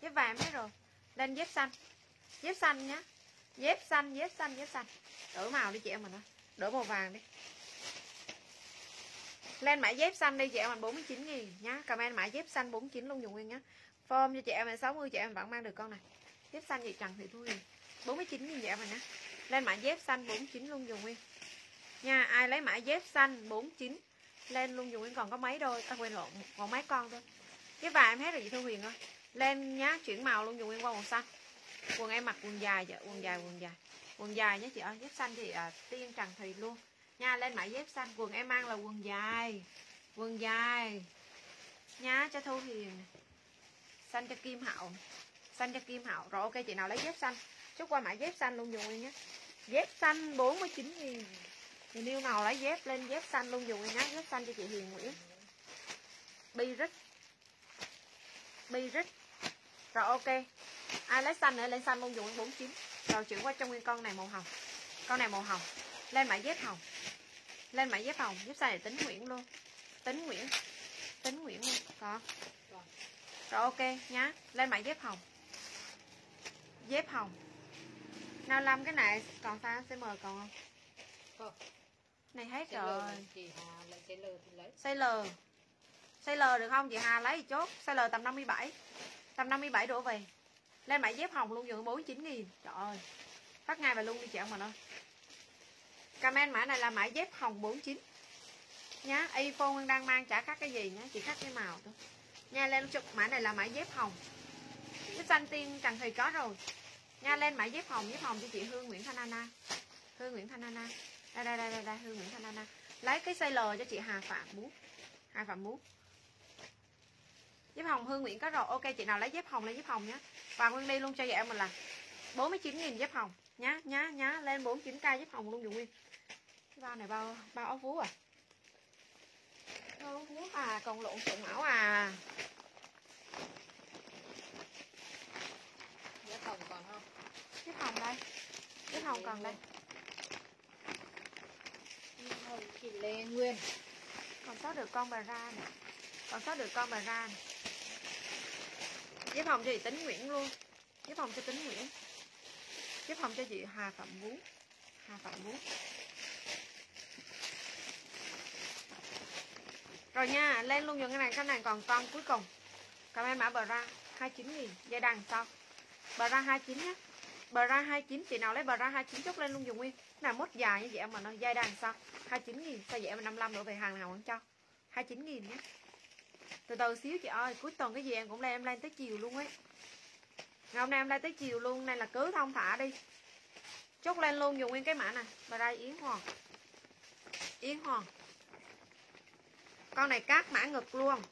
dép vàng hết rồi. Lên dép xanh. Dép xanh nhá. Dép xanh dép xanh dép xanh. Đổi màu đi chị em mình ơi. Đổi màu vàng đi. Lên mã dép xanh đi chị em mình 49 nghìn nhá. Comment mã dép xanh 49 luôn dùng nguyên nhá. Form cho chị em mình 60 chị em vẫn mang được con này. Dép xanh chị Trần Thị Thu Huyền 49 nghìn chị em mình nhá. Lên mã dép xanh 49 luôn dùng nguyên. Nha, ai lấy mã dép xanh 49 lên luôn dùng nguyên. Còn có mấy đôi ta quên lộn còn mấy con thôi. Cái vài em hết rồi chị Thu Huyền ơi lên nhá chuyển màu luôn dùng nguyên qua màu xanh. Quần em mặc quần dài vậy quần dài quần dài. Quần dài nhé chị ơi dép xanh thì à, tiên trần thùy luôn. Nha lên mã dép xanh quần em mang là quần dài quần dài. Nhá cho thu hiền xanh cho kim hậu. Xanh cho kim hậu. Rồi ok chị nào lấy dép xanh. Chút qua mã dép xanh luôn dùng nguyên nhé dép xanh 49 nghìn. Thì yêu nào lấy dép lên dép xanh luôn dùng nguyên nhá. Dép xanh cho chị hiền nguyễn. Bi rít. Bi rít rồi ok. Ai lấy xanh nữa lên xanh luôn dùng 49 rồi chuyển qua trong nguyên con này màu hồng. Con này màu hồng. Lên mã dép hồng. Lên mã dép hồng. Dép xanh này tính nguyễn luôn. Tính nguyễn. Tính nguyễn luôn.
Còn.
rồi ok nhá. Lên mã dép hồng. Dép hồng. Nào làm cái này còn sao? Sẽ mời còn không? Này hết rồi.
Chị Hà L thì lấy.
size L size L được không? Chị Hà lấy thì chốt? Size L tầm 57 tầm 57 đổ về. Lên mã dép hồng luôn dùng 49 nghìn. Trời ơi phát ngay và luôn đi chị mà mình comment mã này là mã dép hồng 49 nhá iPhone đang mang chả khác cái gì nhá chỉ khác cái màu thôi. Nha lên chụp mã này là mã dép hồng. Cái xanh tiên trần thì có rồi. Nha lên mã dép hồng dép hồng cho chị Hương Nguyễn Thanh Anna. Hương Nguyễn Thanh Anna. Đây đây đây đây, đây Hương Nguyễn Thanh Anna. Lấy cái size L cho chị Hà Phạm bút, Hà Phạm bút dép hồng Hương Nguyễn có rồi. Ok chị nào lấy dép hồng lên dép hồng nhé và nguyên đi luôn cho em mình là 49.000 dép hồng nhá nhá nhá lên 49k dép hồng luôn dùng nguyên. Cái bao này bao bao áo vú à? Bao áo vú à còn lộn xộn ảo à.
Giá hồng còn không?
dép hồng đây. Dép hồng còn đây.
Chị Lê Nguyên.
còn sót được con bà ra nè. Còn sót được con bà ra nè cái phòng cho chị tính nguyễn luôn. Cái phòng cho tính nguyễn. Cái phòng cho chị Hà Phạm Vũ Hà Phạm Vũ rồi nha, lên luôn những cái này cái này còn con cuối cùng. Comment mã bờ ra 29 nghìn. Dây đằng sau. Bờ ra 29 nhé. Bờ ra 29 chị nào lấy bờ ra 29 chốt lên luôn dùng nguyên. Là mốt dài như vậy mà nó dây đằng sau. 29 nghìn, sao vậy mà 55 đổ về hàng nào vẫn cho? 29 nghìn nhé từ từ xíu chị ơi cuối tuần cái gì em cũng lên em lên tới chiều luôn ấy. Ngày hôm nay em lên tới chiều luôn nên là cứ thông thả đi. Chốt lên luôn dùng nguyên cái mã này và đây yến hoàng. Yến hoàng. Con này cát mã ngực luôn.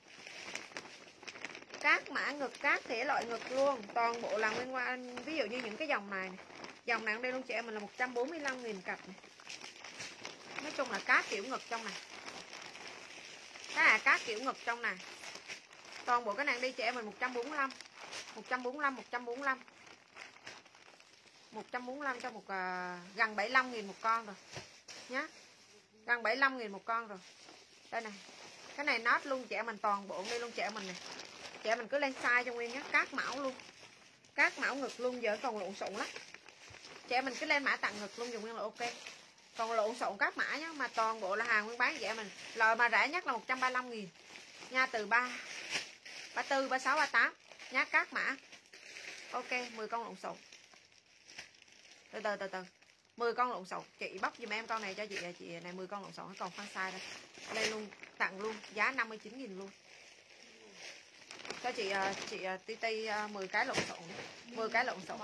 Cát mã ngực cát thể loại ngực luôn. Toàn bộ là nguyên qua ví dụ như những cái dòng này, này. dòng này đây luôn chị em mình là 145 nghìn cặp này nói chung là cát kiểu ngực trong này cái là cá kiểu ngực trong này toàn bộ cái này đi chị em mình 145 145 145 145 cho một uh, gần 75 nghìn một con rồi. Nhá. Gần 75 nghìn một con rồi. Đây này cái này nát luôn chị em mình toàn bộ đi luôn chị em mình này chị em mình cứ lên size cho nguyên nhé cát mão luôn. Cát mão ngực luôn giờ còn lộn xộn lắm. Chị em mình cứ lên mã tặng ngực luôn dùng nguyên là ok còn lộn xộn các mã nhá, mà toàn bộ là hàng nguyên bán chị mình. Lời mà rẻ nhất là 135 nghìn. Nha từ 3 34 36 38 nhá các mã. Ok 10 con lộn xộn. Từ từ từ từ. 10 con lộn xộn. Chị bóc giùm em con này cho chị chị này 10 con lộn xộn, còn khoan sai đây lên luôn, tặng luôn, giá 59 nghìn luôn. Cho chị ờ, chị ờ, ti ti ờ, 10 cái lộn xộn 10 cái lộn xộn.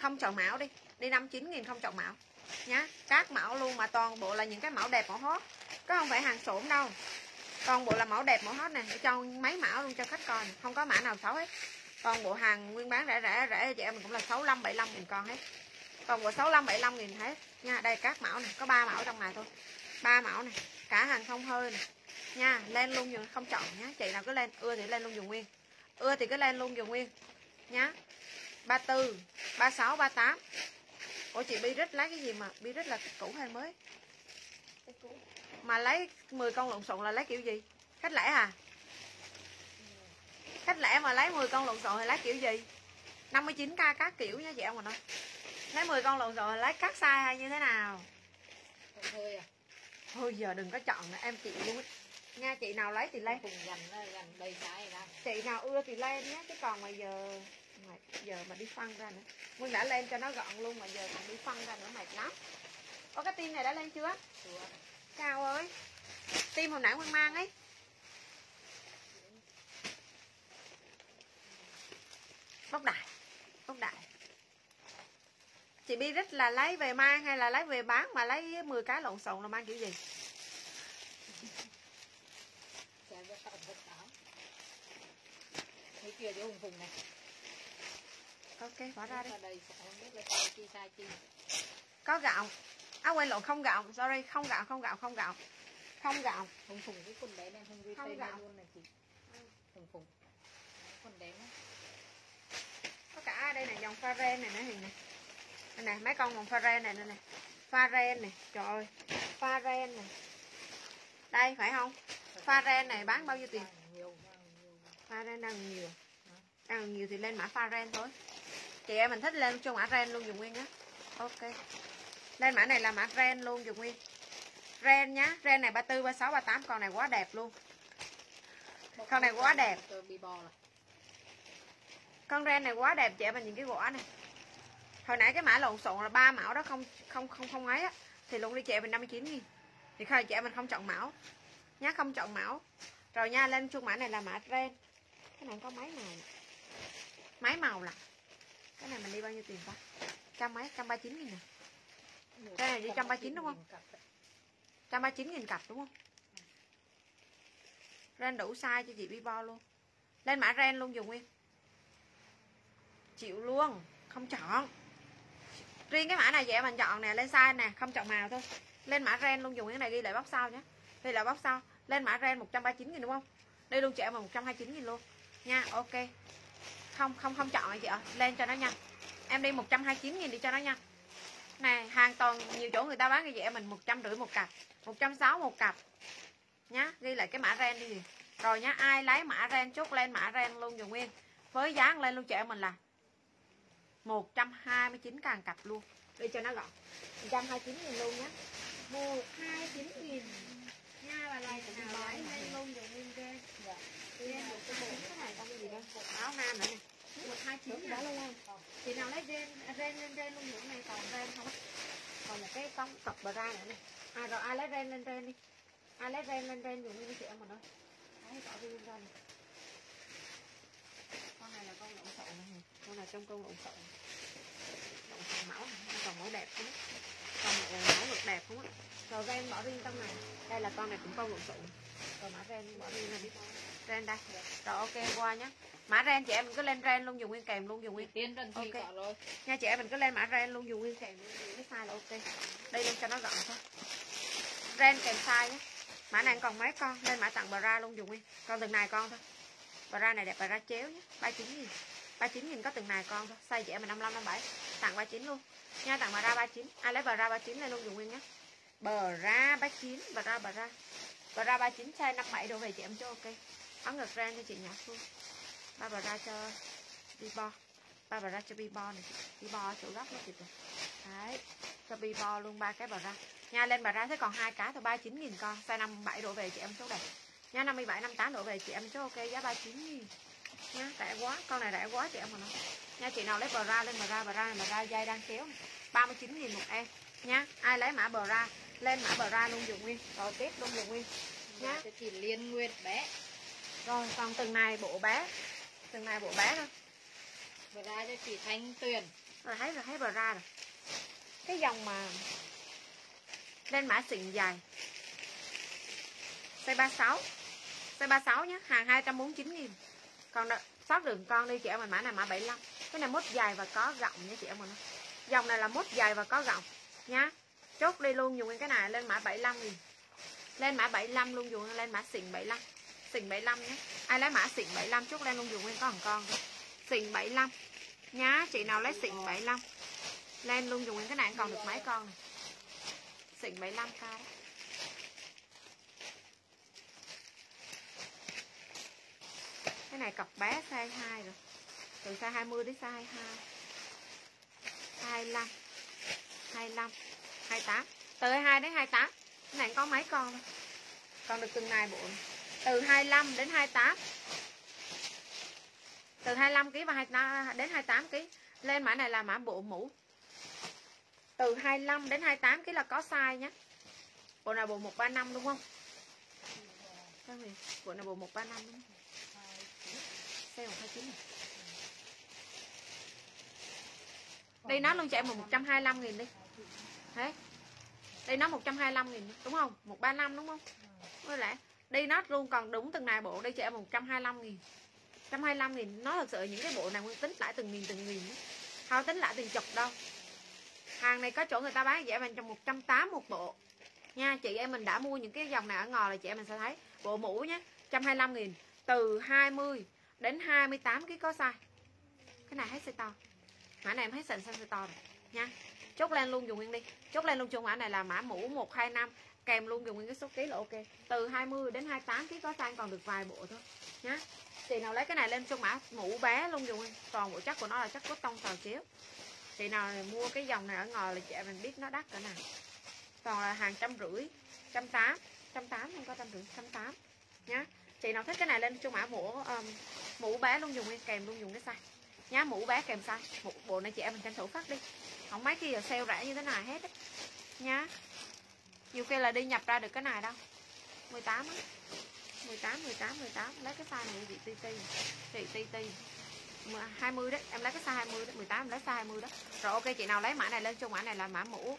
Không chọn mão đi. Đi 59 nghìn không chọn mão nhá. Các mẫu luôn mà toàn bộ là những cái mẫu đẹp mẫu hot. Có không phải hàng xổm đâu. Toàn bộ là mẫu đẹp mẫu hot này để cho mấy mẫu luôn cho khách coi. Không có mã nào xấu hết. Toàn bộ hàng nguyên bán rẻ rẻ rẻ. Chị em mình cũng là 65 75 nghìn con hết. Toàn bộ 65 75 nghìn hết. Nha, đây các mẫu này có ba mẫu trong này thôi. Ba mẫu này cả hàng không hơi này nha, lên luôn dùng không chọn nhá. Chị nào cứ lên, ưa thì lên luôn dùng nguyên. Ưa thì cứ lên luôn dùng nguyên. Nhá. 34 36 38 Ủa chị bi rít lấy cái gì mà? Bi rít là cũ hay mới? Mà lấy 10 con lộn xộn là lấy kiểu gì? Khách lẻ à? Khách lẻ mà lấy 10 con lộn xộn thì lấy kiểu gì? 59k các kiểu nha chị em mình ơi. Lấy 10 con lộn xộn lấy cắt size hay như thế nào?
Hơi à.
Thôi giờ đừng có chọn nữa em chị luôn. Ấy. nha chị nào lấy thì lên
cùng gần gần đây trái ra
chị nào ưa thì lên nhé chứ còn mà giờ mà giờ mà đi phân ra nữa. Nguyên đã lên cho nó gọn luôn mà giờ còn đi phân ra nữa mệt lắm. Có cái tim này đã lên chưa?
Chưa.
cao ơi. Tim hồi nãy nguyên mang ấy. Bóc đại bóc đại. Chị bi rít là lấy về mang hay là lấy về bán mà lấy 10 cái lộn xộn là mang kiểu gì?
Tạo vật táo Thấy kia hùng phùng này
ok bỏ ra đi.
không
có gạo. À quên lộn không gạo. Sorry không gạo không gạo không gạo. Không gạo.
Hùng phùng cái quần đấy này Hùng ghi
Không
tên
gạo.
luôn này chị. Hùng phùng. Quần đấy
có cả đây này dòng pha ren này nữa hình này đây này mấy con dòng pha ren này nữa này pha ren này trời ơi. Pha ren này. Đây phải không? Pha ren này bán bao nhiêu tiền? Pha ren đang nhiều. Đang nhiều thì lên mã pha ren thôi chị em mình thích lên cho mã ren luôn dùng nguyên á. Ok. Lên mã này là mã ren luôn dùng nguyên. Ren nhá. Ren này 34 36 38 con này quá đẹp luôn. Con này quá đẹp. Con ren này quá đẹp chị em mình nhìn cái quả này. Hồi nãy cái mã lộn xộn là ba mão đó không không không không ấy á. Thì luôn đi chị em mình 59 nghìn. Thì khai chị em mình không chọn mão nhá không chọn mão rồi nha lên chuông mã này là mã ren. Cái này có máy màu. Máy màu là cái này mình đi bao nhiêu tiền ta? Trăm mấy? Trăm ba chín nghìn nè Cái này đi 139 đúng không? trăm ba chín nghìn cặp đúng không? Ren đủ size cho chị Bibo luôn. Lên mã ren luôn dùng nguyên. Chịu luôn. Không chọn. Riêng cái mã này vậy mình chọn nè lên size nè không chọn màu thôi. Lên mã ren luôn dùng cái này ghi lại bóc sau nhé. Ghi lại bóc sau. Lên mã ren 139 nghìn đúng không? Đây luôn chị em mà 129 nghìn luôn. Nha ok không không không chọn chị ạ. Lên cho nó nhanh em đi 129 nghìn đi cho nó nhanh này hàng toàn nhiều chỗ người ta bán như vậy mình 150 một cặp 160 một cặp. Nhá ghi lại cái mã ren đi. Gì rồi nhá ai lấy mã ren chốt lên mã ren luôn dùng nguyên. Với giá lên luôn chị em mình là 129 càng cặp luôn. Đi cho nó gọn. 129 nghìn luôn nhé
một hai chín nghìn. Nha và lại nào lấy lên luôn rồi nguyên dạ.
Em một cái bộ. Cái này con cái gì đây áo nam nữa nè
một hai chín
đó lên lên
chị nào lấy ren ren lên ren luôn những này còn ren không
còn một cái con cọc bờ ra nữa nè à rồi ai lấy ren lên ren đi. Ai lấy ren lên ren dùng như chị em mình ơi đấy bỏ riêng ra này con này là con lộn xộn này. Con này trong con lộn xộn. Lộn xộn mẫu này nó còn mẫu đẹp không còn mẫu ngực đẹp không á. Rồi ren bỏ riêng trong này. Đây là con này cũng con lộn xộn. Rồi mã ren bỏ riêng này đi ren đây. Rồi ok qua nhé mã ren chị em mình cứ lên ren luôn dùng nguyên kèm luôn dùng nguyên
tiên trần
Ok.
thì có rồi.
Nha chị em mình cứ lên mã ren luôn dùng nguyên kèm luôn cái size là ok. Đây lên cho nó gọn thôi. Ren kèm size nhé mã này còn mấy con lên mã tặng bra luôn dùng nguyên con từng này con thôi. Bra này đẹp bra chéo nhé 39 nghìn. 39 nghìn có từng này con thôi. Size chị em mình 55 57 tặng 39 luôn. Nha tặng bra 39 ai lấy bra 39 lên luôn dùng nguyên nhé bra 39 bra bra bra 39 size 57 đổ về chị em cho ok áo ngực ren cho chị nhỏ phương ba bra cho bi bo ba bà ra cho bi bo này. Bi bo chỗ góc nó kịp rồi đấy, cho bi bo luôn ba cái bà ra. Nha, lên bà ra thấy còn hai cái thôi, ba chín nghìn con. Size năm bảy đổ về chị em số đẹp. Nha 57 58 đổ về chị em số ok, giá 39 nghìn. Nha, rẻ quá, con này rẻ quá chị em mà nó nha, chị nào lấy bờ ra, lên bờ ra bờ ra này bờ ra, dây đang kéo 39 000 một em. Nha, ai lấy mã bờ ra, lên mã bờ ra luôn dùng nguyên. Rồi tiếp luôn dùng nguyên.
Nha. Chị liên nguyên bé
rồi còn từng này bộ bé. Từng này bộ bé thôi.
Và ra cho chị thanh tuyền.
Rồi thấy rồi thấy bờ ra rồi. Cái dòng mà lên mã xịn dài. Size 36 size 36 nhé hàng 249 nghìn. Còn đợi, sót đường con đi chị em mình mã này mã 75 cái này mốt dài và có gọng nha chị em mình dòng này là mốt dài và có gọng nhá. Chốt đi luôn dùng cái này lên mã 75 nghìn. Lên mã 75 luôn dùng lên mã xịn 75 xịn 75 nhé. Ai lấy mã xịn 75 chốt Lan luôn dùng nguyên có hàng con. Thôi xịn 75 nhá, chị nào lấy xịn 75 Lan luôn dùng nguyên cái này còn được mấy con? Này. xịn 75 k đó cái này cọc bé size 2 rồi. Từ size 20 đến size 22 25 25 28 từ 22 đến 28 cái này có mấy con? Thôi còn được từng này bộ. này từ 25 đến 28 từ 25 kg và 28 đến 28 kg lên mã này là mã bộ mũ. Từ 25 đến 28 kg là có size nhé. Bộ này bộ 135 đúng không? Bộ này bộ 135 đúng không? Xe 129 này. Đây nó luôn chạy một 125 nghìn đi. Thế Đây nó 125 nghìn, đúng không? 135 đúng không? Với lại đây nó luôn, còn đúng từng này bộ, Đây chạy 125 nghìn. 125 nghìn, Nó thật sự những cái bộ này nguyên tính lại từng nghìn từng nghìn. Thôi Không tính lại tiền chục đâu. Hàng này có chỗ người ta bán dễ bằng trong 180 một bộ. Nha, chị em mình đã mua những cái dòng này ở ngò là chị em mình sẽ thấy. Bộ mũ nhé 125 nghìn, Từ 20 đến 28 kg có size. Cái này hết size to. Mã này em hết sẵn size to rồi. Nha, Chốt lên luôn dùng nguyên đi. Chốt lên luôn chung mã này là mã mũ 125 Kèm luôn dùng nguyên cái số ký là ok. Từ 20 đến 28 kg có size còn được vài bộ thôi nhá. Chị nào lấy cái này lên cho mã mũ bé luôn dùng nguyên. Toàn bộ chất của nó là chất cốt tông xào chiếu Chị nào mua cái dòng này ở ngò là chị em mình biết nó đắt cỡ nào Toàn là hàng trăm rưỡi Trăm tám Trăm tám không có trăm rưỡi Trăm tám nhá. Chị nào thích cái này lên cho mã mũ um, Mũ bé luôn dùng nguyên kèm luôn dùng cái size. Nhá mũ bé kèm size. Bộ này chị em mình tranh thủ phát đi. Không mấy khi giờ sale rẻ như thế này hết á nhá nhiều khi là đi nhập ra được cái này đâu. 18 á. 18 18 18 lấy cái size này chị ti ti. Chị ti ti. 20 đấy. Em lấy cái size 20 đấy. 18 em lấy size 20 đó. Rồi ok, chị nào lấy mã này lên cho mã này là mã mũ.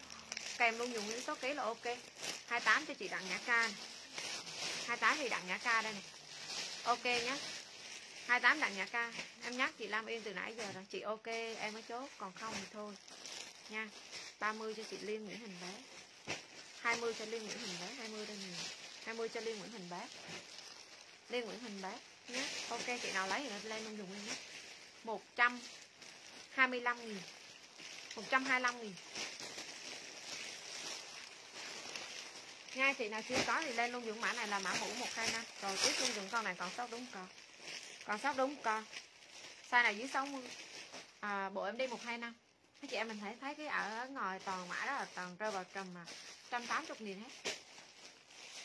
Kèm luôn dùng những số ký là ok. 28 cho chị đặng nhã ca này. 28 thì đặng nhã ca đây này. Ok nhé 28 đặng nhã ca. Em nhắc chị Lam Yên từ nãy giờ rồi. Chị ok, em mới chốt. Còn không thì thôi. Nha. 30 cho chị Liên Nguyễn Hình bé 20 cho Liên Nguyễn Hình Bác 20 đây nè. 20 cho Liên Nguyễn Hình Bác. Liên Nguyễn Hình Bác nhé. Ok chị nào lấy thì lên em dùng em nhé. 125 nghìn. 125 nghìn. Ngay chị nào chưa có thì lên luôn dùng mã này là mã mũ 125 rồi tiếp luôn dùng con này còn sót đúng con. Còn sót đúng con. Size này dưới 60 à, bộ em đi một hai năm mấy chị em mình thấy thấy cái ở ngoài toàn mã đó là toàn rơi vào trầm mà, trăm tám chục nghìn hết.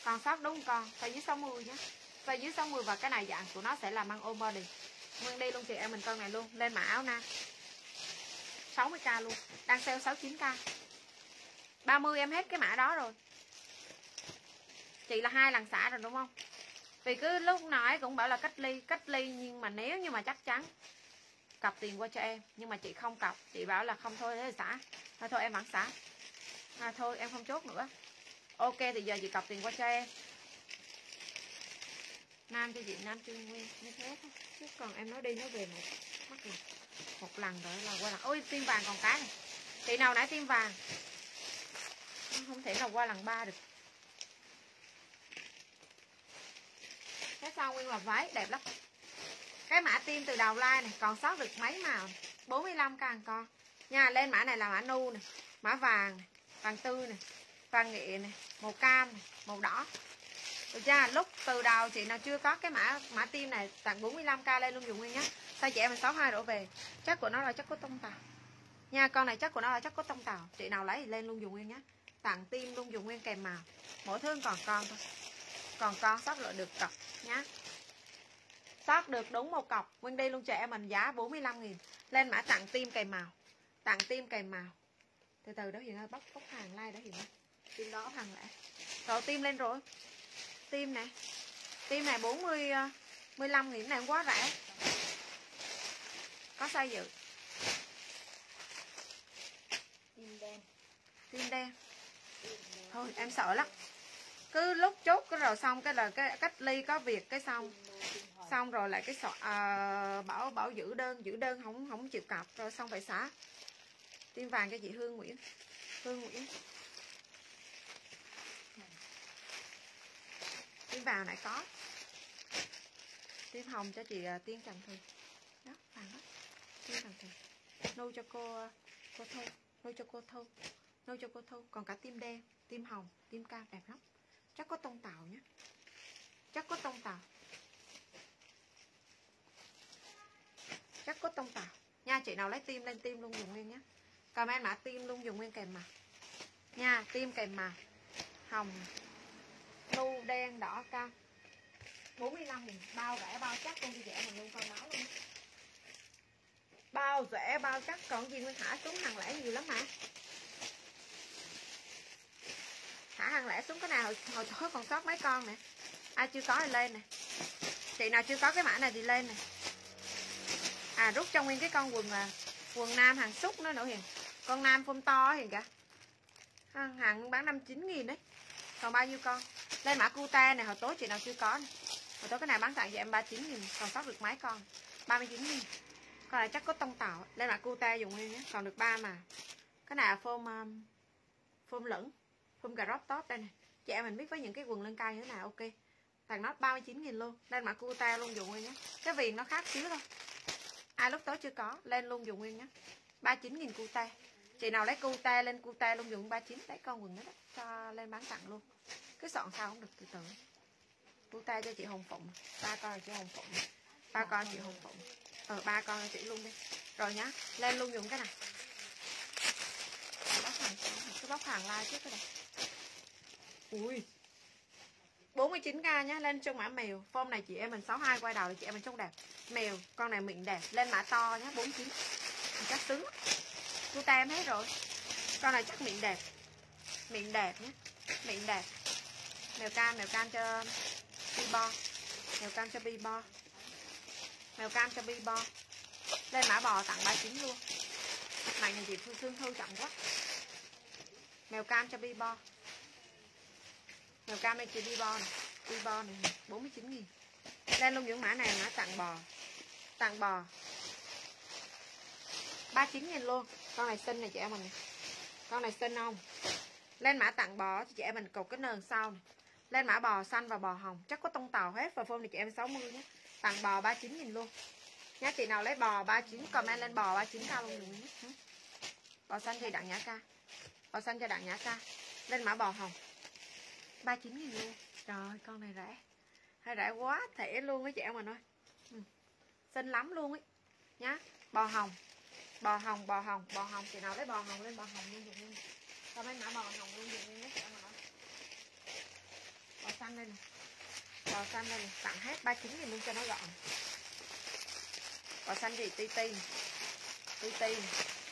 Còn sót đúng không con? Phải dưới 60 nhé phải dưới 60 và cái này dạng của nó sẽ là mang ôm body nguyên đi luôn chị em mình con này luôn. Lên mã áo na 60k luôn. Đang sale 69k 30 em hết cái mã đó rồi. Chị là hai lần xả rồi đúng không? Vì cứ lúc nào ấy cũng bảo là cách ly cách ly nhưng mà nếu như mà chắc chắn cọc tiền qua cho em. Nhưng mà chị không cọc chị bảo là không thôi thế xả. Thôi, thôi em vẫn xả. À, thôi em không chốt nữa. Ok thì giờ chị cọc tiền qua cho em. Nam cho chị nam chuyên nguyên. Như thế thôi. Chứ còn em nói đi nói về một mất rồi một lần rồi là qua lần ôi tim vàng còn cái này. Chị nào nãy tim vàng? Không thể nào qua lần ba được. Cái sau nguyên là váy đẹp lắm cái mã tim từ đầu like này còn sót được mấy màu? 45 càng con. Nha lên mã này là mã nu này mã vàng này, vàng tư này vàng nghệ này màu cam này màu đỏ. Được chưa? Lúc từ đầu chị nào chưa có cái mã mã tim này tặng 45k lên luôn dùng nguyên nhé sao chị em mình 62 đổ về? Chắc của nó là chắc có tông tàu. Nha con này chắc của nó là chắc có tông tàu. Chị nào lấy thì lên luôn dùng nguyên nhé tặng tim luôn dùng nguyên kèm màu. Mỗi thương còn con thôi. Còn con sắp lại được cọc nhá sót được đúng một cọc. Nguyên đi luôn cho em mình giá 45 nghìn. Lên mã tặng tim kèm màu. Tặng tim kèm màu. Từ từ đó hiện ơi bóc bóc hàng like đó hiện ơi. Tim đó hàng lẻ rồi tim lên rồi. Tim này. Tim này 40 15 nghìn. Này quá rẻ. Có size dự
tim đen.
Tim đen.
Tim đen
thôi em sợ lắm. Cứ lúc chốt cái rồi xong cái là cái cách ly có việc cái xong
tim mơ tim hỏi
xong rồi lại cái sọ à, bảo bảo giữ đơn giữ đơn không không chịu cọc rồi xong phải xả tim vàng cho chị Hương Nguyễn. Hương Nguyễn. Tim vàng lại có. Tim hồng cho chị uh, Tiên Trần Thùy. Đó vàng đó. Tiên Trần Thùy. Nâu cho cô à, cô Thu. Nâu cho cô Thu. Nâu cho cô Thu. Còn cả tim đen tim hồng tim cam đẹp lắm. Chắc có tông tàu nhé. Chắc có tông tàu chắc có tông tàu nha chị nào lấy tim lên tim luôn dùng nguyên nhé comment mã tim luôn dùng nguyên kèm mà nha tim kèm mà hồng nu đen đỏ cam. 45 nghìn. Bao rẻ bao chắc con đi rẻ mình luôn con máu luôn. Bao rẻ bao chắc còn gì nguyên thả xuống hàng lẻ nhiều lắm mà thả hàng lẻ xuống cái nào? Hồi, hồi tối còn sót mấy con nè. Ai chưa có thì lên nè. Chị nào chưa có cái mã này thì lên nè à rút trong nguyên cái con quần à quần nam hàng xúc nữa nữa hiền. Con nam phôm to hiền cả hàng, hàng bán 59 nghìn đấy. Còn bao nhiêu con? Lên mã cute này hồi tối chị nào chưa có này. hồi tối cái này bán tặng cho em 39 nghìn còn sót được mấy con? 39 nghìn. Con này chắc có tông tạo lên mã cute dùng nguyên nhé còn được ba mà. Cái này là phôm um, phôm lửng phôm cà rốt top đây này chị em mình biết với những cái quần lên cao như thế nào ok. Thằng nó 39 nghìn luôn. Lên mã cute luôn dùng nguyên nhé. Cái viền nó khác xíu thôi ai lúc tối chưa có. Lên luôn dùng nguyên nhé 39 nghìn cute chị nào lấy cute lên cute luôn dùng 39 lấy con quần đó, đó cho lên bán tặng luôn. Cứ soạn sao cũng được từ từ. Cute cho chị Hồng Phụng ba con chị Hồng Phụng. Ba con chị Hồng Phụng. Ờ ba con chị luôn đi. Rồi nhá lên luôn dùng cái này bóc hàng cái bóc hàng like trước cái này ui. 49k nhá lên trong mã mèo. Form này chị em mình 62 quay đầu thì chị em mình trông đẹp mèo con này miệng đẹp lên mã to nhá 49 chắc cứng, cô ta em thấy rồi. Con này chắc miệng đẹp. Miệng đẹp nhé miệng đẹp. Mèo cam mèo cam cho bi bo mèo cam cho bi bo mèo cam cho bi bo lên mã bò tặng 39 luôn. Mày nhà chị Phương xương Thư chậm quá. Mèo cam cho bi bo mèo cam đây chị bi bo này bi bo này 49 nghìn. Lên luôn những mã này mã tặng bò tặng bò. 39 nghìn luôn. Con này xinh này chị em mình. Này. con này xinh không? Lên mã tặng bò thì chị em mình cột cái nền sau. Này lên mã bò xanh và bò hồng. Chắc có tông tàu hết. Và phone thì chị em 60 nhé. Tặng bò 39 nghìn luôn. Nhá, chị nào lấy bò 39 comment lên bò 39 cao luôn nhé. Bò xanh thì đặng nhã ca. Bò xanh cho đặng nhã ca. Lên mã bò hồng. 39 nghìn luôn. Trời con này rẻ. Hay rẻ quá thể luôn với chị em mình ơi xinh lắm luôn ấy. Nhá bò hồng. Bò hồng bò hồng bò hồng. Chị nào lấy bò hồng lên bò hồng luôn dùng luôn comment mã bò hồng luôn dùng luôn đấy. chị em mà bò xanh đây này, bò xanh đây này, tặng hết 39 nghìn luôn cho nó gọn. Bò xanh gì? Ti ti. Ti ti.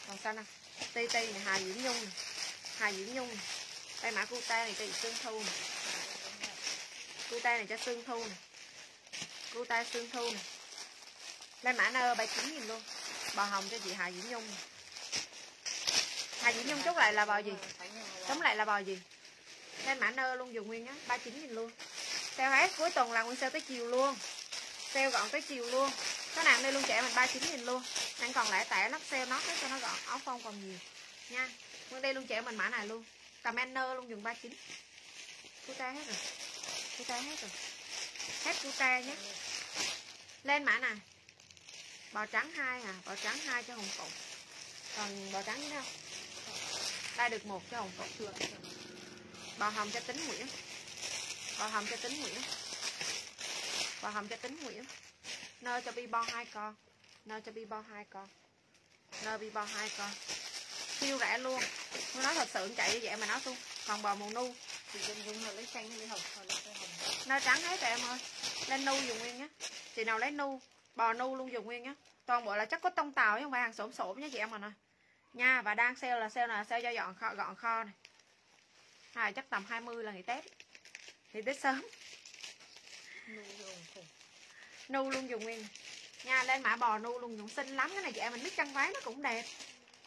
Bò xanh à? Ti ti này hà diễm nhung hà diễm nhung đây mã cute này chị xương thu này cute này cho xương thu này cute xương thu này lên mã nơ 39 nghìn luôn. Bò hồng cho chị Hà Diễm Nhung. Hà Diễm Nhung chốt lại là bò gì? Chống lại là bò gì? Lên mã nơ luôn dùng nguyên á 39 nghìn luôn. Sale hết, cuối tuần là nguyên sale tới chiều luôn. Sale gọn tới chiều luôn. Có nào đây luôn trẻ mình 39 nghìn luôn. Đang còn lại tẻ lắp sale nó cho nó gọn, áo phông còn nhiều. Nha, nguyên đây luôn trẻ mình, mã này luôn. Comment nơ luôn, dùng 39 Cuta hết rồi. Cuta hết rồi. Hết cuta nhé. Lên mã này bò trắng hai à bò trắng hai cho hồng phụng còn bò trắng không đây được một cho hồng phụng bò hồng cho tính nguyễn. Bò hồng cho tính nguyễn. Bò hồng cho tính nguyễn. Nơ cho bi bo hai con. Nơ cho bi bo hai con. Nơ bi bo hai con. Siêu rẻ luôn. Tôi nói thật sự chạy như vậy mà nói luôn còn bò màu nu.
Thì dùng dùng lấy xanh lấy hồng
nơ trắng hết rồi em ơi. Lên nu dùng nguyên nhé chị nào lấy nu bò nu luôn dùng nguyên nhé toàn bộ là chắc có tông tàu chứ không phải hàng xổm xổm nhé chị em mà nè nha và đang sale là sale là sale cho dọn kho gọn kho này. Hai chắc tầm 20 là nghỉ tết. Nghỉ tết sớm. Nu luôn dùng nguyên. Nha lên mã bò nu luôn dùng xinh lắm cái này chị em mình. Biết chân váy nó cũng đẹp.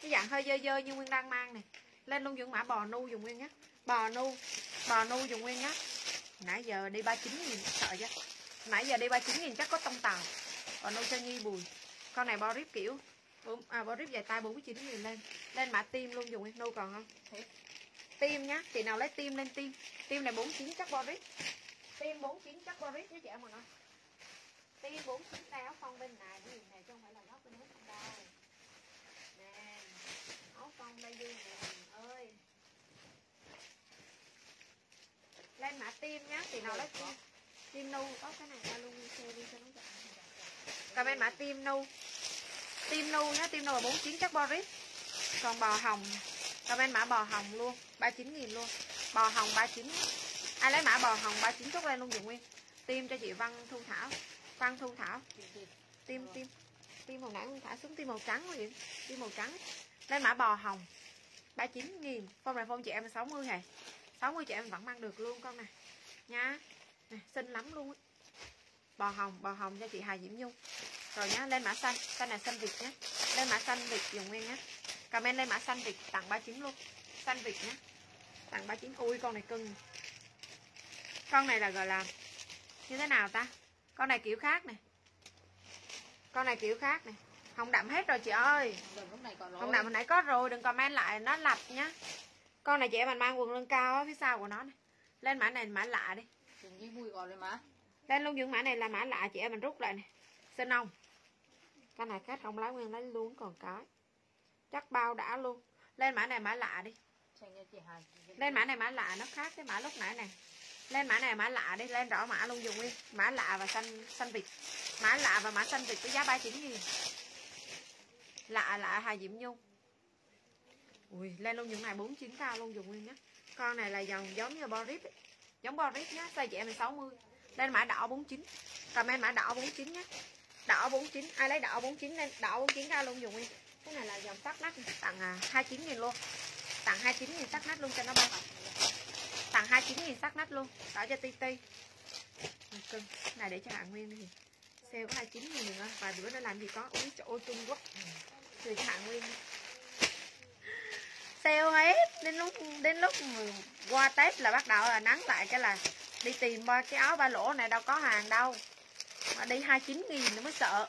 Cái dạng hơi dơ dơ như nguyên đang mang này. Lên luôn dùng mã bò nu dùng nguyên nhá bò nu bò nu dùng nguyên nhá nãy giờ đi 39 nghìn sợ chứ nãy giờ đi 39 nghìn chắc có tông tàu bò nu cho nhi bùi. Con này bo rip kiểu. Bốn- à, bo rip dài tay 49 nghìn lên. Lên mã tim luôn dùng nguyên nu còn không?
Hết.
tim nhá. Chị nào lấy tim lên tim. Tim này 49 chắc bo rip. Tim 49 chắc bo rip nhé chị em mà nói tim 49 đây áo phông bên này cái gì này chứ không phải là góc bên hết không đâu. Nè áo phông đây dương nè ơi. Lên mã tim nhá. Chị nào lấy tim. tim nu có cái này ra luôn đi xe đi cho nó gọn comment mã tim nu tim nu nhá tim nu là 49 chắc boris. Còn bò hồng comment mã bò hồng luôn 39 000 luôn. Bò hồng 39 ai lấy mã bò hồng 39 chốt lên luôn dùng nguyên tim cho chị Văn Thu Thảo. Văn Thu Thảo. Tim tim. Tim hồi nãy Văn Thảo xuống tim màu trắng quá vậy. Tim màu trắng. Lên mã bò hồng. 39 nghìn. Phong này phong chị em 60 này 60 chị em vẫn mang được luôn con này nha. Này, xinh lắm luôn ấy bò hồng bò hồng cho chị Hà Diễm Nhung rồi nhá lên mã xanh xanh này xanh vịt nhé lên mã xanh vịt dùng nguyên nhé comment lên mã xanh vịt tặng 39 luôn. Xanh vịt nhé tặng 39 ui con này cưng. Con này là gọi là như thế nào ta? Con này kiểu khác này con này kiểu khác này không đậm hết rồi chị ơi.
Rồi
không đậm hồi nãy có rồi đừng comment lại nó lạch nhá. Con này chị em mình mang quần lưng cao phía sau của nó này lên mã này mã lạ đi.
Đừng như vui gọi lên má
lên luôn những mã này là mã lạ chị em, mình rút lại này xin ông. Cái này khách không lấy nguyên lấy luôn còn cái. Chắc bao đã luôn. Lên mã này mã lạ đi. Lên mã này mã lạ, nó khác cái mã lúc nãy này lên mã này mã lạ đi, lên rõ mã luôn dùng nguyên. Mã lạ và xanh xanh vịt mã lạ và mã xanh vịt với giá 39 nghìn. Lạ lạ, Hà Diễm Nhung. Ui, lên luôn những này 49 cao luôn dùng nguyên nhá. Con này là dòng giống như Boris ấy. giống Boris nhá size chị em là 60 lên mã đỏ 49 comment mã đỏ 49 nhé. Đỏ 49 ai lấy đỏ 49 lên. Đỏ 49 ra luôn dùng đi. Cái này là dòng sắc nách tặng à, 29 000 luôn. Tặng 29 000 sắc nách luôn cho nó bay tặng 29 000 sắc nách luôn. Đỏ cho ti ti. Cưng này để cho hàng nguyên đi. Sale có 29 000 nữa vài bữa nó làm gì có. Uống chỗ ơi Trung Quốc. Từ cho hàng nguyên đi. Sale hết. Đến lúc đến lúc qua Tết là bắt đầu là nắng lại cái là đi tìm ba cái áo ba lỗ này đâu có hàng đâu. Mà đi 29 nghìn nó mới sợ.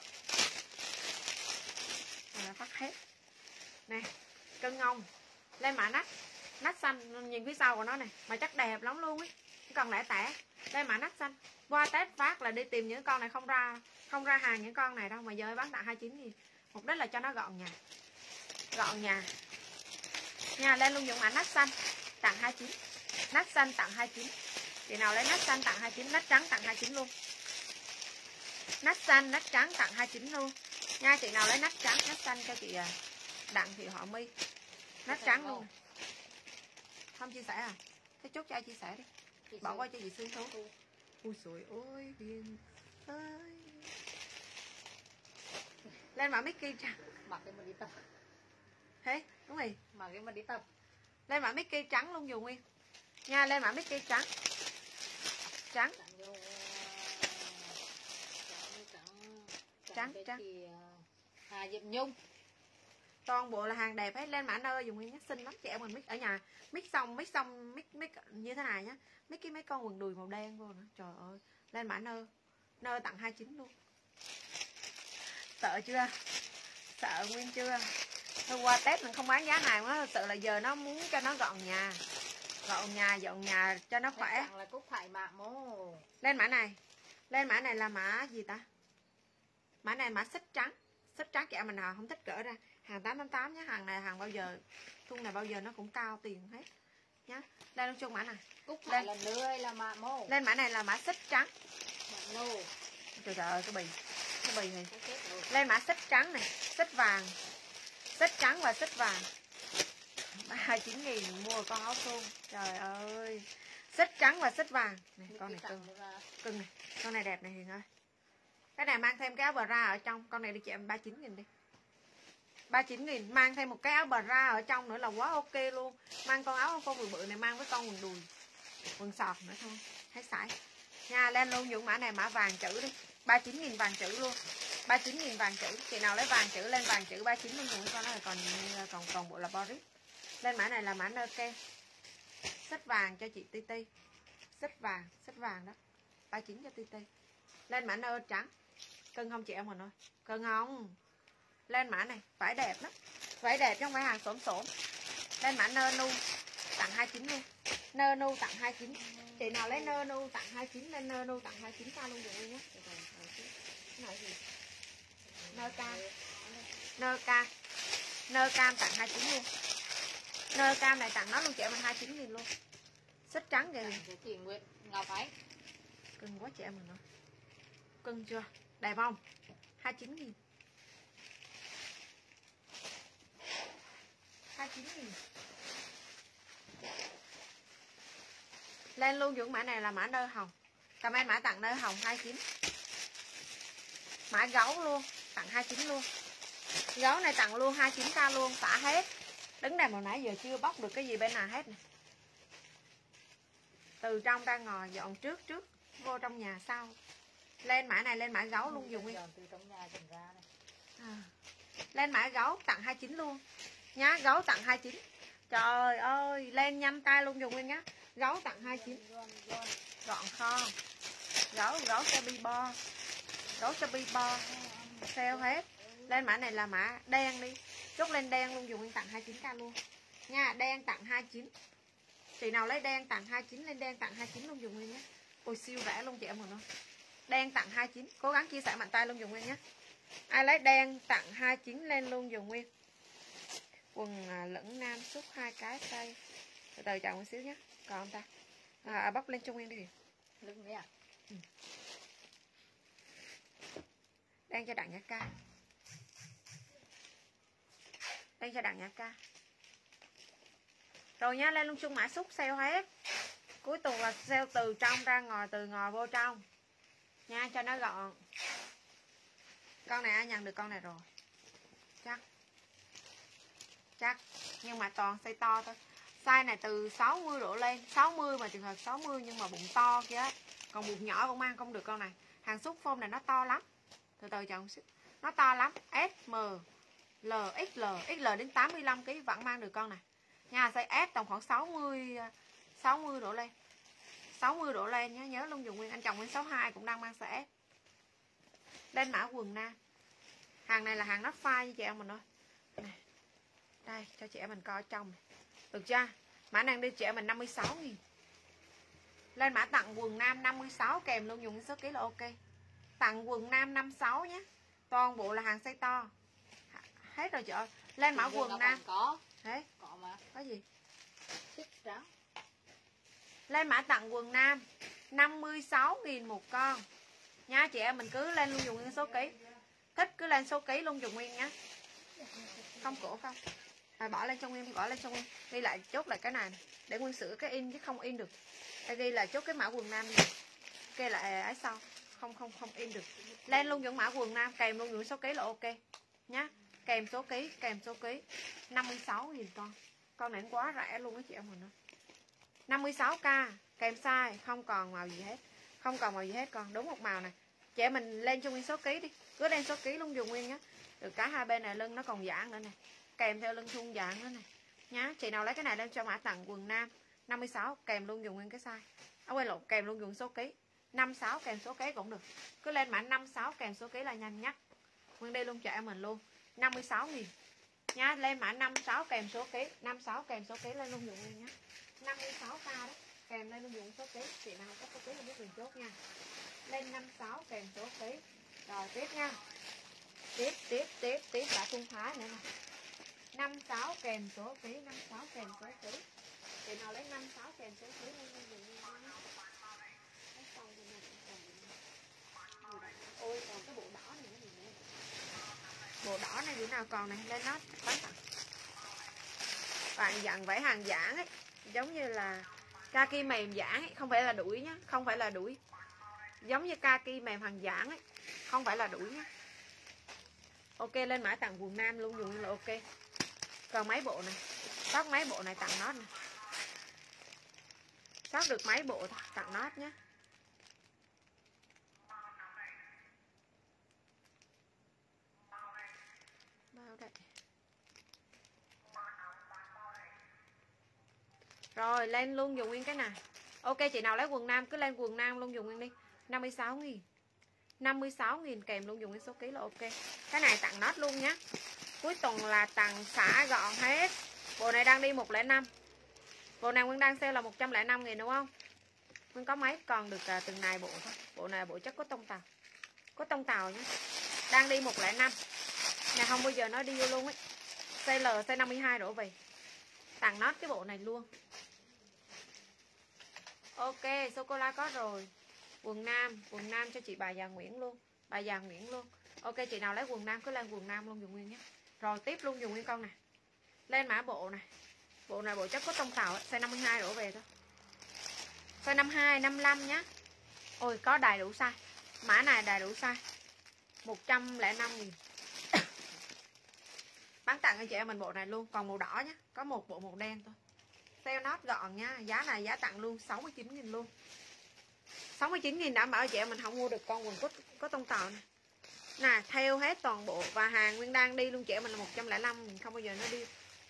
Là phát hết. Nè, cân ngông lên mã nách. Nách xanh, nhìn phía sau của nó này mà chắc đẹp lắm luôn ấy. Còn lẻ tẻ. Đây mã nách xanh. Qua tết phát là đi tìm những con này không ra không ra hàng những con này đâu mà giờ bán tặng 29 nghìn. Mục đích là cho nó gọn nhà. Gọn nhà. Nhà lên luôn dụng mã nách xanh. Tặng 29 nách xanh tặng 29 chị nào lấy nách xanh tặng 29 nách trắng tặng 29 luôn. Nách xanh nách trắng tặng 29 luôn. Nha chị nào lấy nách trắng nách xanh cho chị à, đặng thị họ my. Nát trắng luôn. Không chia sẻ à. Thế chốt cho ai chia sẻ đi.
Chị
bỏ qua cho chị thú
Thu.
ui trời ơi hiền ơi lên mã Mickey trắng.
Mặc cái mà đi tập.
Thế đúng rồi.
Mặc cái mà đi tập.
Lên mã Mickey trắng luôn dù nguyên. Nha lên mã Mickey trắng trắng.
Trắng trắng. ờ, Hà Diệp Nhung.
Toàn bộ là hàng đẹp hết. Lên mã nơ dùng nguyên nhá xinh lắm. Chị em mình mix ở nhà. Mix xong mix xong mix mix như thế này nhá. Mix cái mấy con quần đùi màu đen vô nữa. Trời ơi. Lên mã nơ nơ tặng 29 luôn. Sợ chưa? Sợ nguyên chưa? Hôm qua tết mình không bán giá này quá. Thật sự là giờ nó muốn cho nó gọn nhà gọn nhà dọn nhà cho nó khỏe.
Là cúc thoại mạ mô.
Lên mã này. Lên mã này là mã gì ta? Mã này mã xích trắng. Xích trắng em mình nào không thích cỡ ra. Hàng 888 nhé hàng này hàng bao giờ thun này bao giờ nó cũng cao tiền hết. Nhá lên luôn chung mã này.
Cúc thoại là lưới là mạ mô.
Lên mã này là mã xích trắng.
Mạ nô
trời trời ơi cái bì cái bì này. Lên mã xích trắng này xích vàng. Xích trắng và xích vàng hai chín nghìn mua con áo thun trời ơi. Xích trắng và xích vàng. Này con này cưng.
ra
cưng này. Con này đẹp này hiền ơi. Cái này mang thêm cái áo bra ở trong. Con này đi chị em 39 nghìn đi. 39 nghìn. Mang thêm một cái áo bra ở trong nữa là quá ok luôn. Mang con áo con bự bự này mang với con quần đùi. Quần sọt nữa thôi. Hết sải. Nha lên luôn những mã này mã vàng chữ đi. 39 nghìn vàng chữ luôn. 39 nghìn vàng chữ. Chị nào lấy vàng chữ lên vàng chữ 39 luôn. Con này còn còn còn bộ là boris lên mã này là mã nơ kem xích vàng cho chị ti ti. Xích vàng xích vàng đó. 39 cho ti ti. Lên mã nơ trắng. Cân không chị em mình ơi? Cân không? Lên mã này, vải đẹp lắm. Vải đẹp chứ không phải hàng xổm xổm. Lên mã nơ nu, tặng 29 luôn. Nơ nu tặng 29 chị nào lấy nơ nu tặng 29 lên nơ nu tặng 29 ta luôn dùng nhé này gì nơ cam nơ cam nơ cam tặng 29 luôn nơ cam này tặng nó luôn chị em mình 29 nghìn luôn. Xích trắng kìa.
Chị Nguyễn Ngọc ấy.
Cưng quá chị em mình ơi. Cưng chưa? Đẹp không? 29 nghìn. 29 nghìn. Lên luôn những mã này là mã nơ hồng. Comment mã tặng nơ hồng 29 mã gấu luôn tặng 29 luôn. Gấu này tặng luôn 29k luôn xả hết đứng này mà nãy giờ chưa bóc được cái gì bên nào hết nè. Từ trong ra ngoài dọn trước trước vô trong nhà sau. Lên mã này lên mã gấu luôn dùng
này.
À. lên mã gấu tặng 29 luôn. Nhá gấu tặng 29 trời ơi lên nhanh tay luôn dùng nguyên nhá. Gấu tặng 29
Doan, doan.
gọn kho. Gấu gấu cho bi bo. Gấu cho bi bo. Sale hết. Lên mã này là mã đen đi chốt lên đen luôn dùng nguyên tặng 29k luôn. Nha đen tặng 29 chị nào lấy đen tặng 29 lên đen tặng 29 luôn dùng nguyên nhé. Ôi siêu rẻ luôn chị em ơi. Đen tặng 29 cố gắng chia sẻ mạnh tay luôn dùng nguyên nhé. Ai lấy đen tặng 29 lên luôn dùng nguyên. Quần à, lẫn nam xúc hai cái tay. Từ từ chào một xíu nhé. Còn không ta? À, à, bóc lên trung nguyên đi.
Lưng đấy à
đen cho đặng nhã ca đây cho đặng nhã ca. Rồi nhá, lên luôn chung mã xúc, sale hết. Cuối tuần là sale từ trong ra ngoài từ ngoài vô trong. Nha, cho nó gọn. Con này ai nhận được con này rồi? Chắc. Chắc. Nhưng mà toàn size to thôi. Size này từ 60 độ lên. 60 mà trường hợp 60 nhưng mà bụng to kia còn bụng nhỏ cũng mang không được con này. Hàng xúc phôm này nó to lắm. Từ từ chồng nó to lắm. S LXL XL đến 85 kg vẫn mang được con này nha, size F tầm khoảng 60 60 độ lên. 60 độ lên nhớ nhớ luôn dùng nguyên, anh chồng nguyên 62 cũng đang mang size F. Lên mã quần na. Hàng này là hàng nó phai như chị em mình ơi này. đây, cho chị em mình coi trong này. được chưa? Mã này đi chị em mình 56 000 lên mã tặng quần nam 56 kèm luôn dùng số ký là ok. Tặng quần nam 56 nhé toàn bộ là hàng size to hết rồi chị ơi lên mã quần
Anh có.
Đấy
có mà.
Có gì?
Xích trắng
lên mã tặng quần nam. 56.000 một con. Nha chị em mình cứ lên luôn dùng nguyên số ký. Thích cứ lên số ký luôn dùng nguyên nhá. Không cổ không? À, bỏ lên trong em bỏ lên trong em ghi lại chốt lại cái này để nguyên sửa cái in chứ không in được. Đây ghi là chốt cái mã quần nam kê lại ấy sau. Không không không in được. Lên luôn những mã quần nam kèm luôn những số ký là ok. Nhá kèm số ký kèm số ký. 56 nghìn con. Con này quá rẻ luôn á chị em mình ơi. 56k kèm size không còn màu gì hết. Không còn màu gì hết con đúng một màu này chị em mình lên cho nguyên số ký đi. Cứ lên số ký luôn dùng nguyên nhá được cả hai bên này lưng nó còn giãn nữa này kèm theo lưng thun giãn nữa này nhá chị nào lấy cái này lên cho mã tặng quần nam. 56 kèm luôn dùng nguyên cái size. À, quên lộn kèm luôn dùng số ký. 56 kèm số ký cũng được. Cứ lên mã 56 kèm số ký là nhanh nhất. Nguyên đây luôn cho em mình luôn. 56 nghìn. Nha, lên mã 56 kèm số ký. 56 kèm số ký lên luôn dụng nguyên nhá 56k đó, kèm lên luôn dụng số ký. Chị nào có số ký không biết mình chốt nha. Lên 56 kèm số ký. Rồi, tiếp nha. Tiếp tiếp tiếp tiếp cả thun thái nữa nè. 56 kèm số ký. 56 kèm số ký. Chị nào lấy 56 kèm số ký lên luôn dụng nha nhá Lấy xong rồi nè, còn gì nè. ôi còn cái bộ đỏ này nữa nè bộ đỏ này như nào còn này lên nốt bán tặng bạn dặn vải hàng giãn ấy giống như là kaki mềm giãn ấy, không phải là đuổi nhá không phải là đuổi. Giống như kaki mềm hàng giãn ấy không phải là đuổi nhá. Ok lên mã tặng quần nam luôn dùng là ok. Còn mấy bộ này sót mấy bộ này tặng nó này sót được mấy bộ tặng nó nhé bao đây rồi lên luôn dùng nguyên cái này. Ok chị nào lấy quần nam cứ lên quần nam luôn dùng nguyên đi. 56 nghìn. 56 nghìn kèm luôn dùng cái số ký là ok. Cái này tặng nốt luôn nhé cuối tuần là tặng xả gọn hết. Bộ này đang đi 105 bộ này Nguyên đang sale là 105 nghìn đúng không? Nguyên có mấy? Còn được à, từng này bộ thôi. Bộ này bộ chất có tông tàu. Có tông tàu nhé đang đi 105 nhà không bao giờ nó đi vô luôn ấy. CL C52 đổ về tặng nốt cái bộ này luôn. Ok, sô cô la có rồi. Quần nam quần nam cho chị bà già Nguyễn luôn. Bà già Nguyễn luôn. Ok, chị nào lấy quần nam cứ lên quần nam luôn, dùng nguyên nhé. Rồi, tiếp luôn, dùng nguyên con này lên mã bộ này bộ này bộ chắc có tông tàu size 52 đổ về thôi. Size 52 55 nhá. Ôi, có đầy đủ size. Mã này đầy đủ size. 105 nghìn bán tặng cho chị em mình bộ này luôn còn màu đỏ nhá có một bộ màu đen thôi. Sale nốt gọn nha giá này giá tặng luôn 69.000 luôn. 69.000 đảm bảo chị em mình không mua được con quần có, có tông tàu này nè theo hết toàn bộ và hàng nguyên đang đi luôn chị em mình là 105 mình không bao giờ nó đi.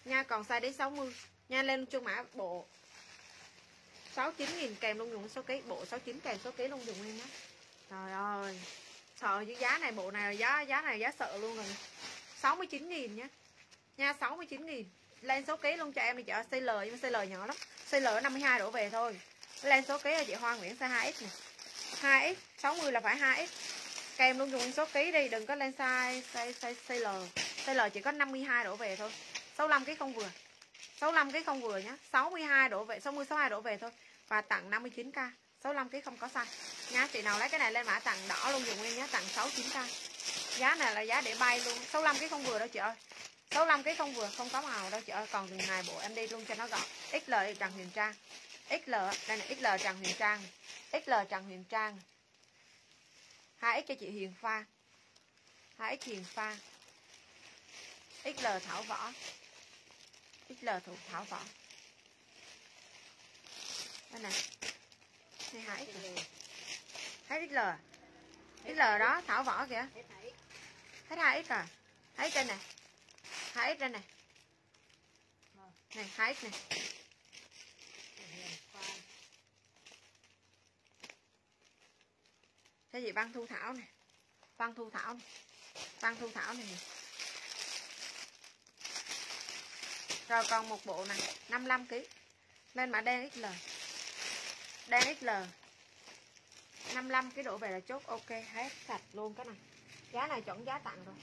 Nha còn size đến 60 nha lên chung mã bộ. 69.000 kèm luôn dùng số ký bộ 69 kèm số ký luôn dùng em nhé trời ơi sợ chứ giá này bộ này giá giá này giá sợ luôn rồi. 69.000 nhé nha 69 nghìn. Lên số ký luôn cho em đi chợ CL nhưng mà CL nhỏ lắm. CL 52 đổ về thôi. Lên số ký là chị Hoa Nguyễn size 2X nè. 2X 60 là phải 2X kèm luôn dùng số ký đi đừng có lên size size, size CL CL chỉ có 52 đổ về thôi. 65 ký không vừa. 65 ký không vừa nhá. 62 đổ về 60 62 đổ về thôi. Và tặng 59k 65 cái không có sai nhá chị nào lấy cái này lên mã tặng đỏ luôn dùng nguyên nhá tặng 69k giá này là giá để bay luôn. 65 cái không vừa đâu chị ơi. 65 cái không vừa, không có màu đâu chị ơi. Còn từng hai bộ em đi luôn cho nó gọn. XL Trần Huyền Trang. XL đây là XL Trần Huyền Trang. XL Trần Huyền Trang. 2X cho chị Hiền Pha. 2X Hiền Pha. XL Thảo Võ. XL thủ Thảo Võ. Đây nè. Này 2X Thấy XL? À? XL đó, Thảo Võ kìa. Hết 2X à? Thấy trên nè hái ra này. Này hái này. Thế gì Văn Thu Thảo này. Văn Thu Thảo này. Văn Thu Thảo này, này. Rồi còn một bộ này 55 kg Lên mã đen XL Đen XL 55 cái độ về là chốt. Ok hết sạch luôn cái này. Giá này chuẩn giá tặng rồi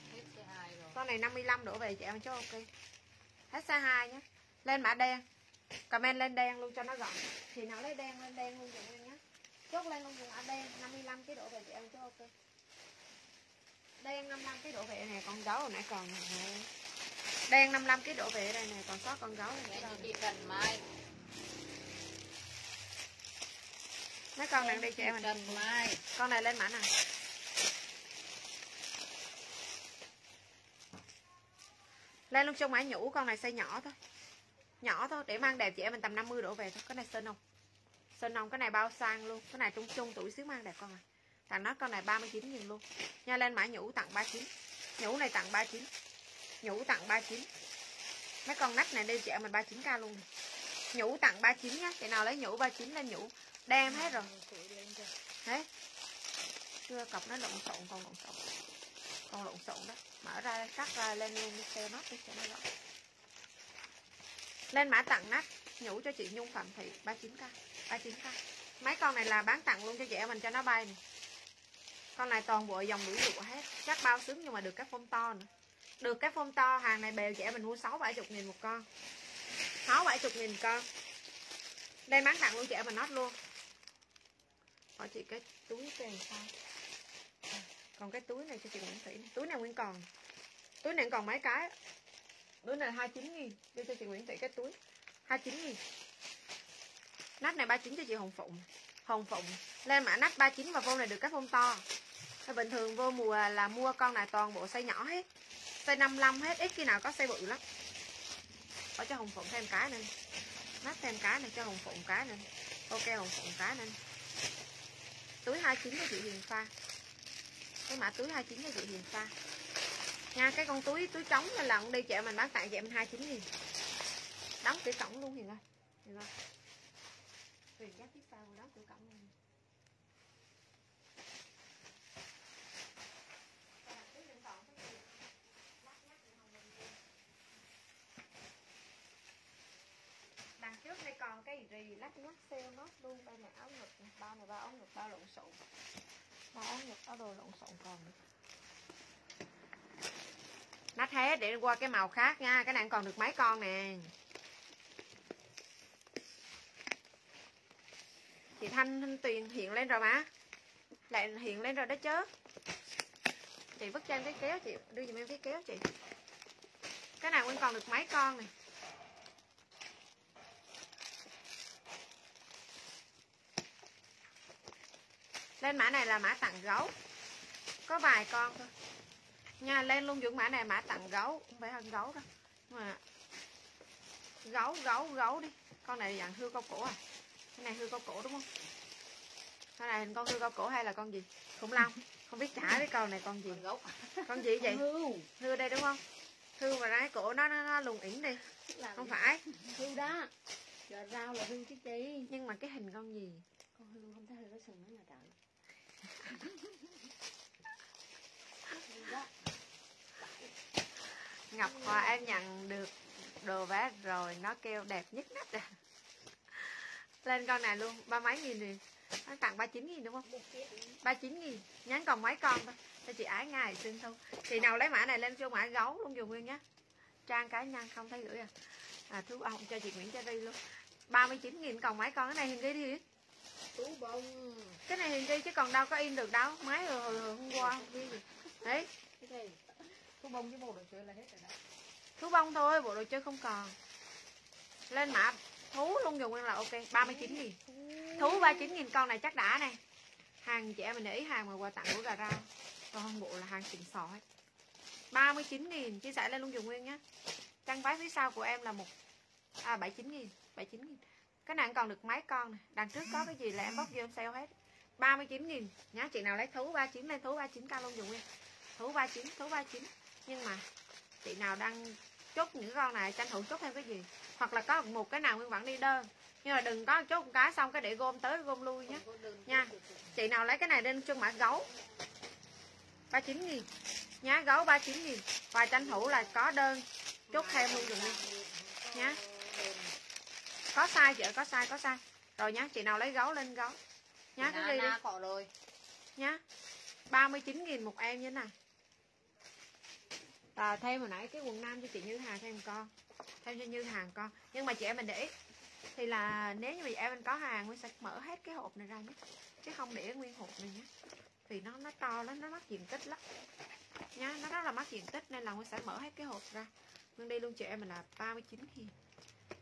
con này 55 đổ về chị em chốt ok. Hết size 2 nhé lên mã đen. Comment lên đen luôn cho nó gọn. Thì nào lấy đen lên đen luôn dùng nhé chốt lên luôn dùng mã đen 55 cái độ về chị em chốt ok. Đen 55 cái độ về này con gấu hồi nãy còn này đen 55 kg đổ về đây này còn sót con gấu này
chị cần mai.
Mấy con đang đi chị em mình
cần mai.
Con này lên mã nào lên luôn trong mã nhũ con này size nhỏ thôi. Nhỏ thôi để mang đẹp chị em mình tầm 50 đổ về thôi. Cái này sơn không? Sơn không cái này bao sang luôn. Cái này trung trung tuổi xíu mang đẹp con này. Thằng nó con này 39 nghìn luôn. Nha lên mã nhũ tặng 39 nhũ này tặng 39 nhũ tặng 39 mấy con nách này đi chị em mình 39k luôn. Nhũ tặng 39 nhá. Chị nào lấy nhũ 39 lên nhũ. Đem hết rồi. Thế chưa cọc nó lộn xộn còn lộn xộn còn lộn xộn đó. Mở ra, cắt ra, lên luôn đi xe nốt đi cho nó gọn lên mã tặng nát nhủ cho chị nhung phạm thị 39k 39k mấy con này là bán tặng luôn cho chị em mình cho nó bay này con này toàn bộ dòng đuổi lụa hết, chắc bao xứng nhưng mà được cái phông to nữa được cái phông to, hàng này bèo chị em mình mua sáu bảy chục nghìn một con. Sáu bảy chục nghìn con. Đây, bán tặng luôn chị em mình nốt luôn. Hỏi chị cái túi tiền sao? Còn cái túi này cho chị Nguyễn Thị. Túi này nguyên còn. Túi này còn mấy cái túi này 29 nghìn. Đưa cho chị Nguyễn Thị cái túi. 29 nghìn. Nách này 39 cho chị Hồng Phụng. Hồng Phụng. Lên mã nách 39 và vô này được các phong to. Bình thường vô mùa là mua con này toàn bộ size nhỏ hết. Size 55 hết. Ít khi nào có size bự lắm. Ở cho Hồng Phụng thêm cái nữa. Nách thêm cái này cho Hồng Phụng cái nữa. Ok, Hồng Phụng cái nữa. Túi 29 cho chị Hiền Pha cái mã túi 29 cho chị Hiền Pha. Nha, cái con túi túi trống là lần đi chợ mình bán tặng chị em 29 nghìn đóng cửa cổng luôn Hiền ơi. Hiền ơi Huyền dắt tiếp sau đóng cửa cổng luôn. Đằng trước đây còn cái gì lắc nhắc xeo nốt luôn đây này áo ngực bao này bao áo ngực bao lộn xộn bao áo áo đồ lộn xộn còn. Nữa nát hết, để qua cái màu khác nha. Cái này còn được mấy con nè. Chị thanh thanh tuyền hiện lên rồi mà. Lại hiện lên rồi đó chứ. Chị vứt cho em cái kéo, chị đưa dùm em cái kéo, chị. Cái này nguyên còn được mấy con này lên mã này là mã tặng gấu. Có vài con thôi. Nha lên luôn những mã này mã tặng gấu. Không phải hơn gấu đâu. Mà gấu gấu gấu đi. Con này dạng hươu cao cổ à. Cái này hươu cao cổ đúng không? Cái này hình con hươu cao cổ hay là con gì? Khủng long. Không biết trả cái con này con gì.
Gấu.
Con gì vậy?
Hưu
hươu đây đúng không? Hươu mà cái cổ nó nó, nó lùng ỉn đi. Không phải.
Hưu đó. Giờ rau là hưu chứ chi?
Nhưng mà cái hình con gì?
Con hưu không thấy hưu có sừng nó là trời
ngọc hòa em nhận được đồ vé rồi, nó kêu đẹp nhất nách à. Lên con này luôn, ba mấy nghìn thì, nó tặng 39 nghìn đúng không?
Ba chín
39 nghìn nhắn còn mấy con thôi. Cho chị ái ngày xin thôi. Chị nào lấy mã này lên cho mã gấu luôn dùng nguyên nhé. trang cá nhân không thấy gửi à. À thú ông cho chị Nguyễn Cherry luôn. 39 nghìn, còn mấy con cái này hình ghi đi
tú bông
cái này hình ghi chứ còn đâu có in được đâu. Mấy hồi, hồi, hồi hôm qua không ghi gì. Đấy.
Cái gì tú bông với bộ đồ chơi là hết rồi đó.
Thú bông thôi bộ đồ chơi không còn. Lên mã thú luôn dùng nguyên là ok. 39 nghìn. Thú 39 nghìn con này chắc đã này. Hàng chị em mình để ý hàng mà quà tặng của gà rau còn bộ là hàng xịn sò ấy. 39 nghìn chia sẻ lên luôn dùng nguyên nhé trang váy phía sau của em là một à 79 nghìn 79 nghìn cái này còn được mấy con này đằng trước có cái gì là em bóc vô em sale hết. 39 nghìn. Nhá, chị nào lấy thú 39 lên, thú 39 cao luôn dùng nguyên thú 39 thú 39 nhưng mà chị nào đang chốt những con này, tranh thủ chốt thêm cái gì? Hoặc là có một cái nào nguyên bản đi đơn nhưng mà đừng có chốt một cái xong cái để gom tới gom lui nhé Nha. chị nào lấy cái này lên chân mã gấu. 39 nghìn. Nhá, gấu 39 nghìn. Và tranh thủ là có đơn chốt thêm luôn dùng đi nhá có size chị ơi, có size có size rồi nhá chị nào lấy gấu lên gấu. Nhá cứ đi. đi
cọ rồi.
Nhá 39 nghìn một em như thế này à, thêm hồi nãy cái quần nam cho chị Như Hà thêm con. Thêm cho Như Hàng con. Nhưng mà chị em mình để ý. Thì là nếu như mà em mình có hàng mình sẽ mở hết cái hộp này ra nhé. Chứ không để nguyên hộp này nhé. Vì nó nó to lắm nó mất diện tích lắm. Nhá nó rất là mất diện tích nên là mình sẽ mở hết cái hộp ra. Nguyên đi luôn chị em mình là 39 nghìn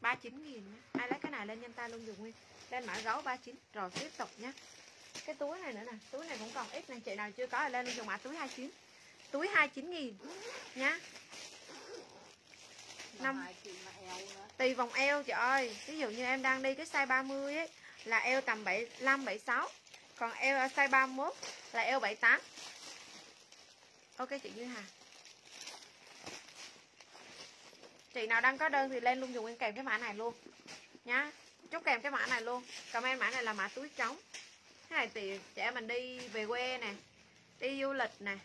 39 nghìn nhé Ai lấy cái này lên nhanh tay luôn dùng Nguyên. Lên mã gấu 39 Rồi tiếp tục nhé Cái túi này nữa nè, Túi này cũng còn ít nè Chị nào chưa có thì lên dùng mã túi 29 Túi 29 nghìn nhá. Năm- tùy vòng eo chị ơi. Ví dụ như em đang đi cái size 30 ấy, là eo tầm 75 76 còn eo à, size 31 là eo 78 ok, chị Như Hà. Chị nào đang có đơn thì lên luôn dùng nguyên kèm cái mã này luôn, nhá. Chúc kèm cái mã này luôn. Comment mã này là mã túi trống. Cái này thì trẻ mình đi về quê nè, đi du lịch nè,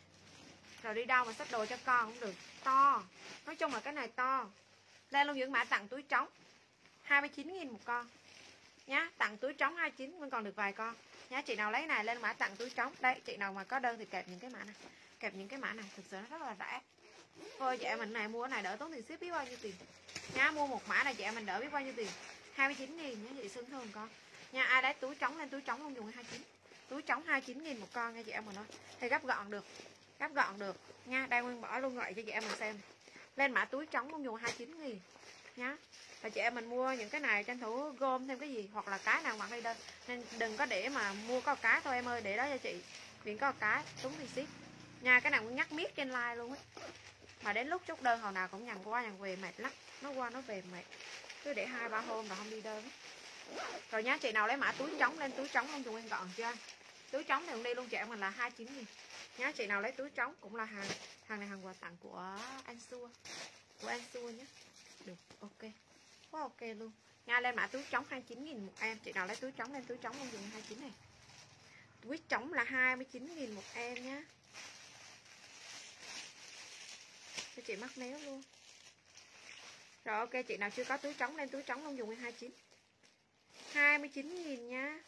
rồi đi đâu mà xách đồ cho con cũng được. To. Nói chung là cái này to. Lên luôn những mã tặng túi trống. 29.000 một con, nhá. Tặng túi trống 29 vẫn còn được vài con. Nhá, chị nào lấy này lên mã tặng túi trống. Đây, chị nào mà có đơn thì kẹp những cái mã này. Kẹp những cái mã này, thực sự nó rất là rẻ thôi chị em mình này mua cái này đỡ tốn tiền ship biết bao nhiêu tiền. Nha, mua một mã này chị em mình đỡ biết bao nhiêu tiền? 29 nghìn nha chị xứng thường con. Nha, ai đấy túi trống lên, túi trống không dùng 29 túi trống 29 nghìn một con nha chị em mình ơi. Thì gấp gọn được, gấp gọn được. Nha đang nguyên bỏ luôn gọi cho chị em mình xem. Lên mã túi trống không dùng 29 nghìn. Nhá và chị em mình mua những cái này tranh thủ gom thêm cái gì, hoặc là cái nào mặc đi đơn nên đừng có để mà mua có cái thôi em ơi, để đó cho chị. Miễn có cái đúng thì ship. Nha, cái nào cũng nhắc miết trên like luôn ấy mà đến lúc chốt đơn hồi nào cũng nhằn qua nhằn về mệt lắm. Nó qua nó về mệt. Cứ để hai, ba hôm rồi không đi đơn. Rồi nhá, chị nào lấy mã túi trống lên, túi trống không dùng em gọn chưa? Túi trống thì cũng đi luôn chị, em mình là 29 nghìn. Nhá, chị nào lấy túi trống cũng là hàng hàng này hàng quà tặng của anh xua. Của anh xua nhé được, ok. Quá ok luôn. Nha, lên mã túi trống 29 nghìn một em. Chị nào lấy túi trống lên, túi trống không dùng 29 này. Túi trống là 29 nghìn một em nhá. Cho chị mắc méo luôn? Rồi ok chị nào chưa có túi trống lên túi trống không dùng 29 29 nghìn nha.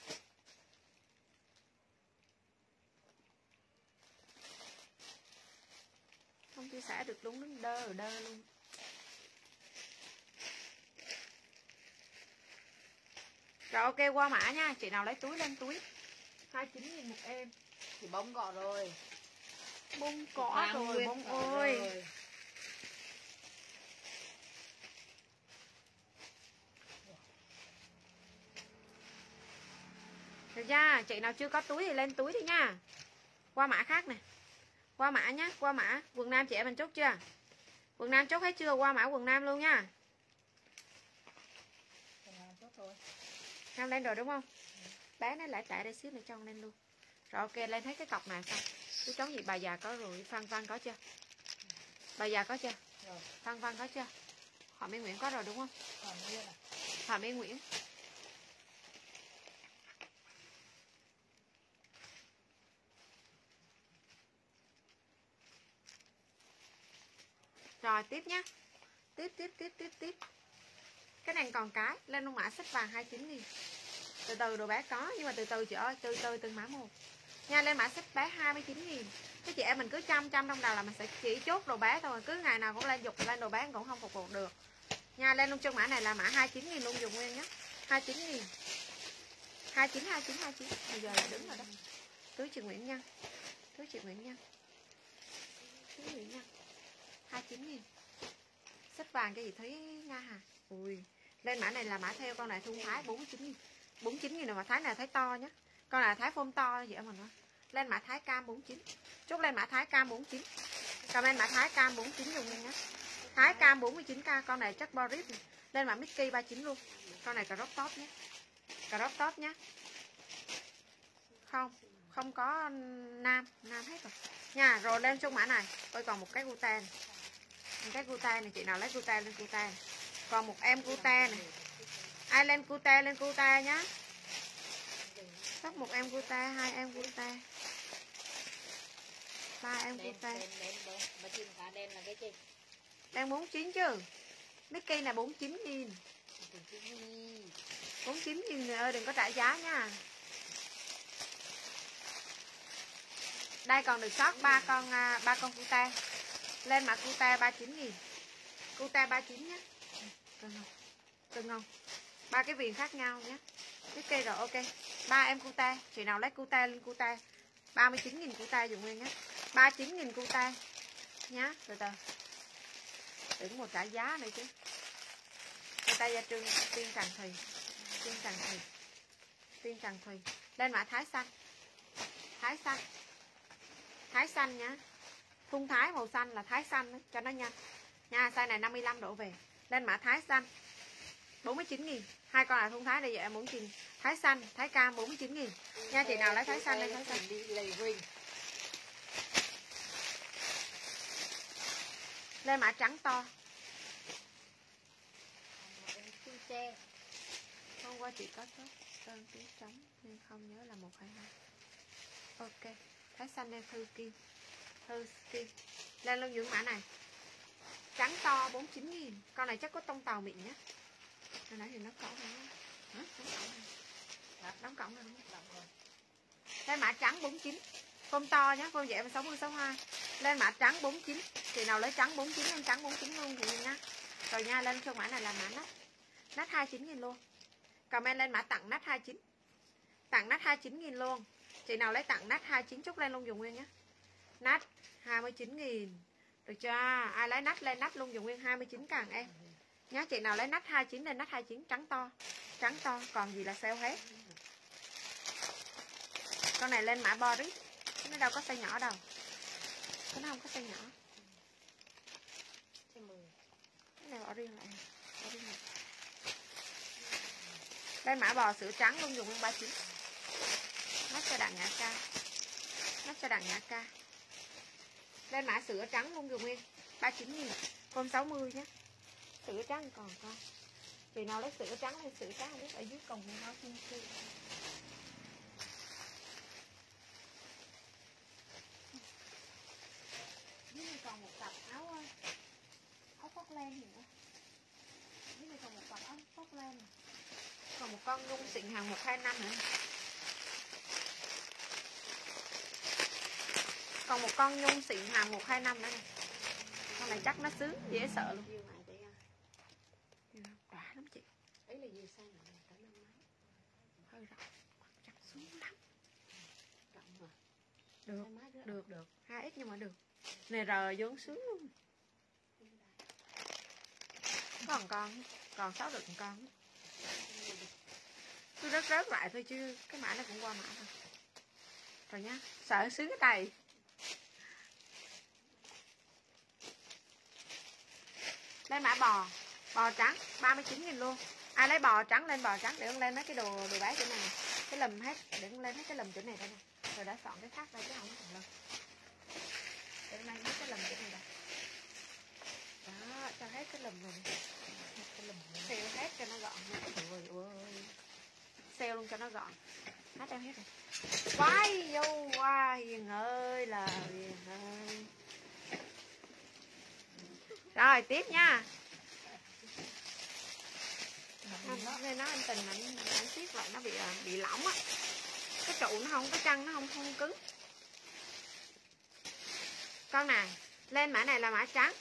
Không chia sẻ được đúng đến đơ đơ luôn. Rồi ok qua mã nha. Chị nào lấy túi lên túi. 29 nghìn một em.
Thì bông gọn rồi.
bông cỏ rồi bông ơi
rồi.
Được chưa chị nào chưa có túi thì lên túi đi nha qua mã khác nè qua mã nhá qua mã quần nam chị em mình chốt chưa quần nam chốt hết chưa qua mã quần nam luôn nha. Nam lên rồi đúng không? Bé nó lại chạy đây xíu nữa cho con lên luôn. Rồi ok lên thấy cái cọc này xong. Cái trống gì bà già có rồi, Phan Văn có chưa? Bà già có chưa?
Rồi.
Phan Văn có chưa? Họ Mỹ Nguyễn có rồi đúng không?
À.
Họ Mỹ Nguyễn. Rồi tiếp nhá. Tiếp tiếp tiếp tiếp tiếp. Cái này còn cái, lên luôn mã sách vàng 29 nghìn. Từ từ đồ bé có nhưng mà từ từ chị ơi từ từ từng mã một. Nha lên mã sách bé 29 nghìn. Các chị em mình cứ chăm chăm trong đầu là mình sẽ chỉ chốt đồ bé thôi cứ ngày nào cũng lên dục lên đồ bé cũng không phục vụ được. Nha lên luôn chân mã này là mã 29 nghìn luôn dùng nguyên nhé 29 nghìn. 29 29 29 bây giờ là đứng rồi đó. Túi chị Nguyễn Nhân túi chị Nguyễn Nhân túi Nguyễn Nhân 29 nghìn. Sách vàng cái gì thấy Nga Hà ui, lên mã này là mã theo, con này thun thái 49 nghìn. 49 nghìn mà thái này thái to nhá. Con này thái phôm to vậy mình ơi lên mã thái cam 49 chốt lên mã thái cam 49 comment mã thái cam 49 dùng nha thái cam 49k con này chắc boris này. lên mã mickey 39 luôn. Con này cà rốt top nhé cà rốt top nhé không không có nam. Nam hết rồi. Nha, rồi lên chung mã này. Tôi còn một cái guten cái guta này chị nào lấy guta lên này. còn một em guta này. Ai lên guta lên guta nhá. Sắp một em guta hai em guta ba em
gì?
đang 49 chứ? Mickey là 49 nghìn.
Thì cái gì?
49 nghìn người ơi đừng có trả giá nha. Đây còn được sót ba con à, ba con cuta lên mặt cute 39 nghìn. Cute 39 nhé. Cưng không? Cưng không? Ba cái viền khác nhau nhé. Thiết Mickey rồi, ok. Ba em cute chị nào lấy cute lên cute 39 nghìn cute dùng nguyên nhé. 39 nghìn cute nhá, từ từ. Tưởng một trả giá này chứ. Cute ta gia trương tiên tràng thùy. Tiên tràng thùy. Tiên tràng thùy. Lên mã thái xanh. Thái xanh. Thái xanh nhá thun thái màu xanh là thái xanh đó, cho nó nhanh nha size này 55 độ về. Lên mã thái xanh. 49 nghìn. Hai con là thun thái đây giờ em muốn tìm thái xanh thái cam 49 nghìn. Nha chị nào lấy thái xanh lên thái xanh?
Đi lầy huỳnh
lên mã trắng to. Hôm qua chị có chốt đơn tiếng trống nhưng không nhớ là một hay hai. Ok thái xanh em thư kim thư kim lên lông dưỡng mã này. Trắng to 49 nghìn. Con này chắc có tông tàu mịn nhé. Hồi nãy thì nó cổng rồi hả? Đóng cổng này đóng cổng rồi đóng không?
Rồi.
lên mã trắng 49 phôm to nhé phôm dẹp mà 60 62 lên mã trắng 49 thì nào lấy trắng 49 lên trắng 49 luôn thì nha. Rồi nha, lên cho mã này là mã nát. Nát 29 nghìn luôn. Comment lên mã tặng nát 29 tặng nát 29 nghìn luôn. Chị nào lấy tặng nát 29 chúc lên luôn dùng nguyên nhé nát 29 nghìn. Được chưa? Ai lấy nát lên nát luôn dùng nguyên 29 càng em. Nhá, chị nào lấy nát 29 lên nát 29 trắng to trắng to, còn gì là sale hết. Con này lên mã Boris nó đâu có size nhỏ đâu. Nó không có size nhỏ. Cái này bỏ riêng lại, bỏ riêng lại. Đây mã bò sữa trắng luôn dùng nguyên 39 nó cho đạn nhã ca nó cho đạn nhã ca. Lên mã sữa trắng luôn dùng nguyên. 39 nghìn, con 60 nhé. Sữa trắng còn con. Chị nào lấy sữa trắng hay sữa trắng không biết ở dưới còng nó xin xin dưới này còn một cặp áo áo khoác len gì nữa. Dưới này còn một cặp áo khoác len. Còn một con nhung xịn hàng một hai năm nữa. Còn một con nhung xịn hàng một hai năm nữa này con này chắc nó sướng dễ sợ luôn. Đã lắm chị.
Ấy là cả năm mấy?
hơi rộng chắc xuống lắm.
Rộng mà.
được
Hai
được được. 2x nhưng mà được. Này rờ vốn sướng luôn. Còn con còn sáu được con. Tôi rớt rớt lại thôi chứ cái mã nó cũng qua mã thôi. Rồi nhá sợ sướng cái tay đây mã bò. Bò trắng 39 nghìn luôn. Ai lấy bò trắng lên bò trắng để con lên mấy cái đồ đồ bái chỗ này. Cái lùm hết để con lên hết cái lùm chỗ này đây nè. Rồi đã chọn cái khác đây chứ không có còn lên để con lên hết cái lùm chỗ này đây đó cho hết cái lùm rồi cái lùm xeo hết cho nó gọn nha. Ôi ôi xeo luôn cho nó gọn. Hết em hết rồi. Quay vô qua hiền ơi là hiền ơi rồi, tiếp nha. Nên nó anh tình anh anh siết lại nó bị à, bị lỏng á. Cái trụ nó không, cái chân nó không không cứng. Con này, lên mã này là mã trắng.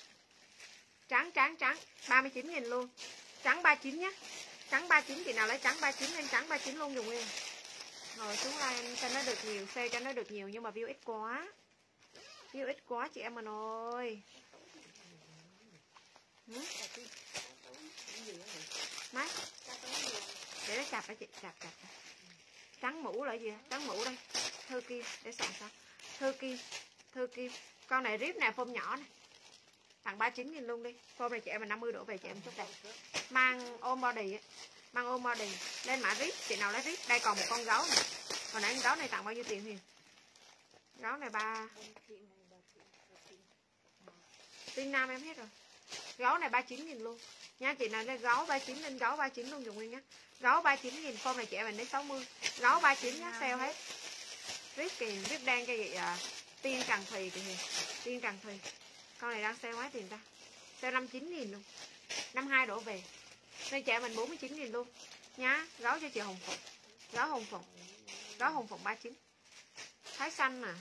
Trắng trắng trắng. 39 nghìn luôn. Trắng 39 nhé trắng 39 chị nào lấy trắng 39 lên trắng 39 luôn dùng nguyên rồi xuống like cho nó được nhiều xe cho nó được nhiều nhưng mà view ít quá. View ít quá chị em mình ơi má, để nó chặt hả chị chặt chặt trắng mũ là gì? Trắng mũ đây. Thư kim, để soạn sao thư kim thư kim. Con này rip nè phôm nhỏ này tặng 39 nghìn luôn đi. Phôm này chị em mình 50 độ về chị em chút đẹp mang ôm body mang ôm body. Lên mã rip, chị nào lấy rip. Đây còn một con gấu này hồi nãy con gấu này tặng bao nhiêu tiền huyền gấu này ba. Tin nam em hết rồi gấu này 39 000 luôn. Nha chị nào lên gấu 39 lên gấu 39 luôn dùng nguyên nhá. Gấu 39 000 con này chị em mình lấy 60 gấu 39 nhá sale hết. Rip kìa rip đen cái gì à, tiên tràng thùy kìa tiên tràng thùy. Con này đang sale quá tiền ta. Sale 59 000 luôn. 52 đổ về. Nên chị em mình 49 000 luôn. Nhá gấu cho chị hồng phụng. Gấu hồng phụng. Gấu hồng phụng 39 thái xanh mà.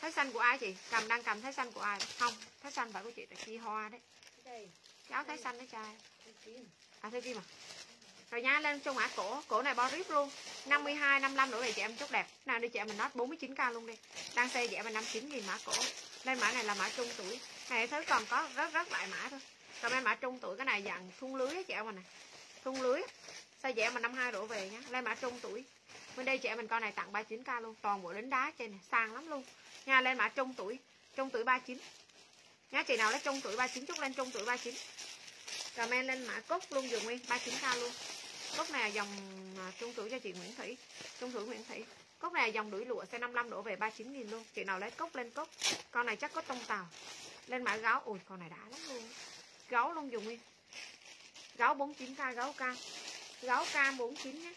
Thái xanh của ai chị? Cầm đang cầm thái xanh của ai? Không thái xanh phải của chị là chi hoa đấy cháu thái xanh đấy trai. À thấy kim à? Rồi nha, lên cho mã cổ. Cổ này bao rip luôn. 52 55 nữa về chị em chốt đẹp. Nào, đi chị em mình nói 49k luôn đi. Đang xe rẻ mà 59 nghìn mã cổ. Lên mã này là mã trung tuổi. Này thứ còn có rất rất lại mã thôi. Còn em mã trung tuổi, cái này dạng thun lưới á chị em mình này thun lưới Xe rẻ mà 52 đổ về nhá lên mã trung tuổi. Bên đây chị em mình con này, tặng 39k luôn. Toàn bộ đến đá trên này. Sang lắm luôn. Nha, lên mã trung tuổi. Trung tuổi 39 nhá, chị nào lấy trung tuổi 39 chút lên trung tuổi 39 comment lên mã cốt luôn, dùng nguyên 39k luôn. Cốt này là dòng à, trung tuổi cho chị Nguyễn Thủy. Trung tuổi Nguyễn Thủy. Cốt này là dòng đuổi lụa xe 55 đổ về 39 000 luôn. Chị nào lấy cốt lên cốt con này chắc có tông tàu. Lên mã gáo. Ui con này đã lắm luôn. Gáo luôn, dùng nguyên gáo 49k gáo cam gáo cam 49 nhé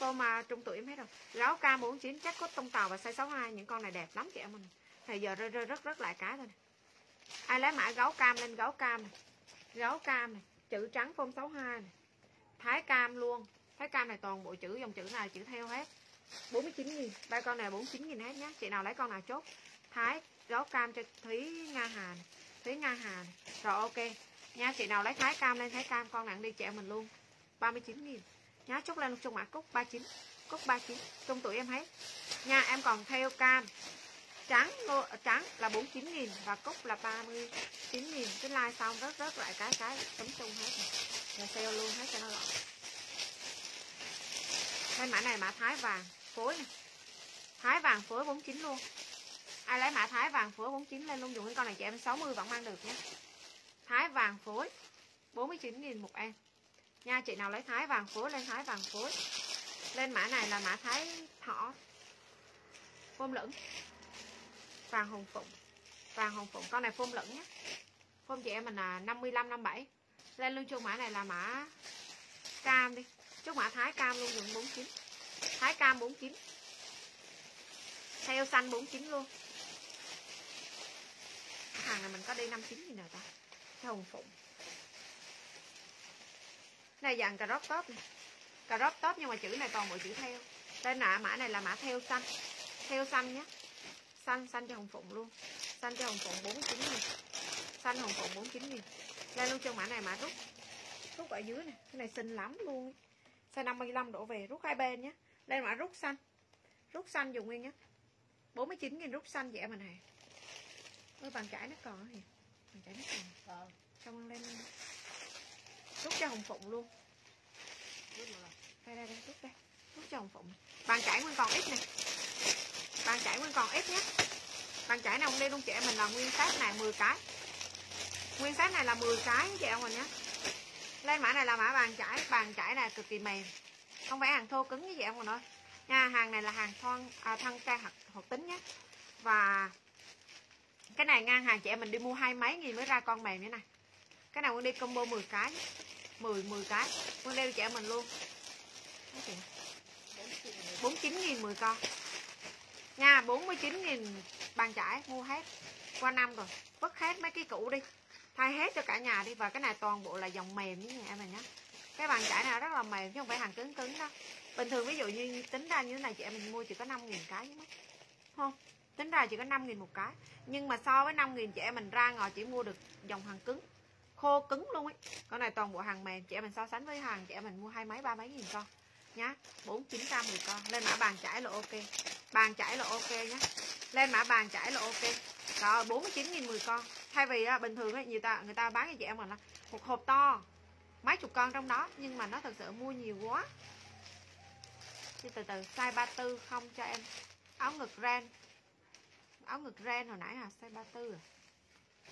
cô mà trung tuổi em hết rồi. Gáo cam 49 chắc có tông tàu và size 62 những con này đẹp lắm chị em mình. Thì giờ rơi rơi rất rất lại cá thôi này ai lấy mã gấu cam lên gấu cam này. Gấu cam này chữ trắng phông 62 này. Thái cam luôn. Thái cam này toàn bộ chữ dòng chữ này chữ theo hết. 49 nghìn. Ba con này 49 nghìn hết nhé chị nào lấy con nào chốt. Thái gấu cam cho thúy nga hà này. thúy nga hà này. rồi ok. Nha chị nào lấy thái cam lên thái cam con nặng đi chị em mình luôn. 39 nghìn. Nhá chốt lên chung mã cúc 39 cúc 39 trung tuổi em hết. Nha em còn theo cam trắng ngô, ờ, trắng là 49 nghìn và cúc là 39 nghìn. Cái like xong rất rất lại cái cái tấm chung hết này rồi sale luôn hết cho nó gọn. Cái mã này mã thái vàng phối này. thái vàng phối 49 luôn. Ai lấy mã thái vàng phối 49 lên luôn dùng cái con này chị em 60 vẫn mang được nhé. Thái vàng phối 49 nghìn một em. Nha chị nào lấy thái vàng phối lên thái vàng phối. Lên mã này là mã thái thọ. Phôm lửng vàng hồng phụng. Vàng hồng phụng, con này phôm lẫn nhé phôm chị em mình là 55 57 lên luôn chung mã này là mã cam đi. Chúc mã thái cam luôn dùng 49 thái cam 49 theo xanh 49 luôn. Hàng này mình có đi 59 gì nè ta? Cái hồng phụng. Này dạng cà rốt top này cà rốt top nhưng mà chữ này toàn bộ chữ theo. Tên nạ mã này là mã theo xanh. Theo xanh nhé xanh xanh cho hồng phụng luôn. Xanh cho hồng phụng 49 nghìn. Xanh hồng phụng 49 nghìn. Lên luôn cho mã này mã rút. Rút ở dưới này cái này xinh lắm luôn size 55 đổ về rút hai bên nhé lên mã rút xanh. Rút xanh dùng nguyên nhé 49 nghìn rút xanh vậy mà này. Ơi bàn chải nó còn gì bàn chải nó còn.
Ờ,
xong lên rút cho hồng phụng luôn. Đây đây đây rút đây. Rút cho hồng phụng. Bàn chải nguyên còn ít này bàn chải nguyên còn ít nhé. Bàn chải này hôm nay luôn chị em mình là nguyên sát này 10 cái. Nguyên sát này là 10 cái chị em mình nhé. Lên mã này là mã bàn chải bàn chải này cực kỳ mềm. Không phải hàng thô cứng như vậy em còn ơi. Nha hàng này là hàng thon à, thân ca hoặc hoạt tính nhé. Và cái này ngang hàng chị em mình đi mua hai mấy nghìn mới ra con mềm như này. Cái này Nguyên đi combo 10 cái 10 10 cái Nguyên đeo chị em mình luôn. 49 nghìn 10 con. Nha 49 nghìn bàn chải, mua hết, Qua năm rồi. Vứt hết mấy cái cũ đi, Thay hết cho cả nhà đi. Và cái này toàn bộ là dòng mềm với nhà em nhá. Nhé Cái bàn chải này rất là mềm chứ không phải hàng cứng cứng đâu. Bình thường ví dụ như tính ra như thế này chị em mình mua chỉ có 5 nghìn cái mất Không? Tính ra chỉ có 5 nghìn một cái. Nhưng mà so với 5 nghìn chị em mình ra ngồi chỉ mua được dòng hàng cứng, Khô cứng luôn ấy. Con này toàn bộ hàng mềm, Chị em mình so sánh với hàng chị em mình mua hai mấy, ba mấy nghìn con nhá. 4910 con. Lên mã bàn chải là ok. Bàn chải là ok nhá. Lên mã bàn chải là ok. Rồi 49 nghìn 10 con. Thay vì á, bình thường ấy, người ta người ta bán cho chị em mình là một hộp to. Mấy chục con trong đó nhưng mà nó thật sự mua nhiều quá. Thì từ từ size 34 không cho em. Áo ngực ren. Áo ngực ren hồi nãy hả? Size 34 à?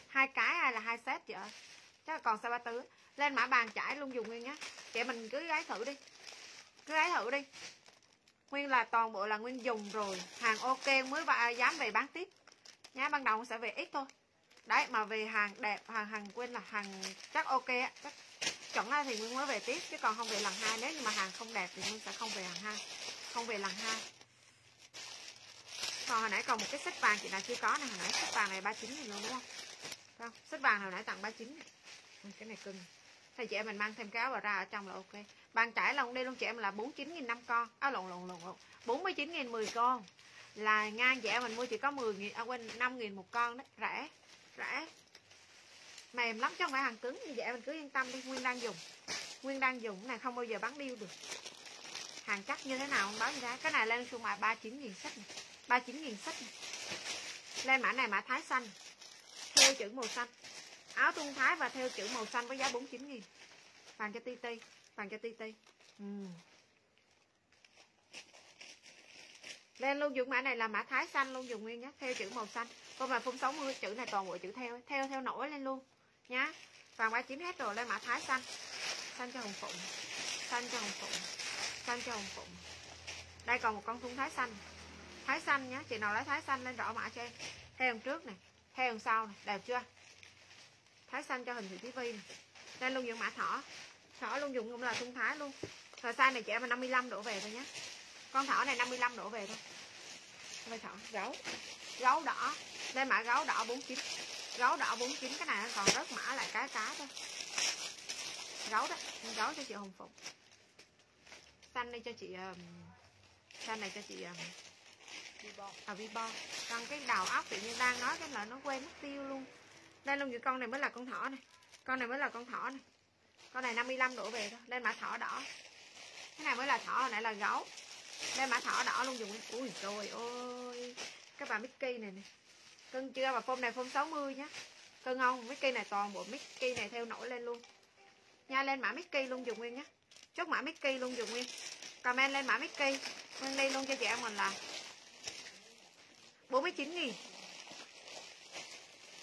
Hai cái hay là hai set chị ơi chắc còn size 34 lên mã bàn chải luôn dùng nguyên nhá. Chị mình cứ gái thử đi cứ lấy thử đi. Nguyên là toàn bộ là nguyên dùng rồi. Hàng ok mới và dám về bán tiếp. Nhá, ban đầu sẽ về ít thôi. Đấy, mà về hàng đẹp, hàng hàng quên là hàng chắc ok á. Chắc chuẩn ra thì nguyên mới về tiếp, chứ còn không về lần hai. Nếu như mà hàng không đẹp thì nguyên sẽ không về hàng hai. Không về lần hai. Còn hồi nãy còn một cái xích vàng chị nào chưa có này hồi nãy xích vàng này 39 nghìn luôn, đúng không? Không? Xích vàng hồi nãy tặng 39 chín cái này cưng thì chị em mình mang thêm cái áo bà ra ở trong là ok. Bàn trải lòng đi luôn chị em, là 49 000 năm con. Áo lộn lộn lộn lộn. 49 000 10 con. Là ngang chị em mình mua chỉ có 10 000 à quên 5 000 một con đấy. Rẻ rẻ. Mềm lắm chứ không phải hàng cứng như vậy mình cứ yên tâm đi. Nguyên đang dùng. Nguyên đang dùng, cái này không bao giờ bán điêu được. Hàng chắc như thế nào không báo giá cái này lên xuống mại 39 nghìn sách này 39 nghìn sách này lên mã này mã thái xanh. Theo chữ màu xanh áo thun thái và theo chữ màu xanh với giá 49 nghìn. Vàng cho ti ti, vàng cho ti ti. Ừ. lên luôn dùng mã này là mã thái xanh luôn dùng nguyên nhé theo chữ màu xanh. Con mà phun 60 chữ này toàn bộ chữ theo theo theo nổi lên luôn nhá. Vàng 39 hết rồi, lên mã thái xanh. Xanh cho hồng phụng, xanh cho hồng phụng, xanh cho hồng phụng. Đây còn một con thun thái xanh. Thái xanh nhá, chị nào lấy thái xanh lên rõ mã cho em. Theo đằng trước này, theo đằng sau này, đẹp chưa? Thái xanh cho hình thị tí vi đây luôn dùng mã thỏ. Thỏ luôn dùng cũng là thun thái luôn. Thời size này chị em là 55 đổ về thôi nhé. Con thỏ này 55 đổ về thôi. Đây thỏ. Gấu. Gấu đỏ. Đây mã gấu đỏ 49 gấu đỏ 49 cái này còn rớt mã lại cái cá thôi. Gấu đó. Gấu cho chị hồng phụng. Xanh đây cho chị um, xanh này cho chị um,
Vibo.
à Vibo còn cái đầu óc tự nhiên đang nói cái là nó quên mất tiêu luôn đây luôn như con này mới là con thỏ này. Con này mới là con thỏ này. Con này 55 đổ về thôi. Lên mã thỏ đỏ. Cái này mới là thỏ, hồi nãy là gấu. Lên mã thỏ đỏ luôn dùng ui, trời ơi. Các bà Mickey này nè. Cân chưa? Và phôm này phôm 60 nhá. Cân không? Mickey này toàn bộ Mickey này theo nổi lên luôn. Nha, lên mã Mickey luôn dùng nguyên nhá. Chốt mã Mickey luôn dùng nguyên comment lên mã Mickey. Nguyên đi luôn cho chị em mình là 49 nghìn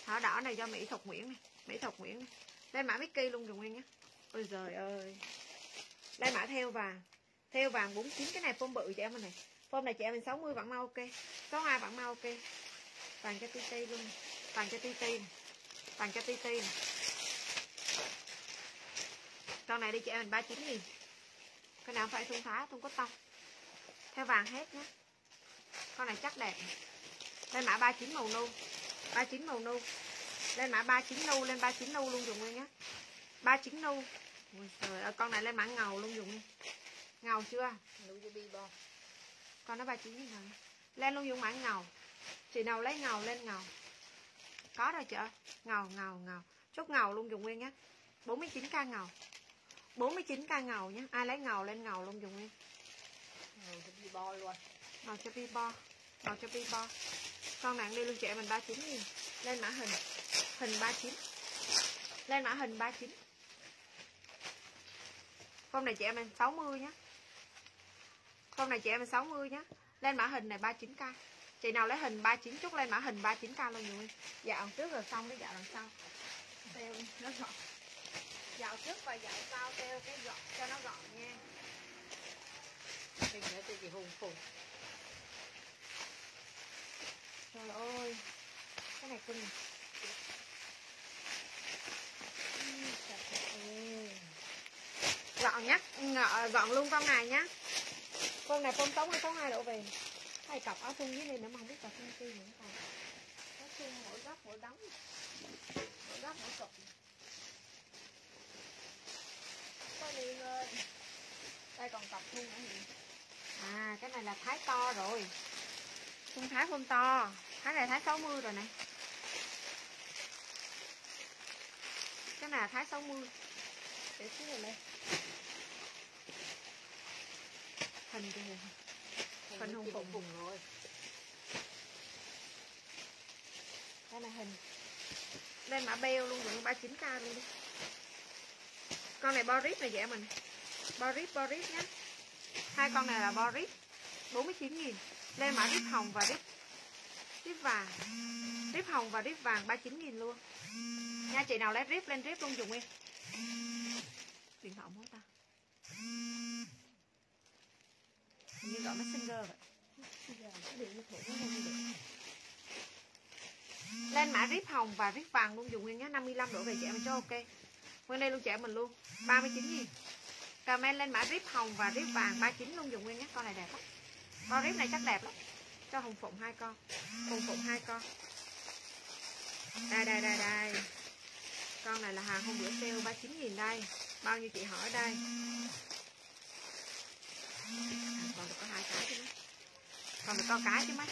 thỏ đỏ này do Mỹ Thuật Nguyễn này Mỹ Thuật Nguyễn này. lên mã Mickey luôn rồi nguyên nhá ôi trời ơi. Lên mã theo vàng. Theo vàng 49 cái này phôm bự cho em mình này. Phôm này chị em mình 60 vẫn mau ok. 62 vẫn mau ok. Vàng cho TT luôn. Vàng cho TT này vàng cho TT này con này đi chị em mình 39 nghìn. Cái nào phải thun thái thun có tông. Theo vàng hết nhé. Con này chắc đẹp. Này. lên mã 39 màu nâu 39 màu nu lên mã 39 nu lên 39 nu luôn dùng nguyên nhé. 39 nu Ôi trời ơi, con này lên mã ngầu luôn dùng đi ngầu chưa? Con nó 39 nghìn rồi lên luôn dùng mã ngầu. Chị nào lấy ngầu lên ngầu. Có rồi chị ơi. Ngầu ngầu ngầu. Chốt ngầu luôn dùng nguyên nhé. 49k ngầu. 49k ngầu nhé. Ai lấy ngầu lên ngầu luôn dùng nguyên
Nụ cho Vibo luôn.
ngầu cho pipo ngầu cho pipo con nặng đi luôn chị em mình 39 nghìn lên mã hình. Hình 39 lên mã hình 39 con này chị em mình 60 nhé con này chị em mình 60 nhé lên mã hình này 39k chị nào lấy hình 39 chút, lên mã hình 39k luôn dùng dạo trước rồi xong cái dạo đằng sau. Teo, nó gọn. Dạo trước và dạo sau, teo, cái gọn, cho nó gọn nha.
Mình nhớ cho chị Hùng Phùng
trời ơi. Cái này cưng dọn gọn nhá ngọ- gọn luôn con này nhá. Con này phong tống hay có hai độ về? Hai cặp áo thun dưới đây nữa mà không biết cặp thun chi nữa còn áo thun mỗi góc mỗi đóng mỗi góc mỗi cặp có liền đây còn cặp thun nữa gì à cái này là thái to rồi thun thái không to. Thái này thái 60 rồi này. Cái này là thái 60 để xíu rồi lên. Hình kìa.
Hình
Hùng
chị
Phùng.
Phùng rồi.
đây là hình. Lên mã beo luôn rồi 39k luôn đi. Con này boris này vậy mình. Boris boris nhé hai con này là boris. 49 nghìn lên mã rip hồng và rip rip vàng. Rip hồng và rip vàng 39.000 luôn. Nha, chị nào lấy rip, lên rip luôn, dùng nguyên điện thoại muốn ta. Hình như gọi messenger vậy. Lên mã rip hồng và rip vàng luôn, dùng nguyên nhé. 55 đổ về chị em cho ok. Nguyên đây luôn chị em mình luôn. 39 nghìn. Comment lên mã rip hồng và rip vàng 39 luôn, dùng nguyên nhé. Con này đẹp lắm con rip này chắc đẹp lắm. Cho hồng phụng hai con. Hồng phụng hai con. Đây đây đây đây. Con này là hàng hôm bữa sale 39 nghìn đây. Bao nhiêu chị hỏi đây? À, còn được có hai cái chứ mấy. Còn được có cái chứ mấy.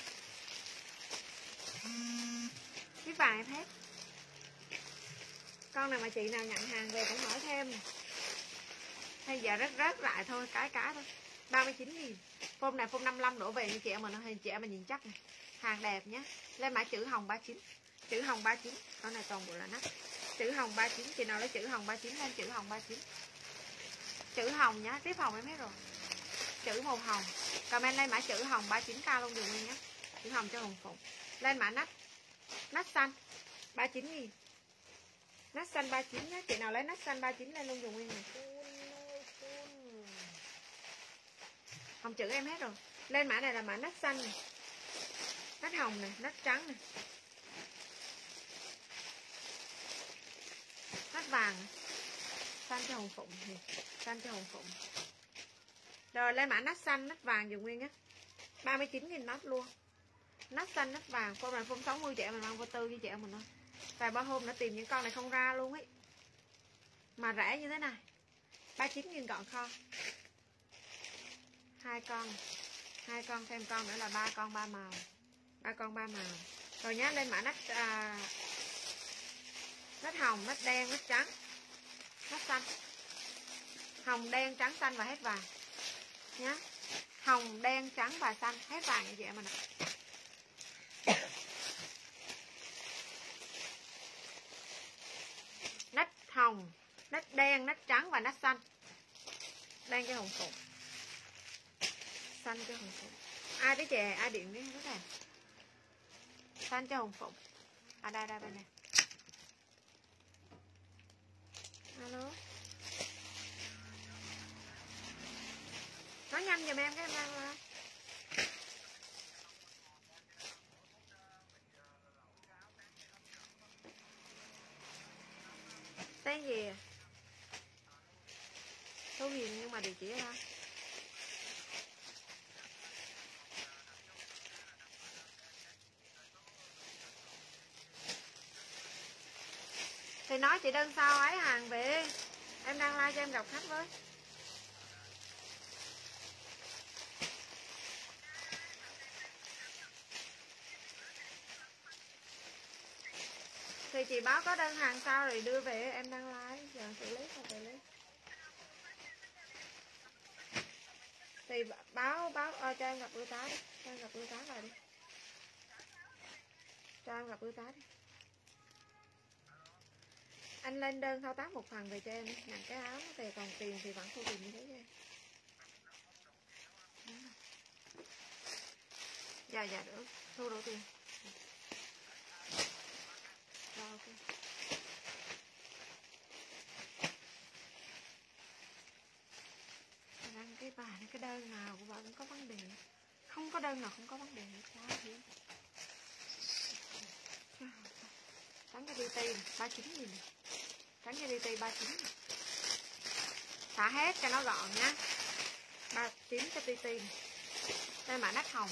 Cái vàng em hết. Con nào mà chị nào nhận hàng về cũng hỏi thêm. Hay giờ rớt rớt lại thôi cái cái thôi. 39 nghìn. Phôm này phôm 55 đổ về như chị em mình hình chị em mình nhìn chắc này hàng đẹp nhé lên mã chữ hồng 39 chữ hồng 39 con này toàn bộ là nắp chữ hồng 39 chị nào lấy chữ hồng 39 lên, chữ hồng 39 chữ hồng nhá, tiếp hồng em hết rồi. Chữ màu hồng. Comment lên mã chữ hồng 39k luôn dùng nguyên nhé chữ hồng cho hồng phụng. Lên mã nách nách xanh. 39 nghìn. Nách xanh 39 nhá. Chị nào lấy nách xanh 39 lên luôn dùng nguyên này
phun ơi phun
hồng chữ em hết rồi. Lên mã này là mã nách xanh này nách hồng này nách trắng này nách vàng này. xanh cho hồng phụng thì xanh cho hồng phụng. Rồi, lên mã nách xanh nách vàng dùng nguyên á 39 nghìn nách luôn. Nách xanh nách vàng. Con này phun 60 trẻ mình mang vô tư với trẻ mình thôi. Vài ba hôm đã tìm những con này không ra luôn ấy. Mà rẻ như thế này. 39 nghìn gọn kho hai con. Hai con thêm con nữa là ba con ba màu. Ba con ba màu. Rồi nhá lên mã nách à, nách hồng nách đen nách trắng. Nách xanh. Hồng đen trắng xanh và hết vàng. Nhá hồng đen trắng và xanh. Hết vàng như vậy mà nè nách hồng nách đen nách trắng và nách xanh. Đen cho hồng phụng xanh cho hồng phụng. Ai đấy chè ai điện đấy, rất là. Xanh cho hồng phụng. À đây đây bên này alo. Nói nhanh giùm em cái em đang là tên gì à? Thu Hiền nhưng mà địa chỉ ha. Thì nói chị đơn sao ấy à, hàng về em đang like cho em gặp khách với. Thì chị báo có đơn hàng sao rồi đưa về em đang like giờ xử lý sao xử lý. Thì báo báo à, cho em gặp bưu tá đi. Cho em gặp bưu tá vào đi. Cho em gặp bưu tá đi anh lên đơn thao tác một phần về cho em. Đi. cái áo về, còn tiền thì vẫn thu tiền như thế nha. Dạ dạ được. Thu đủ tiền. Rồi ok. Đang cái bài này cái đơn nào của bà cũng có vấn đề. Không có đơn nào không có vấn đề. Hết sao trắng cái DT ba chín nghìn trắng cái DT ba chín xả hết cho nó gọn nhá ba chín cho TT đây mã nách hồng.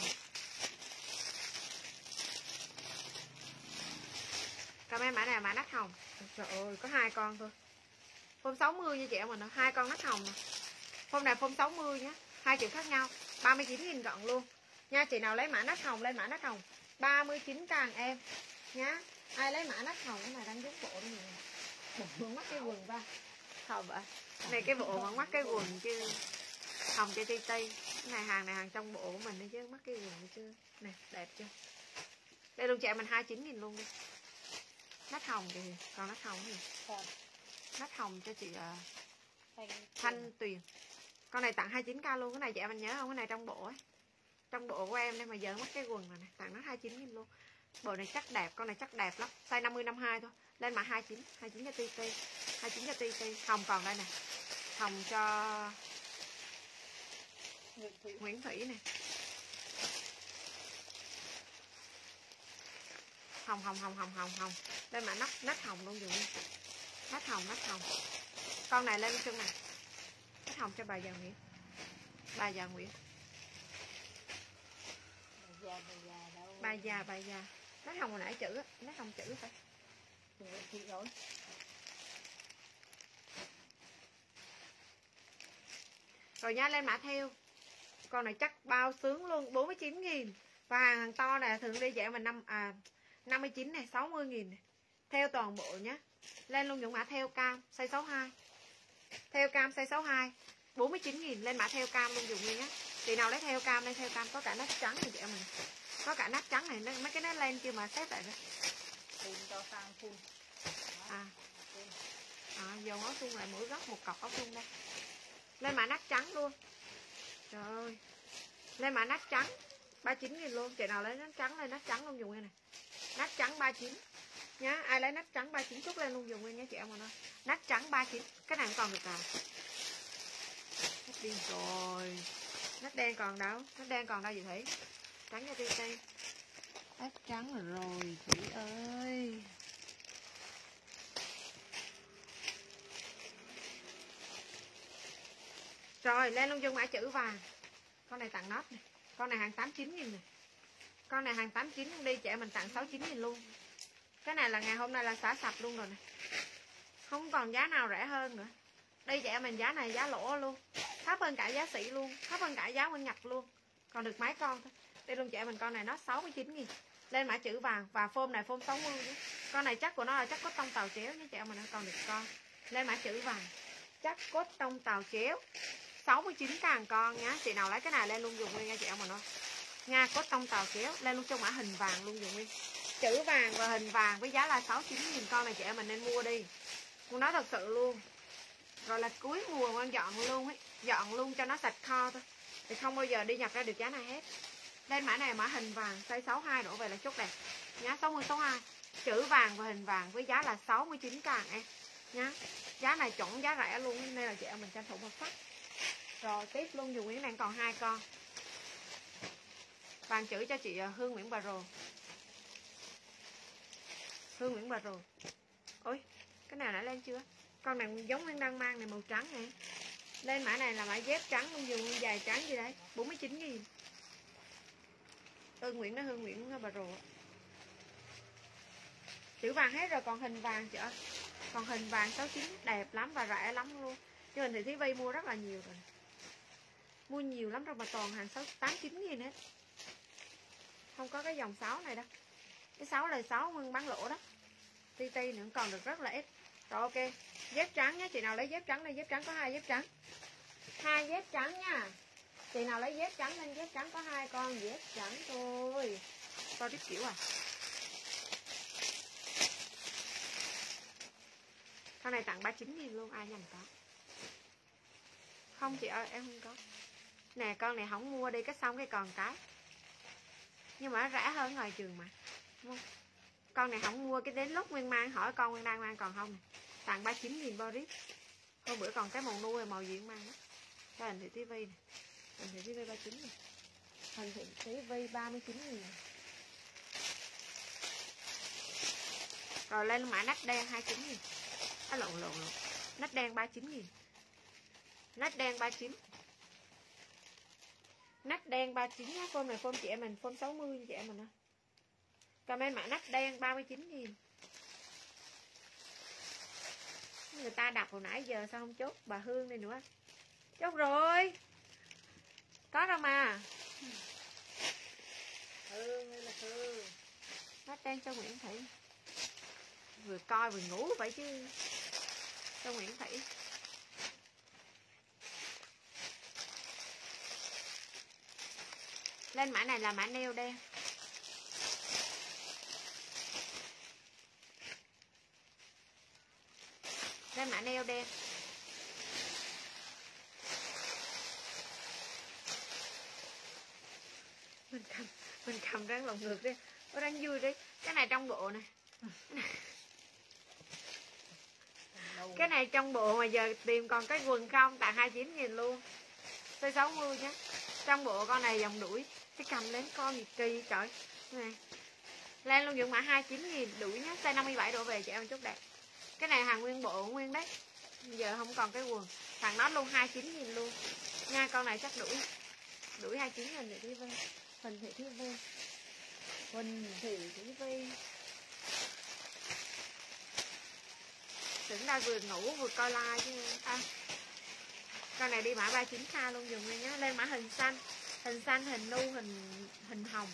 Comment mã này mã nách hồng. Trời ơi, có hai con thôi. Phôm 60 như chị em mình hai con nách hồng nè phôm này phôm 60 nhá, hai chữ khác nhau. 39 nghìn gọn luôn. Nha, chị nào lấy mã nách hồng lên mã nách hồng. 39 càng em nhá ai lấy mã nách hồng cái này đang giúp bộ đi vẫn mắc cái quần va không ạ. Này cái bộ vẫn mắc cái quần chứ. Hồng cho ti ti. Cái này hàng này hàng trong bộ của mình đấy chứ. Mắc cái quần chứ. Nè đẹp chưa? Đây luôn chạy mình 29 nghìn luôn đi. Nách hồng thì còn nách hồng thì
còn
nách hồng cho chị ờ,
thanh
tuyền. Con này tặng 29k luôn. Cái này chị em mình nhớ không? Cái này trong bộ ấy. Trong bộ của em đây mà giờ mất cái quần này, này tặng nó 29 nghìn luôn bộ này chắc đẹp con này chắc đẹp lắm. Size 50 52 thôi. Lên mã 29 29 cho TT 29 cho TT hồng còn đây nè. Hồng cho
nguyện thủy
Nguyễn Thủy nè. Hồng hồng hồng hồng hồng hồng. Lên mã nách nách hồng luôn dùng nách hồng nách hồng. Con này lên chân này nách hồng cho bà già Nguyễn. Bà già Nguyễn.
Bà già bà già đâu?
Bà già bà già nách hồng hồi nãy chữ á nách hồng chữ phải.
Thủy rồi.
Rồi nha lên mã theo. Con này chắc bao sướng luôn 49 nghìn. Và hàng, hàng to này thường đi dễ mà năm à 59 này 60 nghìn này. theo toàn bộ nhé lên luôn những mã theo cam size 62 theo cam size 62 49 nghìn. Lên mã theo cam luôn dùng đi nhé chị nào lấy theo cam lên theo cam có cả nách trắng này chị em mình có cả nách trắng này nó- mấy cái nét lên chưa mà xếp lại
phun cho sang phun.
À.
Phun.
À dầu áo thun lại mỗi góc một cọc áo thun đây. Lên mã nát trắng luôn. Trời ơi. Lên mã nát trắng 39 nghìn luôn. Chị nào lấy nát trắng lên nát trắng luôn dùng cái này. Nát trắng 39 nhá ai lấy nát trắng 39 chút lên luôn dùng nguyên nhé chị em ơi nát trắng 39 cái này còn được à? Nát điên rồi nát đen còn đâu. Nát đen còn đâu chị thủy trắng cho tiên tiên nát trắng rồi chị ơi. Rồi, lên luôn dùng mã chữ vàng con này tặng nốt này. Con này hàng 89 nghìn này. Con này hàng 89 chín đi trẻ mình tặng 69 nghìn luôn. Cái này là ngày hôm nay là xả sập luôn rồi này không còn giá nào rẻ hơn nữa. Đây trẻ mình giá này giá lỗ luôn. Thấp hơn cả giá sĩ luôn. Thấp hơn cả giá nguyên nhập luôn. Còn được mấy con thôi đây, luôn trẻ mình con này, nó 69 nghìn. Lên mã chữ vàng, và phôm này phôm 60 nữa. con này chắc của nó là chắc cốt tông tàu chéo nhé trẻ mình còn được con. Lên mã chữ vàng, chắc cốt tông tàu chéo. 69 càng con nhá chị nào lấy cái này lên luôn dùng nguyên nha chị em mà nó nha cốt tông tàu chéo, lên luôn trong mã hình vàng luôn dùng nguyên. Chữ vàng và hình vàng với giá là 69 nghìn con này chị em mình nên mua đi. Con nói thật sự luôn. Rồi là cuối mùa con dọn luôn ấy, dọn luôn cho nó sạch kho thôi. Thì không bao giờ đi nhập ra được giá này hết lên mã này mã hình vàng, size 62 đổ về là chốt đẹp. Nhá 60 62 chữ vàng và hình vàng với giá là 69 càng em. Nhá, giá này chuẩn giá rẻ luôn, nên là chị em mình tranh thủ một phát rồi, tiếp luôn dùng Nguyễn đang còn hai con. Bàn chữ cho chị à, Hương Nguyễn Bà Rồ. Hương Nguyễn Bà Rồ. Ôi, cái nào đã lên chưa? Con này giống Nguyễn đang mang này, màu trắng này Lên mã này là mã dép trắng luôn dùng dài trắng gì đấy 49 nghìn. Hương Nguyễn đó Hương Nguyễn, Bà rùa. Chữ vàng hết rồi, còn hình vàng chị Còn hình vàng 69 đẹp lắm và rẻ lắm luôn. Chứ mình thì Thí Vi mua rất là nhiều rồi. Mua nhiều lắm rồi mà toàn hàng sáu, tám, chín nghìn hết. Không có cái dòng 6 này đâu. Cái 6 là 6 nguyên bán lỗ đó. Ti ti nữa, còn được rất là ít. Rồi ok, dép trắng nhé chị nào lấy dép trắng đây dép trắng có hai dép trắng. Hai dép trắng nha chị nào lấy dép trắng lên, dép trắng có hai con, dép trắng thôi. Coi biết kiểu à? Con này tặng 39 nghìn luôn, ai nhầm có không chị ơi, em không có. Nè, con này không mua đi, cái xong cái còn cái. Nhưng mà nó rẻ hơn ngoài trường mà. Đúng không? con này không mua, cái đến lúc nguyên mang hỏi con, nguyên đang mang còn không? Tặng 39 nghìn boris. Hôm bữa còn cái màu nuôi màu gì cũng mang đó cái hình thị tivi này hình cái tivi 39 này. Hình thị tivi 39 nghìn. Rồi lên mã nách đen 29 nghìn. À, lộn lộn lộn. Nách đen 39 nghìn. Nách đen 39 nách đen 39 á phôm này phôm chị em mình phôm 60 chị em mình á. Comment mã nách đen 39 nghìn. Người ta đặt hồi nãy giờ sao không chốt? Bà Hương này nữa. Chốt rồi có đâu mà
Hương đây là Hương
nách đen cho Nguyễn Thị. Vừa coi vừa ngủ vậy chứ. Cho Nguyễn Thị. Lên mã này là mã neo đen. Lên mã neo đen mình cầm mình cầm đang lồng ngược đi. Có đang vui đi cái này trong bộ này. Cái này trong bộ mà giờ tìm còn cái quần không? Tặng 29 nghìn luôn. Size 60 nhé trong bộ con này dòng đuổi. Cái cầm lên con gì kỳ trời. Này lên luôn dụng mã 29 nghìn. Đuổi nhá. Size 57 đổ về chị em chút đẹp. Cái này hàng nguyên bộ nguyên đấy. Giờ không còn cái quần. Thằng nó luôn 29 nghìn luôn. Nha con này chắc đuổi. Đuổi 29 nghìn để đi vây phần thể thứ vây. Phần thể thứ vây. Tưởng ra vừa ngủ vừa coi like chứ. À, con này đi mã 39k luôn dùng nha nhá. Lên mã hình xanh. Hình xanh hình nu hình hình hồng.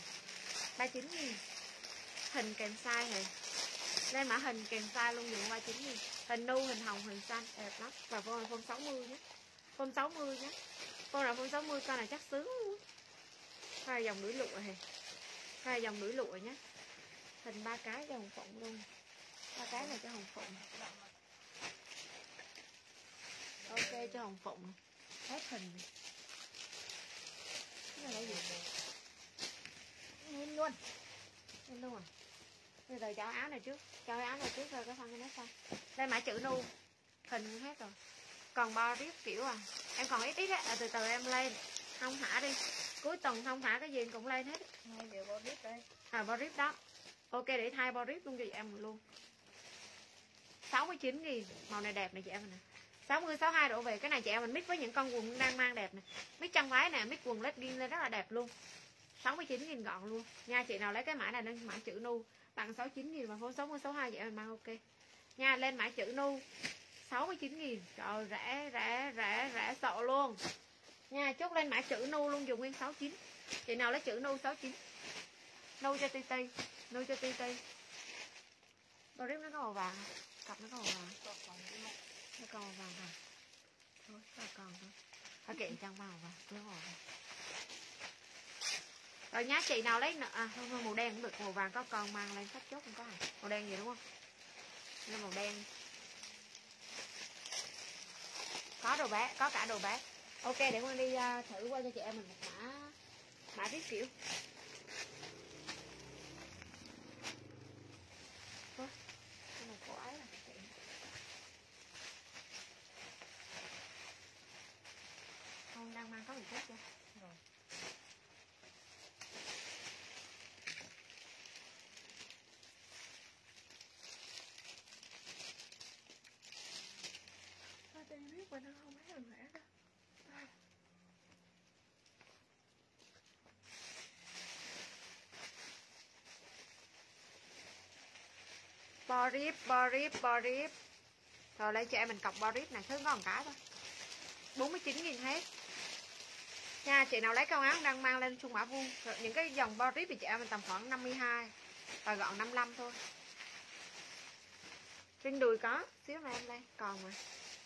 39 nghìn. Hình kèm size này. Lên mã hình kèm size luôn dùng 39 nghìn. Hình nu hình hồng hình xanh. Đẹp lắm. Và phone là phone 60 nhé phone 60 nhé phone là phone 60 con này chắc sướng. luôn hai dòng đuổi lụa này hai dòng đuổi lụa nhé. Hình ba cái cho hồng phụng luôn. Ba cái này cho hồng phụng. Ok, cho hồng phụng. Hết hình. Này. cái này là gì
Nhìn luôn.
Nhìn luôn à? Bây giờ cho áo này trước. Cho áo này trước rồi, cái phân cái nó sau. Đây, mã chữ nu. Hình hết rồi. Còn bo riết kiểu à. Em còn ít ít á. À, từ từ em lên. Không thả đi. Cuối tuần không thả cái gì cũng lên hết.
Hai điều bao biết đây.
À bo rip đó. Ok để thay bo rip luôn cho chị em luôn. 69 nghìn Màu này đẹp này chị em nè. 60 62 đổ về cái này chị em mình mix với những con quần đang mang đẹp này mix chân váy nè mix quần legging lên rất là đẹp luôn. 69 nghìn gọn luôn. Nha chị nào lấy cái mã này lên mã chữ nu. Tặng 69 nghìn và phone 60 62 chị em mình mang ok. Nha lên mã chữ nu. 69 nghìn trời rẻ rẻ rẻ rẻ sợ luôn nha chốt lên mã chữ nu luôn dùng nguyên 69 chị nào lấy chữ nu 69 nu cho ti ti nu cho ti ti Bờ rip nó có màu vàng cặp nó có màu vàng nó còn màu vàng hả thôi nó còn thôi. Phải kiện trang màu vàng cứ màu vàng. Rồi nhá chị nào lấy nợ- à không, không màu đen cũng được. Màu vàng có con mang lên sách chốt không có à? Màu đen gì đúng không? Nên màu đen. Có đồ bé có cả đồ bé ok để con đi à, thử qua cho chị em mình một mã mã viết kiểu. Ủa, cái này cổ ấy là chị không đang mang có gì hết chưa
Rồi
Thôi tôi biết mà nó không mấy lần vẽ đâu Đây. Bò rip, bo rip, bo rip Rồi lấy cho em mình cọc bo rip này Thứ ngon cả cái thôi 49 nghìn hết. Nha, chị nào lấy cao áo đang mang lên trung mã vuông. Rồi Những cái dòng bo rip thì chị em mình tầm khoảng 52 Và gọn 55 thôi. Trên đùi có Xíu này em đây còn mà.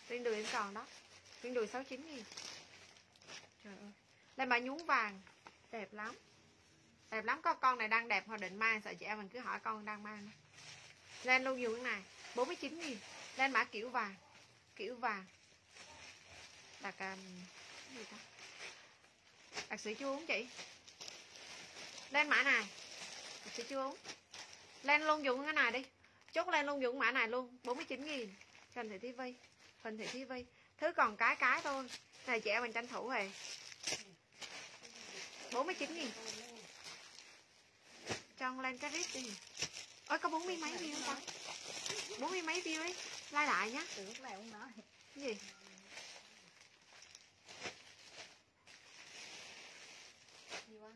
Riêng đùi em còn đó. Riêng đùi 69 nghìn. Trời ơi. Đây bà nhún vàng. Đẹp lắm. Đẹp lắm có con này đang đẹp hoặc định mang Sợ chị em mình cứ hỏi con đang mang Len lâu luôn dùng cái này 49 nghìn. Len mã kiểu vàng. Kiểu vàng. Đặc um, gì ta? Đặc sĩ chưa uống chị. Len mã này. Đặc sĩ chưa uống len luôn dùng cái này đi. Chốt len luôn dùng mã này luôn. 49 nghìn. Trần Thị Thi Vi Huỳnh Thị Thi Vi Thứ còn cái cái thôi. Này chị em mình tranh thủ rồi 49 nghìn. Cho lên cái rít đi. Ôi có bốn mươi mấy view không ta? Bốn mươi mấy view đấy Like lại nhá.
Từ lúc này ông nói.
Cái gì?
Gì quá.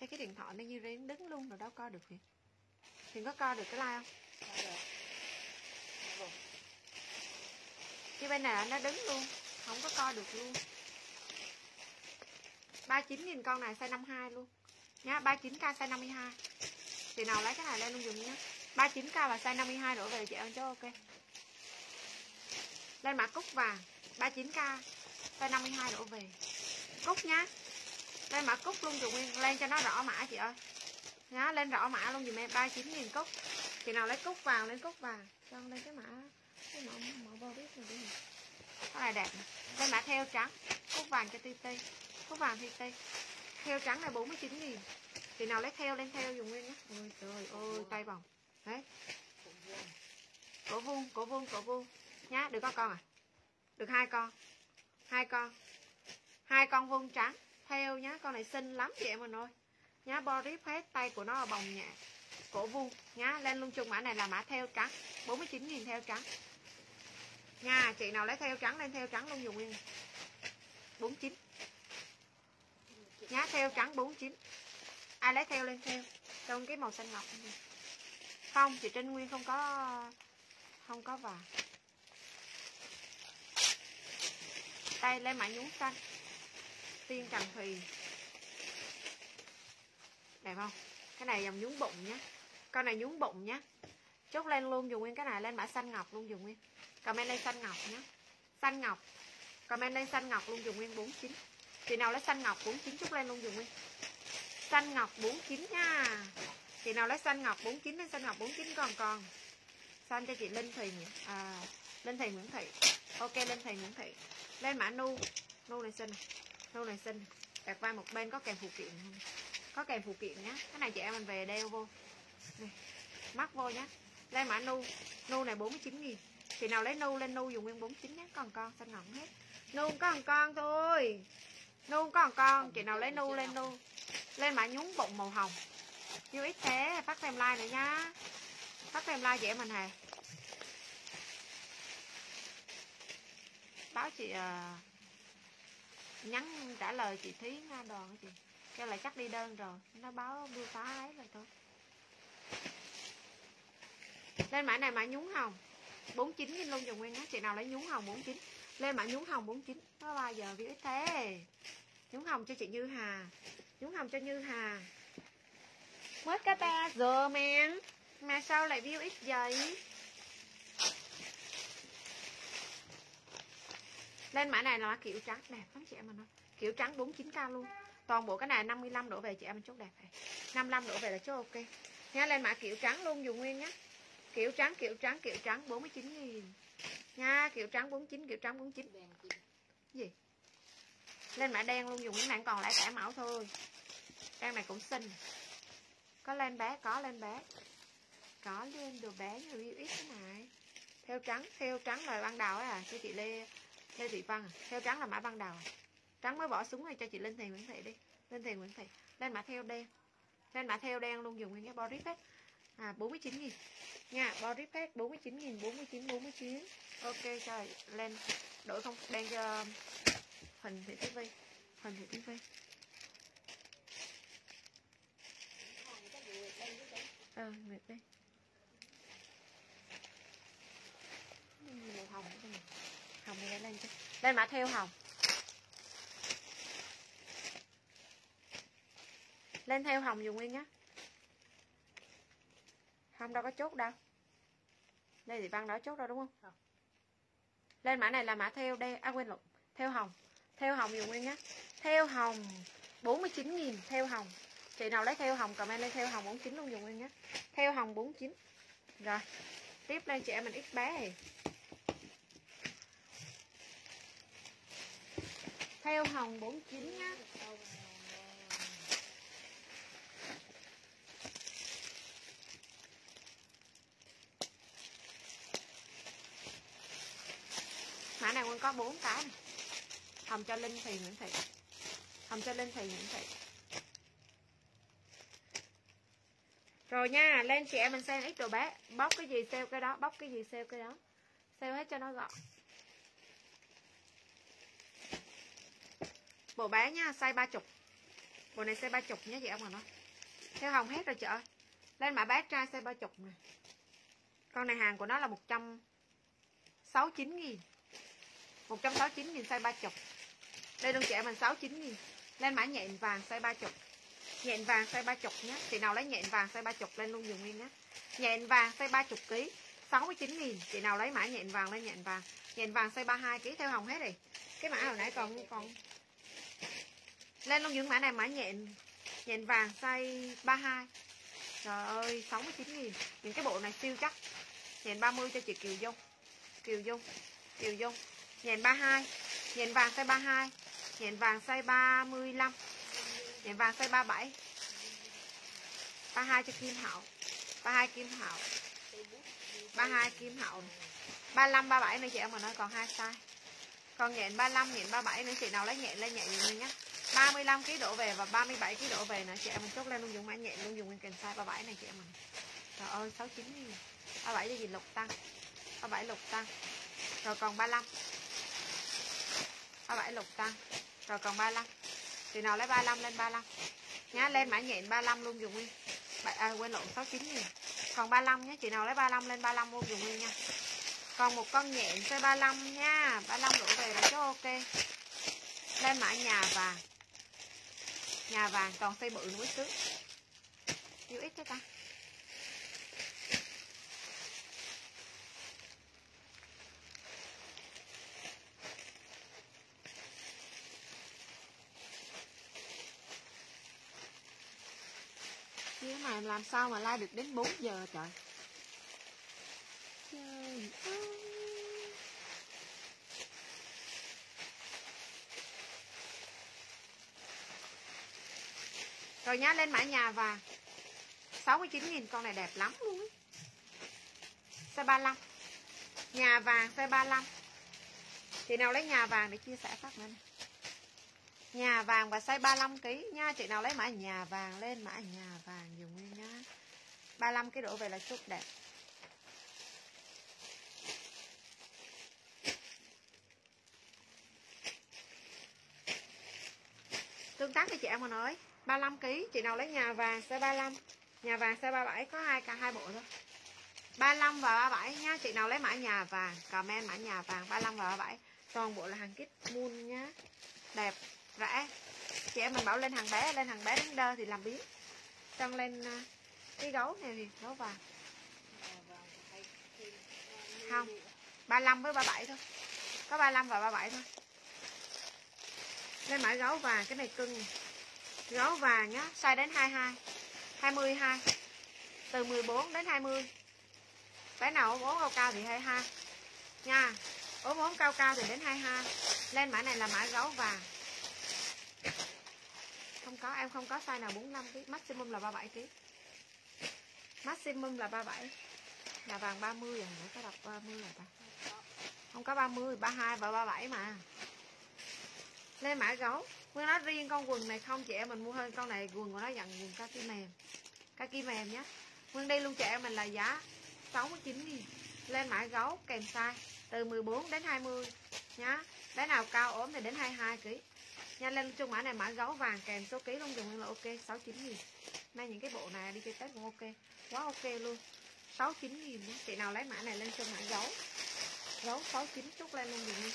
Thế cái điện thoại nó như rén đứng luôn rồi đâu coi được vậy Thì có coi được cái like không?
Rồi
Chứ bên này nó đứng luôn Không có coi được luôn. 39 nghìn con này size 52 luôn Nhá 39k size 52 Chị nào lấy cái này lên luôn dùng nhá. 39k và size 52 đổ về chị ơn cho ok. Lên mã cúc vàng 39k size 52 đổ về. Cúc nhá. Lên mã cúc luôn dùng nguyên Lên cho nó rõ mã chị ơi Nhá, lên rõ mã luôn dùm em 39.000 cúc. Chị nào lấy cúc vàng, lên cúc vàng. Cho lên cái mã Cái mã mã bao biết này đi. Cái này đẹp này. Lên mã theo trắng, Cúc vàng cho ti ti Cúc vàng ti ti theo trắng này 49 nghìn. Chị nào lấy theo lên theo dùng nguyên nhé. Ôi trời ơi. tay vòng. Đấy. Cổ vuông. Cổ vuông cổ vuông nhá được có con à? Được hai con. Hai con. Hai con vuông trắng. Theo nhá con này xinh lắm chị em mình ơi. Nhá bo rip hết tay của nó là bồng nhẹ. Cổ vuông. Nhá lên luôn chung mã này là mã theo trắng. 49.000 theo trắng. Nha chị nào lấy theo trắng lên theo trắng luôn dùng nguyên. 49 nhá, theo trắng 49 ai lấy theo lên theo, trong cái màu xanh ngọc này. không chị Trinh Nguyên không có không có vàng. Đây lên mã nhúng xanh. Tiên trần thùy đẹp không? Cái này dòng nhúng bụng nhá. Con này nhúng bụng nhá. Chốt lên luôn dùng nguyên cái này, lên mã xanh ngọc luôn dùng nguyên. Comment lên xanh ngọc nhá. Xanh ngọc. Comment lên xanh ngọc luôn dùng nguyên 49 chị nào lấy xanh ngọc 49 chút lên luôn dùng đi. Xanh ngọc 49 nha. Chị nào lấy xanh ngọc 49 lên xanh ngọc 49 còn còn. Xanh cho chị Linh Thùy à, Linh Thùy Nguyễn Thị. Ok Linh Thùy Nguyễn Thị. Lên mã nu. Nu này xinh. Nu này xinh. Đặt vai một bên có kèm phụ kiện không? Có kèm phụ kiện nhá. Cái này chị em mình về đeo vô. Này mắc vô nhá. Lên mã nu. Nu này 49 nghìn. Chị nào lấy nu lên nu dùng nguyên 49 nhé còn con xanh ngọc hết. Nu có con thôi nu có một con chị nào lấy nu lên nu lên mã nhúng bụng màu hồng. Như ít thế phát thêm like nữa nhá. Phát thêm like dễ mình hề. Báo chị à, nhắn trả lời chị thúy nga Đoàn chị. Kêu là chắc đi đơn rồi. Nó báo bưu tá ấy rồi thôi. Lên mã này mã nhúng hồng. 49 chín luôn dùng nguyên á. Chị nào lấy nhúng hồng 49 lên mã nhúng hồng 49 có 3 giờ biết thế. Nhúng hồng cho chị Như Hà. Nhúng hồng cho Như Hà. Mất cái ta giờ men mà sao lại view ít vậy? Lên mã này là kiểu trắng đẹp lắm chị em mình ơi. Kiểu trắng 49k luôn. Toàn bộ cái này 55 đổ về chị em mình chốt đẹp này. 55 đổ về là chốt ok. Nha, lên mã kiểu trắng luôn, dùng nguyên nhé kiểu trắng kiểu trắng kiểu trắng 49 nghìn nha kiểu trắng 49 kiểu trắng 49
đèn chị
gì? Lên mã đen luôn dùng những mạng còn lại cả mẫu thôi. Đen này cũng xinh. Có lên bé có lên bé. Có lên đồ bé như review ít thế này. Theo trắng theo trắng là ban đầu ấy à cho chị lê lê thị văn. À. theo trắng là mã ban đầu. À. trắng mới bỏ súng này cho chị linh thiền nguyễn thị đi. Linh thiền nguyễn thị. Lên mã theo đen. Lên mã theo đen luôn dùng nguyên cái body pack à 49 000 nha body pack 49 000 49 49 ok trời lên đổi không đang cho hình thì TV hình thì TV Ờ, Nguyệt đây Màu hồng nữa đây. Hồng này lên cho Lên mã theo hồng. Lên theo hồng dùng nguyên nhá. Không đâu có chốt đâu. Đây thì văn đã chốt đâu đúng không?
Không.
Lên mã này là mã theo đây À quên lộn Theo hồng. Theo hồng dùng nguyên nhá. Theo hồng 49.000 theo hồng. Chị nào lấy theo hồng comment lên theo hồng 49 luôn dùng nguyên nhá. Theo hồng 49 Rồi Tiếp lên chị em mình ít bé thì. Theo hồng 49 nhá Mã này Quân có bốn cái này. Hồng cho Linh thì Nguyễn Thị Hồng cho Linh thì Nguyễn Thị Rồi nha, lên chị em mình xem ít đồ bé. Bóc cái gì sale cái đó, bóc cái gì sale cái đó. Sale hết cho nó gọn. Bộ bé nha, size 30 Bộ này size 30 nhé chị em mà nó Theo Hồng hết rồi chị ơi. Lên mã bé trai size ba chục này. Con này hàng của nó là 169 nghìn. 169 000 size 30 Đây đơn chị em mình 69 000 Lên mã nhện vàng size 30 Nhện vàng size 30 nhé. Chị nào lấy nhện vàng size 30 lên luôn dùng nguyên nhé. Nhện vàng size 30 kg 69 000 Chị nào lấy mã nhện vàng lên nhện vàng. Nhện vàng size 32 kg theo Hồng hết rồi Cái mã hồi nãy còn còn Lên luôn những mã này, mã nhện Nhện vàng size 32 Trời ơi 69 nghìn. Những cái bộ này siêu chắc. Nhện 30 cho chị Kiều Dung. Kiều Dung Kiều Dung. Nhện 32 Nhện vàng size 32 Nhện vàng size 35 Nhện vàng size 37 32 cho Kim Hậu 32 Kim Hậu 32 Kim Hậu 35 37 này chị em mà nói còn hai size. Còn nhện 35 nhện 37 nữa, chị nào lấy nhện lên nhện nhiều nhé 35 kg đổ về và 37 kg đổ về nữa, chị em mình chốt lên luôn dùng mã nhện luôn dùng nguyên kèm size 37 này chị em mình. Trời ơi 69 nghìn 37 cho gì lục tăng? 37 lục tăng. Rồi còn 35 37 lục tăng rồi còn 35 thì nào lấy 35 lên 35 nhá lên mã nhện 35 luôn dùng nguyên. À, quên lộn 69 nghìn còn 35 nhé chị nào lấy 35 lên 35 luôn dùng nguyên nha. Còn một con nhện c 35 nha. 35 đổ về là chỗ ok. Lên mã nhà vàng. Nhà vàng còn xây bự núi xứ. Yêu ít cho ta. Này làm sao mà like được đến 4 giờ trời? Trời ơi. Rồi nhá lên mã nhà vàng 69.000 con này đẹp lắm luôn ấy. Size 35 Nhà vàng size 35 Chị nào lấy nhà vàng để chia sẻ phát nữa này. Nhà vàng và size 35 kg nha Chị nào lấy mã nhà vàng lên mã nhà vàng dùng 35 cái đổ về là chút đẹp. Tương tác với chị em mà nói 35 kg chị nào lấy nhà vàng size 35 Nhà vàng size 37 có hai cả hai bộ thôi. 35 và 37 nha Chị nào lấy mã nhà vàng Comment mã nhà vàng 35 và 37 Toàn bộ là hàng kit moon nhá Đẹp, rẻ. Chị em mình bảo lên hàng bé Lên hàng bé đến đơ thì làm biến. Xong lên uh, cái gấu này thì gấu vàng Không. 35 với 37 thôi. Có 35 và 37 thôi. Lên mã gấu vàng Cái này cưng. Gấu vàng nhá Size đến 22 22 Từ 14 đến 20 Bé nào ốm ốm cao cao thì 22 Nha Ốm ốm cao cao thì đến 22 Lên mã này là mã gấu vàng. Không có em không có size nào 45kg Maximum là 37kg Maximum là 37 Là vàng 30 rồi Nãy có đọc 30 rồi ta. Không có 30, 32 và 37 mà. Lên mã gấu. Nguyên nói riêng con quần này không chị em mình mua hơn con này quần của nó dặn quần kaki mềm. Kaki mềm nhé Nguyên đi luôn chị em mình là giá 69 nghìn. Lên mã gấu kèm size Từ 14 đến 20 nhá. Bé nào cao ốm thì đến 22 kg Nha lên chung mã này mã gấu vàng kèm số ký luôn dùng là ok 69 nghìn. Nay những cái bộ này đi chơi Tết cũng ok. Quá ok luôn. 69 nghìn Chị nào lấy mã này lên cho mã gấu. Gấu 69 chút lên luôn dùng đi.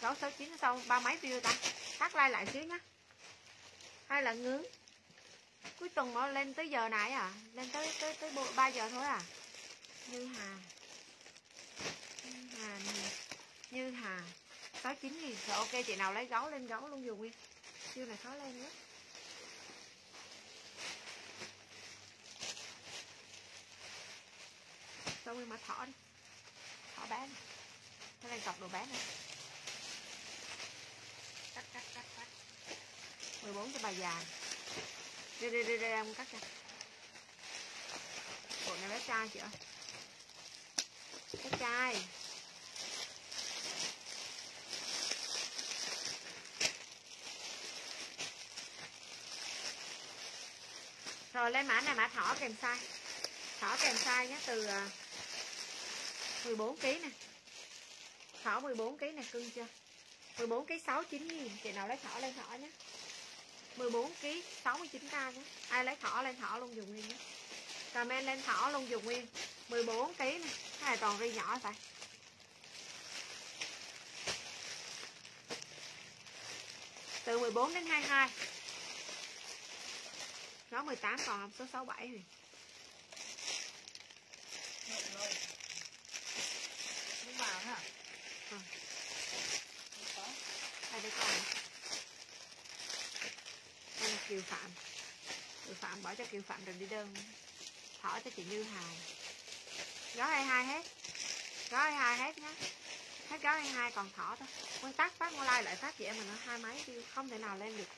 Gấu 69 xong, ba mấy view ta? Tắt like lại xíu nhá. Hay là ngướng cuối tuần nó lên tới giờ này à? Lên tới tới tới ba giờ thôi à? Như hà. Như hà như hà. Sáu chín nghìn. Rồi ok, chị nào lấy gấu lên gấu luôn dù nguyên chiêu này khó lên nữa xong nguyên mà thỏ đi. Thỏ bé này nó đang cọc đồ bé này. Cắt cắt cắt cắt. 14 cho bà già. Đi đi đi đi, em cắt cho. Bộ này bé trai chị ơi. Bé trai. Rồi lên mã này, mã thỏ kèm size. Thỏ kèm size nhé, từ à, 14 kg nè. Thỏ 14 kg nè, cưng chưa? 14 kg 69 nghìn. Chị nào lấy thỏ lên thỏ nhé. 14 kg 69k nhé. Ai lấy thỏ lên thỏ luôn dùng nguyên nhé. Comment lên thỏ luôn dùng nguyên. 14 kg nè. Cái này toàn ri nhỏ phải. Từ 14 đến 22 nó 18 còn số 67 rồi
Đúng vào hả? Ờ.
Ừ. Đây đây con? Này. Đây là Kiều Phạm. Kiều Phạm bỏ cho Kiều Phạm rồi đi đơn. Thỏ cho chị Như Hài. Gói 22 hết. Gói 22 hết nhá. Hết gói 22 còn thỏ thôi. Nguyên tắt phát mua like lại phát chị em mình nó hai máy view Không thể nào lên được.